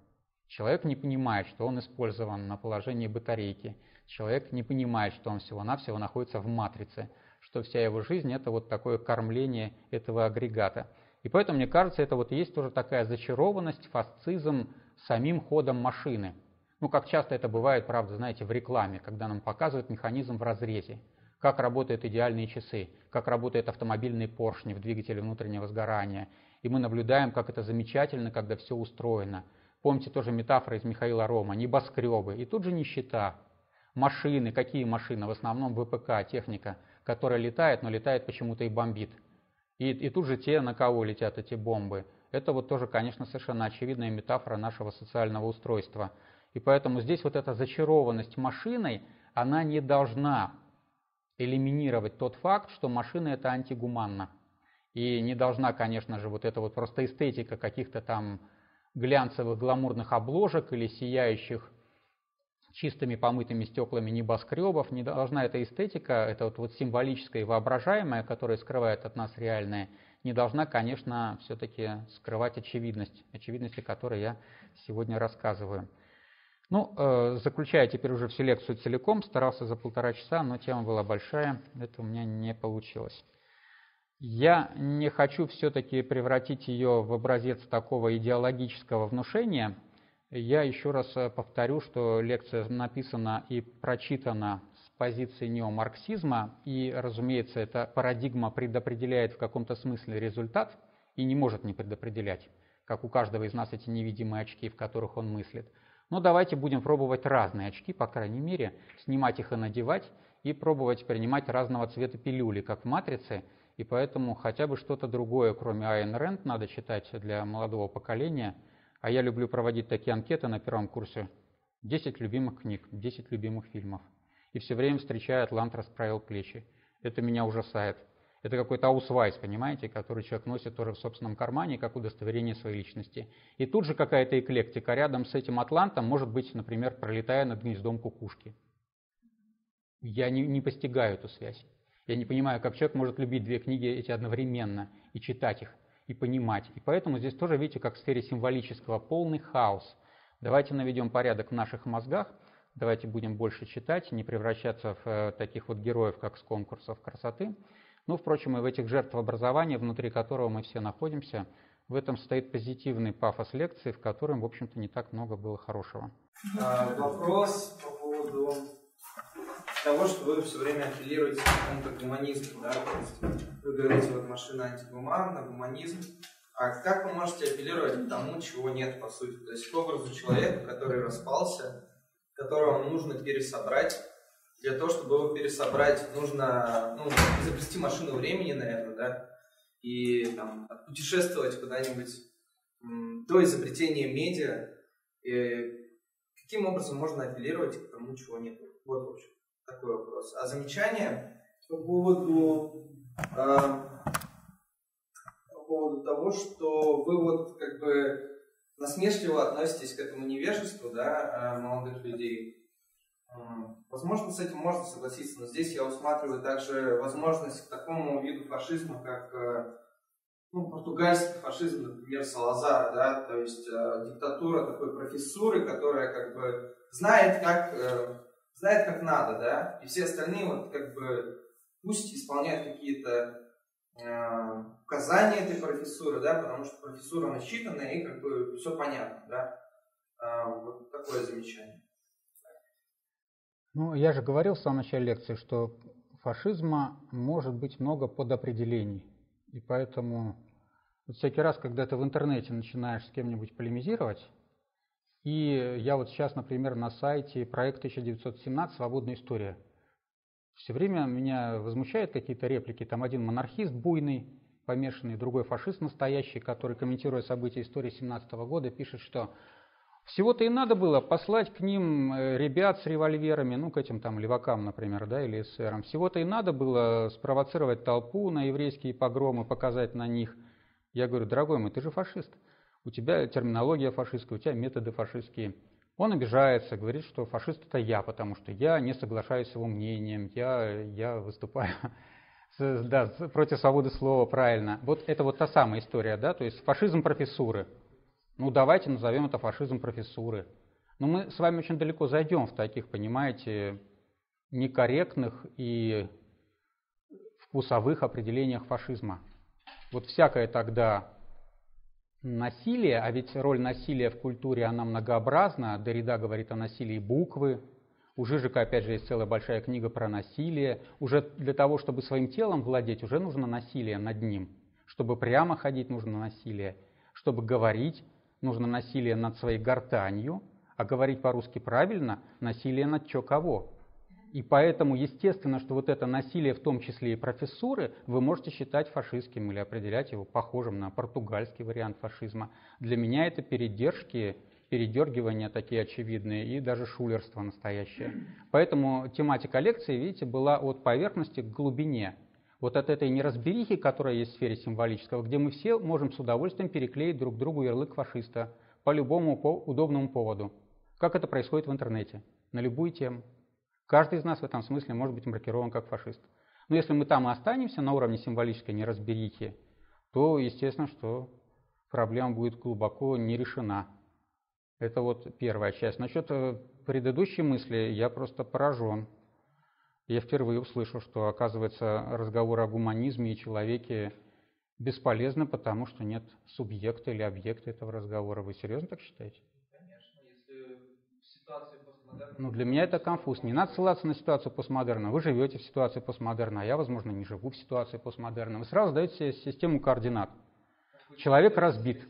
человек не понимает, что он использован на положении батарейки. Человек не понимает, что он всего-навсего находится в матрице, что вся его жизнь – это вот такое кормление этого агрегата. И поэтому, мне кажется, это вот есть тоже такая зачарованность, фасцизм самим ходом машины. Ну, как часто это бывает, правда, знаете, в рекламе, когда нам показывают механизм в разрезе как работают идеальные часы, как работают автомобильные поршни в двигателе внутреннего сгорания. И мы наблюдаем, как это замечательно, когда все устроено. Помните тоже метафора из Михаила Рома, небоскребы, и тут же нищета. Машины, какие машины? В основном ВПК, техника, которая летает, но летает почему-то и бомбит. И, и тут же те, на кого летят эти бомбы. Это вот тоже, конечно, совершенно очевидная метафора нашего социального устройства. И поэтому здесь вот эта зачарованность машиной, она не должна элиминировать тот факт, что машина это антигуманна. И не должна, конечно же, вот эта вот просто эстетика каких-то там глянцевых гламурных обложек или сияющих чистыми помытыми стеклами небоскребов, не должна эта эстетика, это вот, вот символическая и воображаемая, которая скрывает от нас реальное, не должна, конечно, все-таки скрывать очевидность, очевидности, которой я сегодня рассказываю. Ну, э, заключая теперь уже всю лекцию целиком, старался за полтора часа, но тема была большая, это у меня не получилось. Я не хочу все-таки превратить ее в образец такого идеологического внушения. Я еще раз э, повторю, что лекция написана и прочитана с позиции неомарксизма, и, разумеется, эта парадигма предопределяет в каком-то смысле результат и не может не предопределять, как у каждого из нас эти невидимые очки, в которых он мыслит – но давайте будем пробовать разные очки, по крайней мере, снимать их и надевать, и пробовать принимать разного цвета пилюли, как в «Матрице», и поэтому хотя бы что-то другое, кроме Айн Рэнд, надо читать для молодого поколения. А я люблю проводить такие анкеты на первом курсе. 10 любимых книг, 10 любимых фильмов. И все время встречаю «Атлант расправил плечи». Это меня ужасает. Это какой-то аусвайс, понимаете, который человек носит тоже в собственном кармане, как удостоверение своей личности. И тут же какая-то эклектика. Рядом с этим атлантом может быть, например, пролетая над гнездом кукушки. Я не, не постигаю эту связь. Я не понимаю, как человек может любить две книги эти одновременно и читать их, и понимать. И поэтому здесь тоже, видите, как в сфере символического полный хаос. Давайте наведем порядок в наших мозгах, давайте будем больше читать, не превращаться в э, таких вот героев, как с конкурсов красоты. Ну, впрочем, и в этих жертвах образования, внутри которого мы все находимся, в этом стоит позитивный пафос лекции, в котором, в общем-то, не так много было хорошего. А, вопрос по поводу того, что вы все время апеллируете к какому-то гуманизму, да, то есть вы говорите, вот машина антигуманна, гуманизм, а как вы можете апеллировать к тому, чего нет по сути? То есть к образу человека, который распался, которого нужно пересобрать, для того, чтобы его пересобрать, нужно ну, изобрести машину времени, наверное, да, и там, путешествовать куда-нибудь до изобретения медиа. И каким образом можно апеллировать к тому, чего нет? Вот, в общем, такой вопрос. А замечание по поводу, э, по поводу того, что вы вот как бы насмешливо относитесь к этому невежеству, да, молодых людей. Возможно, с этим можно согласиться, но здесь я усматриваю также возможность к такому виду фашизма, как ну, португальский фашизм, например, Салазара, да, то есть э, диктатура такой профессуры, которая как бы знает, как, э, знает, как надо, да, и все остальные вот как бы пусть исполняют какие-то э, указания этой профессуры, да, потому что профессура насчитанная и как бы все понятно, да. Э, вот такое замечание. Ну, я же говорил в самом начале лекции, что фашизма может быть много подопределений. И поэтому вот всякий раз, когда ты в интернете начинаешь с кем-нибудь полемизировать, и я вот сейчас, например, на сайте проект 1917 «Свободная история», все время меня возмущают какие-то реплики. Там один монархист буйный, помешанный, другой фашист настоящий, который, комментируя события истории 17 года, пишет, что всего-то и надо было послать к ним э, ребят с револьверами, ну, к этим там левакам, например, да, или эсерам. Всего-то и надо было спровоцировать толпу на еврейские погромы, показать на них. Я говорю, дорогой мой, ты же фашист. У тебя терминология фашистская, у тебя методы фашистские. Он обижается, говорит, что фашист это я, потому что я не соглашаюсь с его мнением, я, я выступаю да, против свободы слова, правильно. Вот это вот та самая история, да, то есть фашизм профессуры – ну, давайте назовем это фашизм профессуры. Но мы с вами очень далеко зайдем в таких, понимаете, некорректных и вкусовых определениях фашизма. Вот всякое тогда насилие, а ведь роль насилия в культуре, она многообразна. Дорида говорит о насилии буквы. У Жижика, опять же, есть целая большая книга про насилие. Уже для того, чтобы своим телом владеть, уже нужно насилие над ним. Чтобы прямо ходить, нужно насилие. Чтобы говорить, нужно насилие над своей гортанью, а говорить по-русски правильно – насилие над чё кого. И поэтому естественно, что вот это насилие, в том числе и профессуры, вы можете считать фашистским или определять его похожим на португальский вариант фашизма. Для меня это передержки, передергивания такие очевидные и даже шулерство настоящее. Поэтому тематика лекции, видите, была от поверхности к глубине – вот от этой неразберихи, которая есть в сфере символического, где мы все можем с удовольствием переклеить друг другу ярлык фашиста по любому удобному поводу. Как это происходит в интернете, на любую тему. Каждый из нас в этом смысле может быть маркирован как фашист. Но если мы там и останемся на уровне символической неразберихи, то естественно, что проблема будет глубоко не решена. Это вот первая часть. Насчет э, предыдущей мысли я просто поражен я впервые услышу, что, оказывается, разговор о гуманизме и человеке бесполезны, потому что нет субъекта или объекта этого разговора. Вы серьезно так считаете? Конечно, если ситуация постмодерна... Ну, для меня это конфуз. Не надо ссылаться на ситуацию постмодерна. Вы живете в ситуации постмодерна, а я, возможно, не живу в ситуации постмодерна. Вы сразу даете себе систему координат. Человек разбит.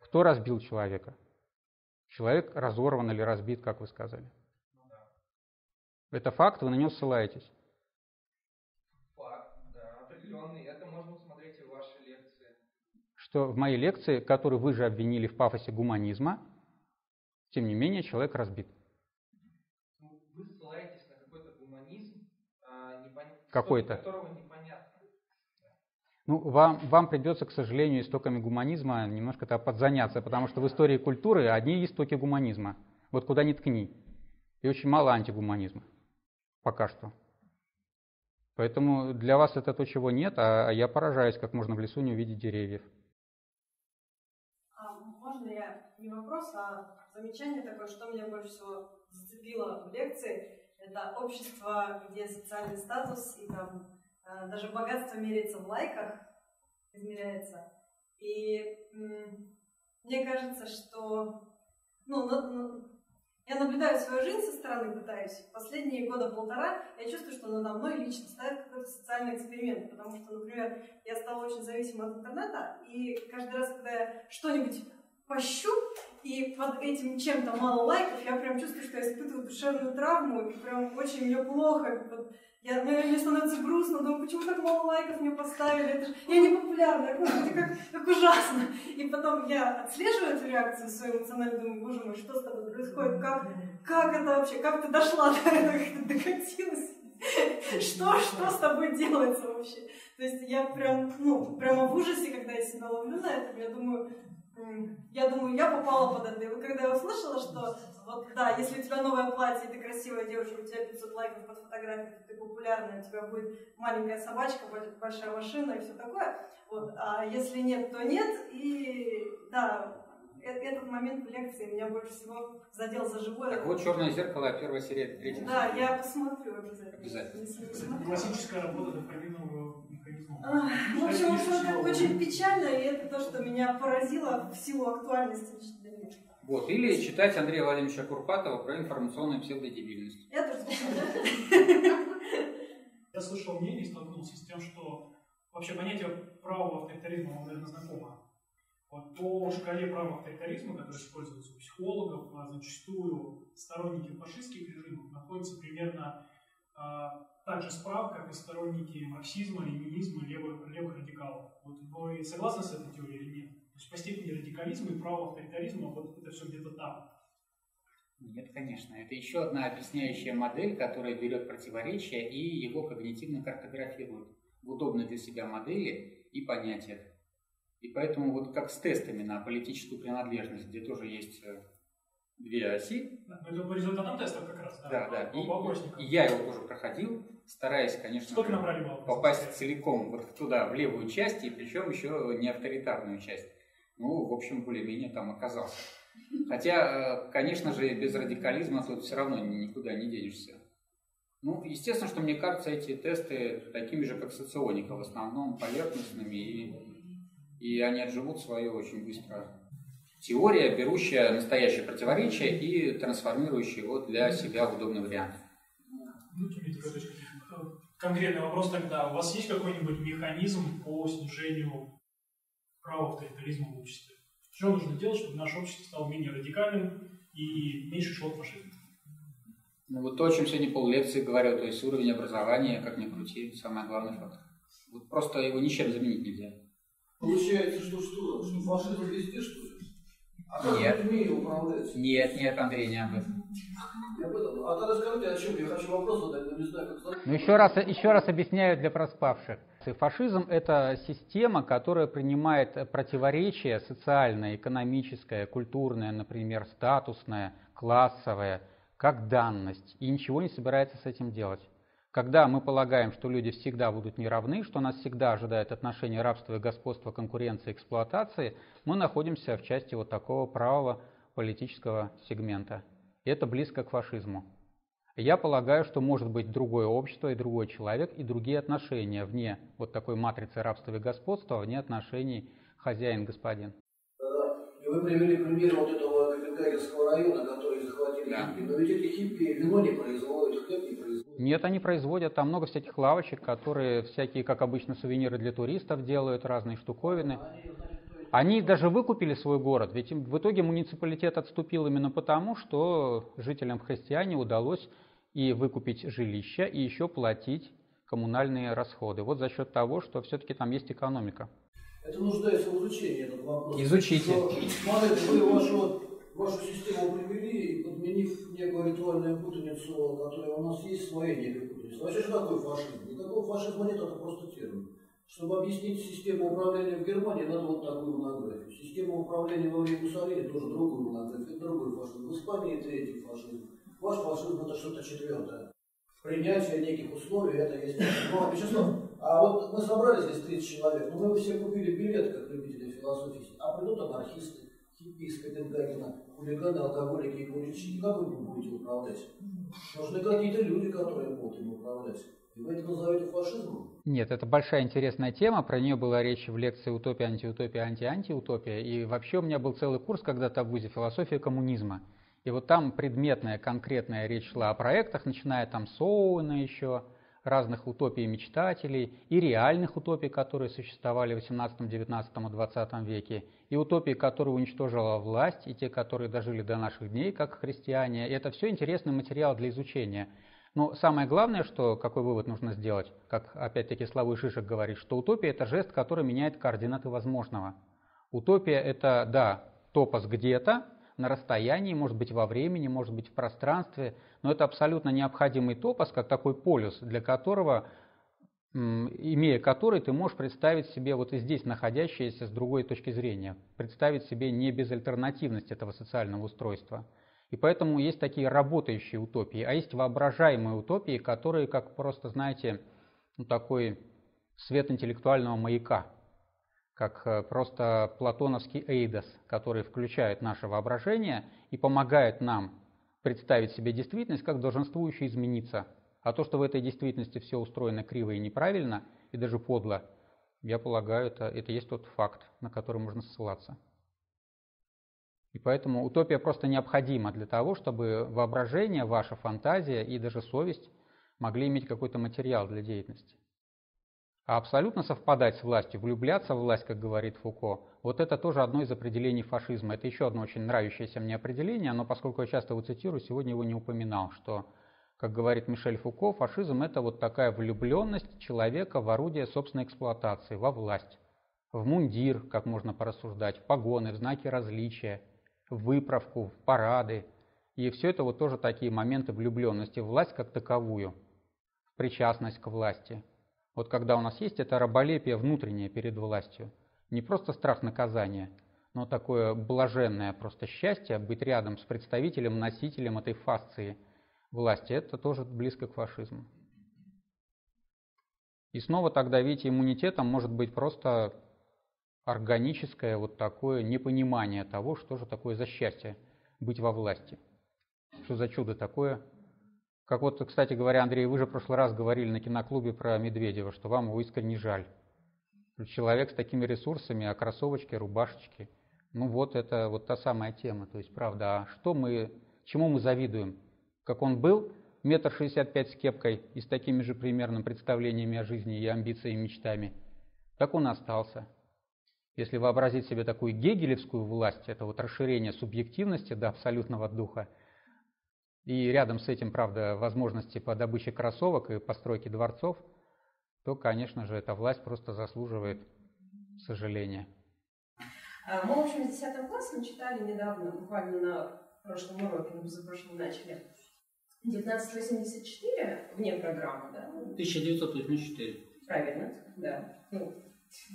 Кто разбил человека? Человек разорван или разбит, как вы сказали. Это факт, вы на него ссылаетесь. Факт, да, определенный. Это можно усмотреть и в вашей лекции. Что в моей лекции, которую вы же обвинили в пафосе гуманизма, тем не менее человек разбит. Ну, вы ссылаетесь на какой-то гуманизм, а, непон... какой-то. Ну, вам, вам придется, к сожалению, истоками гуманизма немножко -то подзаняться, потому что в истории культуры одни истоки гуманизма. Вот куда ни ткни. И очень мало антигуманизма. Пока что. Поэтому для вас это то, чего нет, а я поражаюсь, как можно в лесу не увидеть деревьев. А можно я не вопрос, а замечание такое, что меня больше всего зацепило в лекции, это общество, где социальный статус и там э, даже богатство меряется в лайках, измеряется. И мне кажется, что ну, я наблюдаю свою жизнь со стороны, пытаюсь. Последние года полтора я чувствую, что надо мной лично ставит какой-то социальный эксперимент. Потому что, например, я стала очень зависима от интернета, и каждый раз, когда я что-нибудь пощу, и под этим чем-то мало лайков, я прям чувствую, что я испытываю душевную травму, и прям очень мне плохо. Я, мне, мне становится грустно, думаю, почему так мало лайков мне поставили, это же, я не популярная, господи, как, как ужасно. И потом я отслеживаю эту реакцию свою эмоциональную, думаю, боже мой, что с тобой происходит, как, как это вообще, как ты дошла до этого, как ты докатилась? Что, что с тобой делается вообще? То есть я прям, ну, прямо в ужасе, когда я себя ловлю на этом, я думаю, я думаю, я попала под это. И когда я услышала, что вот да, если у тебя новое платье, ты красивая девушка, у тебя 500 лайков под фотографией, ты популярная, у тебя будет маленькая собачка, будет большая машина и все такое. Вот. А если нет, то нет. И да, этот момент в лекции меня больше всего задел за живое. Так вот «Черное зеркало», первая серия, третья Да, я посмотрю обязательно. Обязательно. Классическая работа дофаминового. В общем, это очень печально, и это то, что меня поразило в силу актуальности. Вот, или читать Андрея Владимировича Курпатова про информационную псевдодебильность. Я тоже Я слышал мнение и столкнулся с тем, что вообще понятие правого авторитаризма, вам, наверное, знакомо. Вот по шкале права авторитаризма, которая используется у психологов, а зачастую сторонники фашистских режимов находятся примерно а, так же справ, как и сторонники марксизма, ленинизма, левых, левых радикалов. Вот вы согласны с этой теорией или нет? То есть по степени радикализма и права авторитаризма вот это все где-то там. Нет, конечно. Это еще одна объясняющая модель, которая берет противоречия и его когнитивно картографирует в удобной для себя модели и понятиях. И поэтому вот как с тестами на политическую принадлежность, где тоже есть э, две оси. Да, но это по результатам тестов как раз, да? Да, да. И, и я его тоже проходил, стараясь, конечно, Сколько набрали баллов? попасть целиком вот туда, в левую часть, и причем еще не авторитарную часть. Ну, в общем, более-менее там оказался. Хотя, э, конечно же, без радикализма тут все равно никуда не денешься. Ну, естественно, что мне кажется, эти тесты такими же, как соционика, в основном поверхностными и и они отживут свое очень быстро. Теория, берущая настоящее противоречие и трансформирующая его для себя в удобный вариант. Ну, конкретный вопрос тогда. У вас есть какой-нибудь механизм по снижению права авторитаризма в обществе? Что нужно делать, чтобы наше общество стало менее радикальным и меньше шло к фашизму? Ну вот то, о чем сегодня пол лекции говорил, то есть уровень образования, как ни крути, самый главный фактор. Вот просто его ничем заменить нельзя. Получается, что что? Что фашизм везде, что ли? А нет. людьми управлять? Нет, нет, Андрей, не об этом. Я. А тогда скажите, о чем? Я хочу вопрос задать, но не знаю, как Ну еще раз, еще раз объясняю для проспавших. Фашизм – это система, которая принимает противоречия социальное, экономическое, культурное, например, статусное, классовое, как данность, и ничего не собирается с этим делать. Когда мы полагаем, что люди всегда будут неравны, что нас всегда ожидает отношения рабства и господства, конкуренции, эксплуатации, мы находимся в части вот такого правого политического сегмента. И это близко к фашизму. Я полагаю, что может быть другое общество и другой человек и другие отношения вне вот такой матрицы рабства и господства, вне отношений хозяин-господин. И вы привели пример вот этого Копенгагенского района, который да. хиппи. Но ведь эти хиппи вино не производят, хлеб не производят. Нет, они производят, там много всяких лавочек, которые всякие, как обычно, сувениры для туристов делают, разные штуковины. Они даже выкупили свой город, ведь в итоге муниципалитет отступил именно потому, что жителям христиане удалось и выкупить жилища, и еще платить коммунальные расходы. Вот за счет того, что все-таки там есть экономика. Это нуждается в изучении этот вопрос. Изучите. Что, смотрите, вы вашу, вашу систему привели, подменив некую ритуальную путаницу, которая у нас есть, своей некой путаницей. Вообще, что такое фашизм? Никакого фашизма нет, это просто термин. Чтобы объяснить систему управления в Германии, надо вот такую монографию. Система управления во время Муссолини тоже другую монографию, другой фашизм. В Испании третий фашизм. Ваш фашизм это что-то четвертое. Принятие неких условий, это есть. Ну, Вячеслав, а вот мы собрали здесь 30 человек, но мы все купили билет, как любители философии, а придут анархисты, хиппи из Копенгагена, хулиганы, алкоголики и курильщики. Как вы будете управлять? Нужны какие-то люди, которые будут им управлять. И вы это назовете фашизмом? Нет, это большая интересная тема, про нее была речь в лекции «Утопия, антиутопия, анти-антиутопия». И вообще у меня был целый курс когда-то в ВУЗе «Философия коммунизма». И вот там предметная, конкретная речь шла о проектах, начиная там с Оуэна еще, разных утопий мечтателей, и реальных утопий, которые существовали в 18, 19 и 20 веке, и утопии, которые уничтожила власть, и те, которые дожили до наших дней, как христиане. И это все интересный материал для изучения. Но самое главное, что какой вывод нужно сделать, как опять-таки Славой Шишек говорит, что утопия – это жест, который меняет координаты возможного. Утопия – это, да, топос где-то, на расстоянии, может быть во времени, может быть в пространстве, но это абсолютно необходимый топос, как такой полюс, для которого имея который ты можешь представить себе вот и здесь находящееся с другой точки зрения, представить себе не безальтернативность этого социального устройства. И поэтому есть такие работающие утопии, а есть воображаемые утопии, которые, как просто, знаете, ну, такой свет интеллектуального маяка, как э, просто платоновский эйдос, который включает наше воображение и помогает нам представить себе действительность как долженствующую измениться – а то, что в этой действительности все устроено криво и неправильно, и даже подло, я полагаю, это, это есть тот факт, на который можно ссылаться. И поэтому утопия просто необходима для того, чтобы воображение, ваша фантазия и даже совесть могли иметь какой-то материал для деятельности. А абсолютно совпадать с властью, влюбляться в власть, как говорит Фуко, вот это тоже одно из определений фашизма. Это еще одно очень нравящееся мне определение, но поскольку я часто его цитирую, сегодня его не упоминал, что как говорит Мишель Фуко, фашизм – это вот такая влюбленность человека в орудие собственной эксплуатации, во власть, в мундир, как можно порассуждать, в погоны, в знаки различия, в выправку, в парады. И все это вот тоже такие моменты влюбленности в власть как таковую, в причастность к власти. Вот когда у нас есть это раболепие внутреннее перед властью, не просто страх наказания, но такое блаженное просто счастье быть рядом с представителем, носителем этой фасции – власти, это тоже близко к фашизму. И снова тогда, видите, иммунитетом может быть просто органическое вот такое непонимание того, что же такое за счастье быть во власти. Что за чудо такое. Как вот, кстати говоря, Андрей, вы же в прошлый раз говорили на киноклубе про Медведева, что вам его искренне жаль. Человек с такими ресурсами, а кроссовочки, рубашечки. Ну вот это вот та самая тема. То есть, правда, а что мы, чему мы завидуем? как он был, метр шестьдесят пять с кепкой и с такими же примерно представлениями о жизни и амбициями, мечтами, так он остался. Если вообразить себе такую гегелевскую власть, это вот расширение субъективности до абсолютного духа, и рядом с этим, правда, возможности по добыче кроссовок и постройке дворцов, то, конечно же, эта власть просто заслуживает сожаления. А, мы, в общем, с 10 классом читали недавно, буквально на прошлом уроке, на позапрошлом начали, 1984 вне программы, да? 1984. Правильно, да. Ну.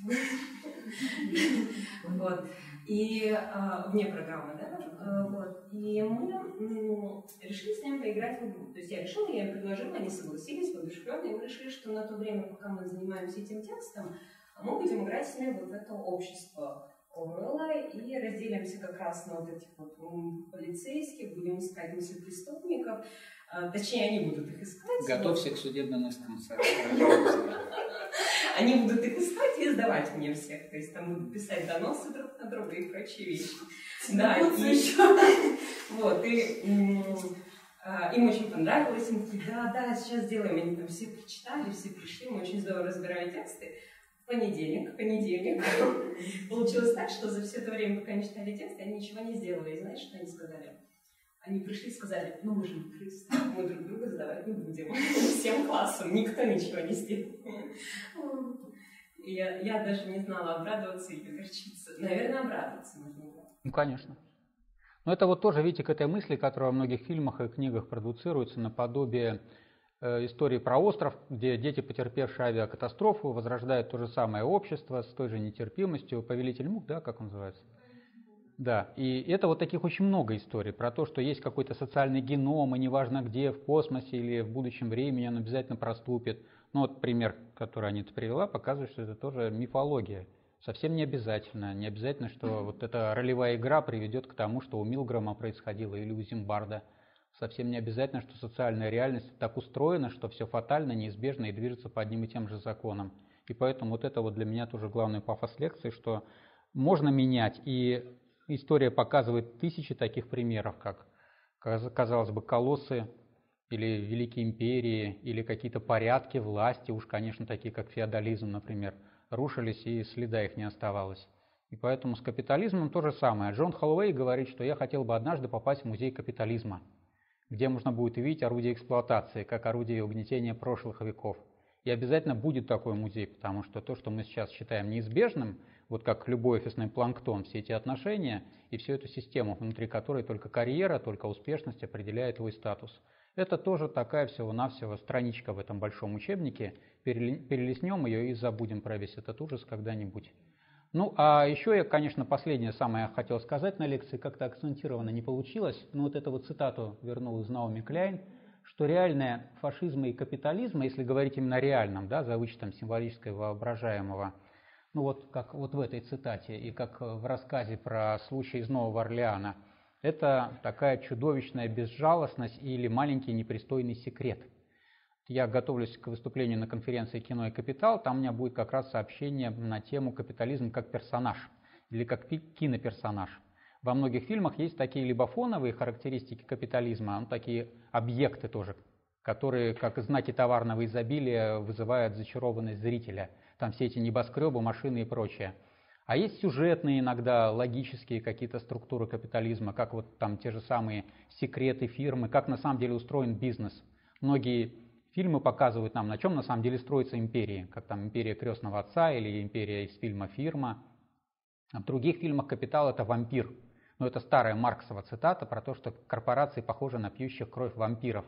вот. И а, вне программы, да? А, вот. И мы решили с ним поиграть в игру. То есть я решила, я им предложила, они согласились, воодушевленные. Мы решили, что на то время, пока мы занимаемся этим текстом, мы будем играть с ними вот в это общество Оруэлла и разделимся как раз на вот этих вот полицейских, будем искать мысли преступников. А, точнее, они будут их искать. Готовься к судебным искам. Они будут их искать и сдавать мне всех. То есть там будут писать доносы друг на друга и прочие вещи. Да, и еще. Вот, и а, им очень понравилось, им такие, да, да, сейчас сделаем. Они там все прочитали, все пришли, мы очень здорово разбирали тексты. Понедельник, понедельник, получилось так, что за все это время, пока они читали тексты, они ничего не сделали. И знаешь, что они сказали? Они пришли и сказали, ну мы же крысы, мы друг друга сдавать не будем. Всем классом никто ничего не сделал. Я, я даже не знала, обрадоваться или огорчиться. Наверное, обрадоваться можно. Ну, конечно. Но это вот тоже, видите, к этой мысли, которая во многих фильмах и книгах продуцируется, наподобие э, истории про остров, где дети, потерпевшие авиакатастрофу, возрождают то же самое общество с той же нетерпимостью. Повелитель мук, да, как он называется? Да, и это вот таких очень много историй про то, что есть какой-то социальный геном, и неважно где, в космосе или в будущем времени он обязательно проступит. Ну вот пример, который Анита привела, показывает, что это тоже мифология. Совсем не обязательно. Не обязательно, что вот эта ролевая игра приведет к тому, что у Милгрома происходило или у Зимбарда. Совсем не обязательно, что социальная реальность так устроена, что все фатально, неизбежно и движется по одним и тем же законам. И поэтому вот это вот для меня тоже главный пафос лекции, что можно менять и История показывает тысячи таких примеров, как, казалось бы, колоссы или великие империи, или какие-то порядки власти, уж, конечно, такие, как феодализм, например, рушились, и следа их не оставалось. И поэтому с капитализмом то же самое. Джон Холлоуэй говорит, что я хотел бы однажды попасть в музей капитализма, где можно будет увидеть орудие эксплуатации, как орудие угнетения прошлых веков. И обязательно будет такой музей, потому что то, что мы сейчас считаем неизбежным, вот как любой офисный планктон, все эти отношения и всю эту систему, внутри которой только карьера, только успешность определяет твой статус. Это тоже такая всего-навсего страничка в этом большом учебнике. Перелистнем ее и забудем про весь этот ужас когда-нибудь. Ну, а еще я, конечно, последнее самое хотел сказать на лекции, как-то акцентированно не получилось. Ну, вот эту вот цитату вернул из Наоми Кляйн, что реальное фашизма и капитализма, если говорить именно о реальном, да, за вычетом символического воображаемого, ну вот как вот в этой цитате и как в рассказе про случай из Нового Орлеана, это такая чудовищная безжалостность или маленький непристойный секрет – я готовлюсь к выступлению на конференции «Кино и капитал», там у меня будет как раз сообщение на тему «Капитализм как персонаж» или как киноперсонаж. Во многих фильмах есть такие либо фоновые характеристики капитализма, ну, такие объекты тоже, которые, как знаки товарного изобилия, вызывают зачарованность зрителя. Там все эти небоскребы, машины и прочее. А есть сюжетные иногда, логические какие-то структуры капитализма, как вот там те же самые секреты фирмы, как на самом деле устроен бизнес. Многие Фильмы показывают нам, на чем на самом деле строится империя, как там империя крестного отца или империя из фильма «Фирма». А в других фильмах «Капитал» — это вампир. Но это старая Марксова цитата про то, что корпорации похожи на пьющих кровь вампиров.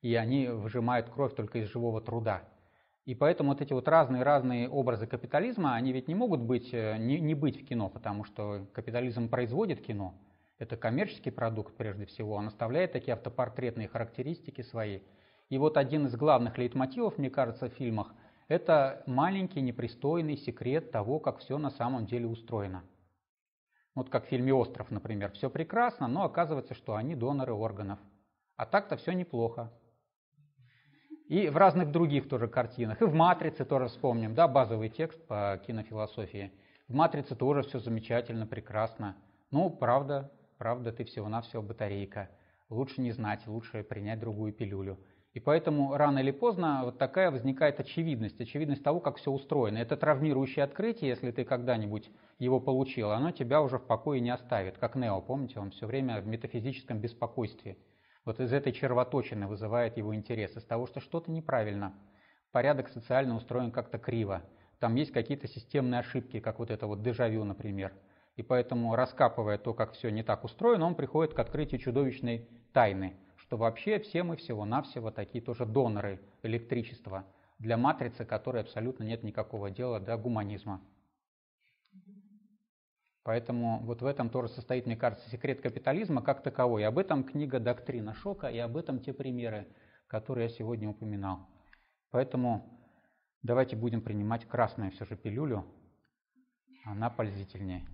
И они выжимают кровь только из живого труда. И поэтому вот эти вот разные-разные образы капитализма, они ведь не могут быть, э, не, не быть в кино, потому что капитализм производит кино. Это коммерческий продукт прежде всего, он оставляет такие автопортретные характеристики свои – и вот один из главных лейтмотивов, мне кажется, в фильмах – это маленький непристойный секрет того, как все на самом деле устроено. Вот как в фильме «Остров», например. Все прекрасно, но оказывается, что они доноры органов. А так-то все неплохо. И в разных других тоже картинах. И в «Матрице» тоже вспомним, да, базовый текст по кинофилософии. В «Матрице» тоже все замечательно, прекрасно. Ну, правда, правда, ты всего-навсего батарейка. Лучше не знать, лучше принять другую пилюлю. И поэтому рано или поздно вот такая возникает очевидность, очевидность того, как все устроено. Это травмирующее открытие, если ты когда-нибудь его получил, оно тебя уже в покое не оставит. Как Нео, помните, он все время в метафизическом беспокойстве. Вот из этой червоточины вызывает его интерес, из того, что что-то неправильно. Порядок социально устроен как-то криво. Там есть какие-то системные ошибки, как вот это вот дежавю, например. И поэтому, раскапывая то, как все не так устроено, он приходит к открытию чудовищной тайны – что вообще все мы всего-навсего такие тоже доноры электричества для матрицы, которой абсолютно нет никакого дела до гуманизма. Поэтому вот в этом тоже состоит, мне кажется, секрет капитализма как таковой. И об этом книга «Доктрина шока» и об этом те примеры, которые я сегодня упоминал. Поэтому давайте будем принимать красную все же пилюлю, она пользительнее.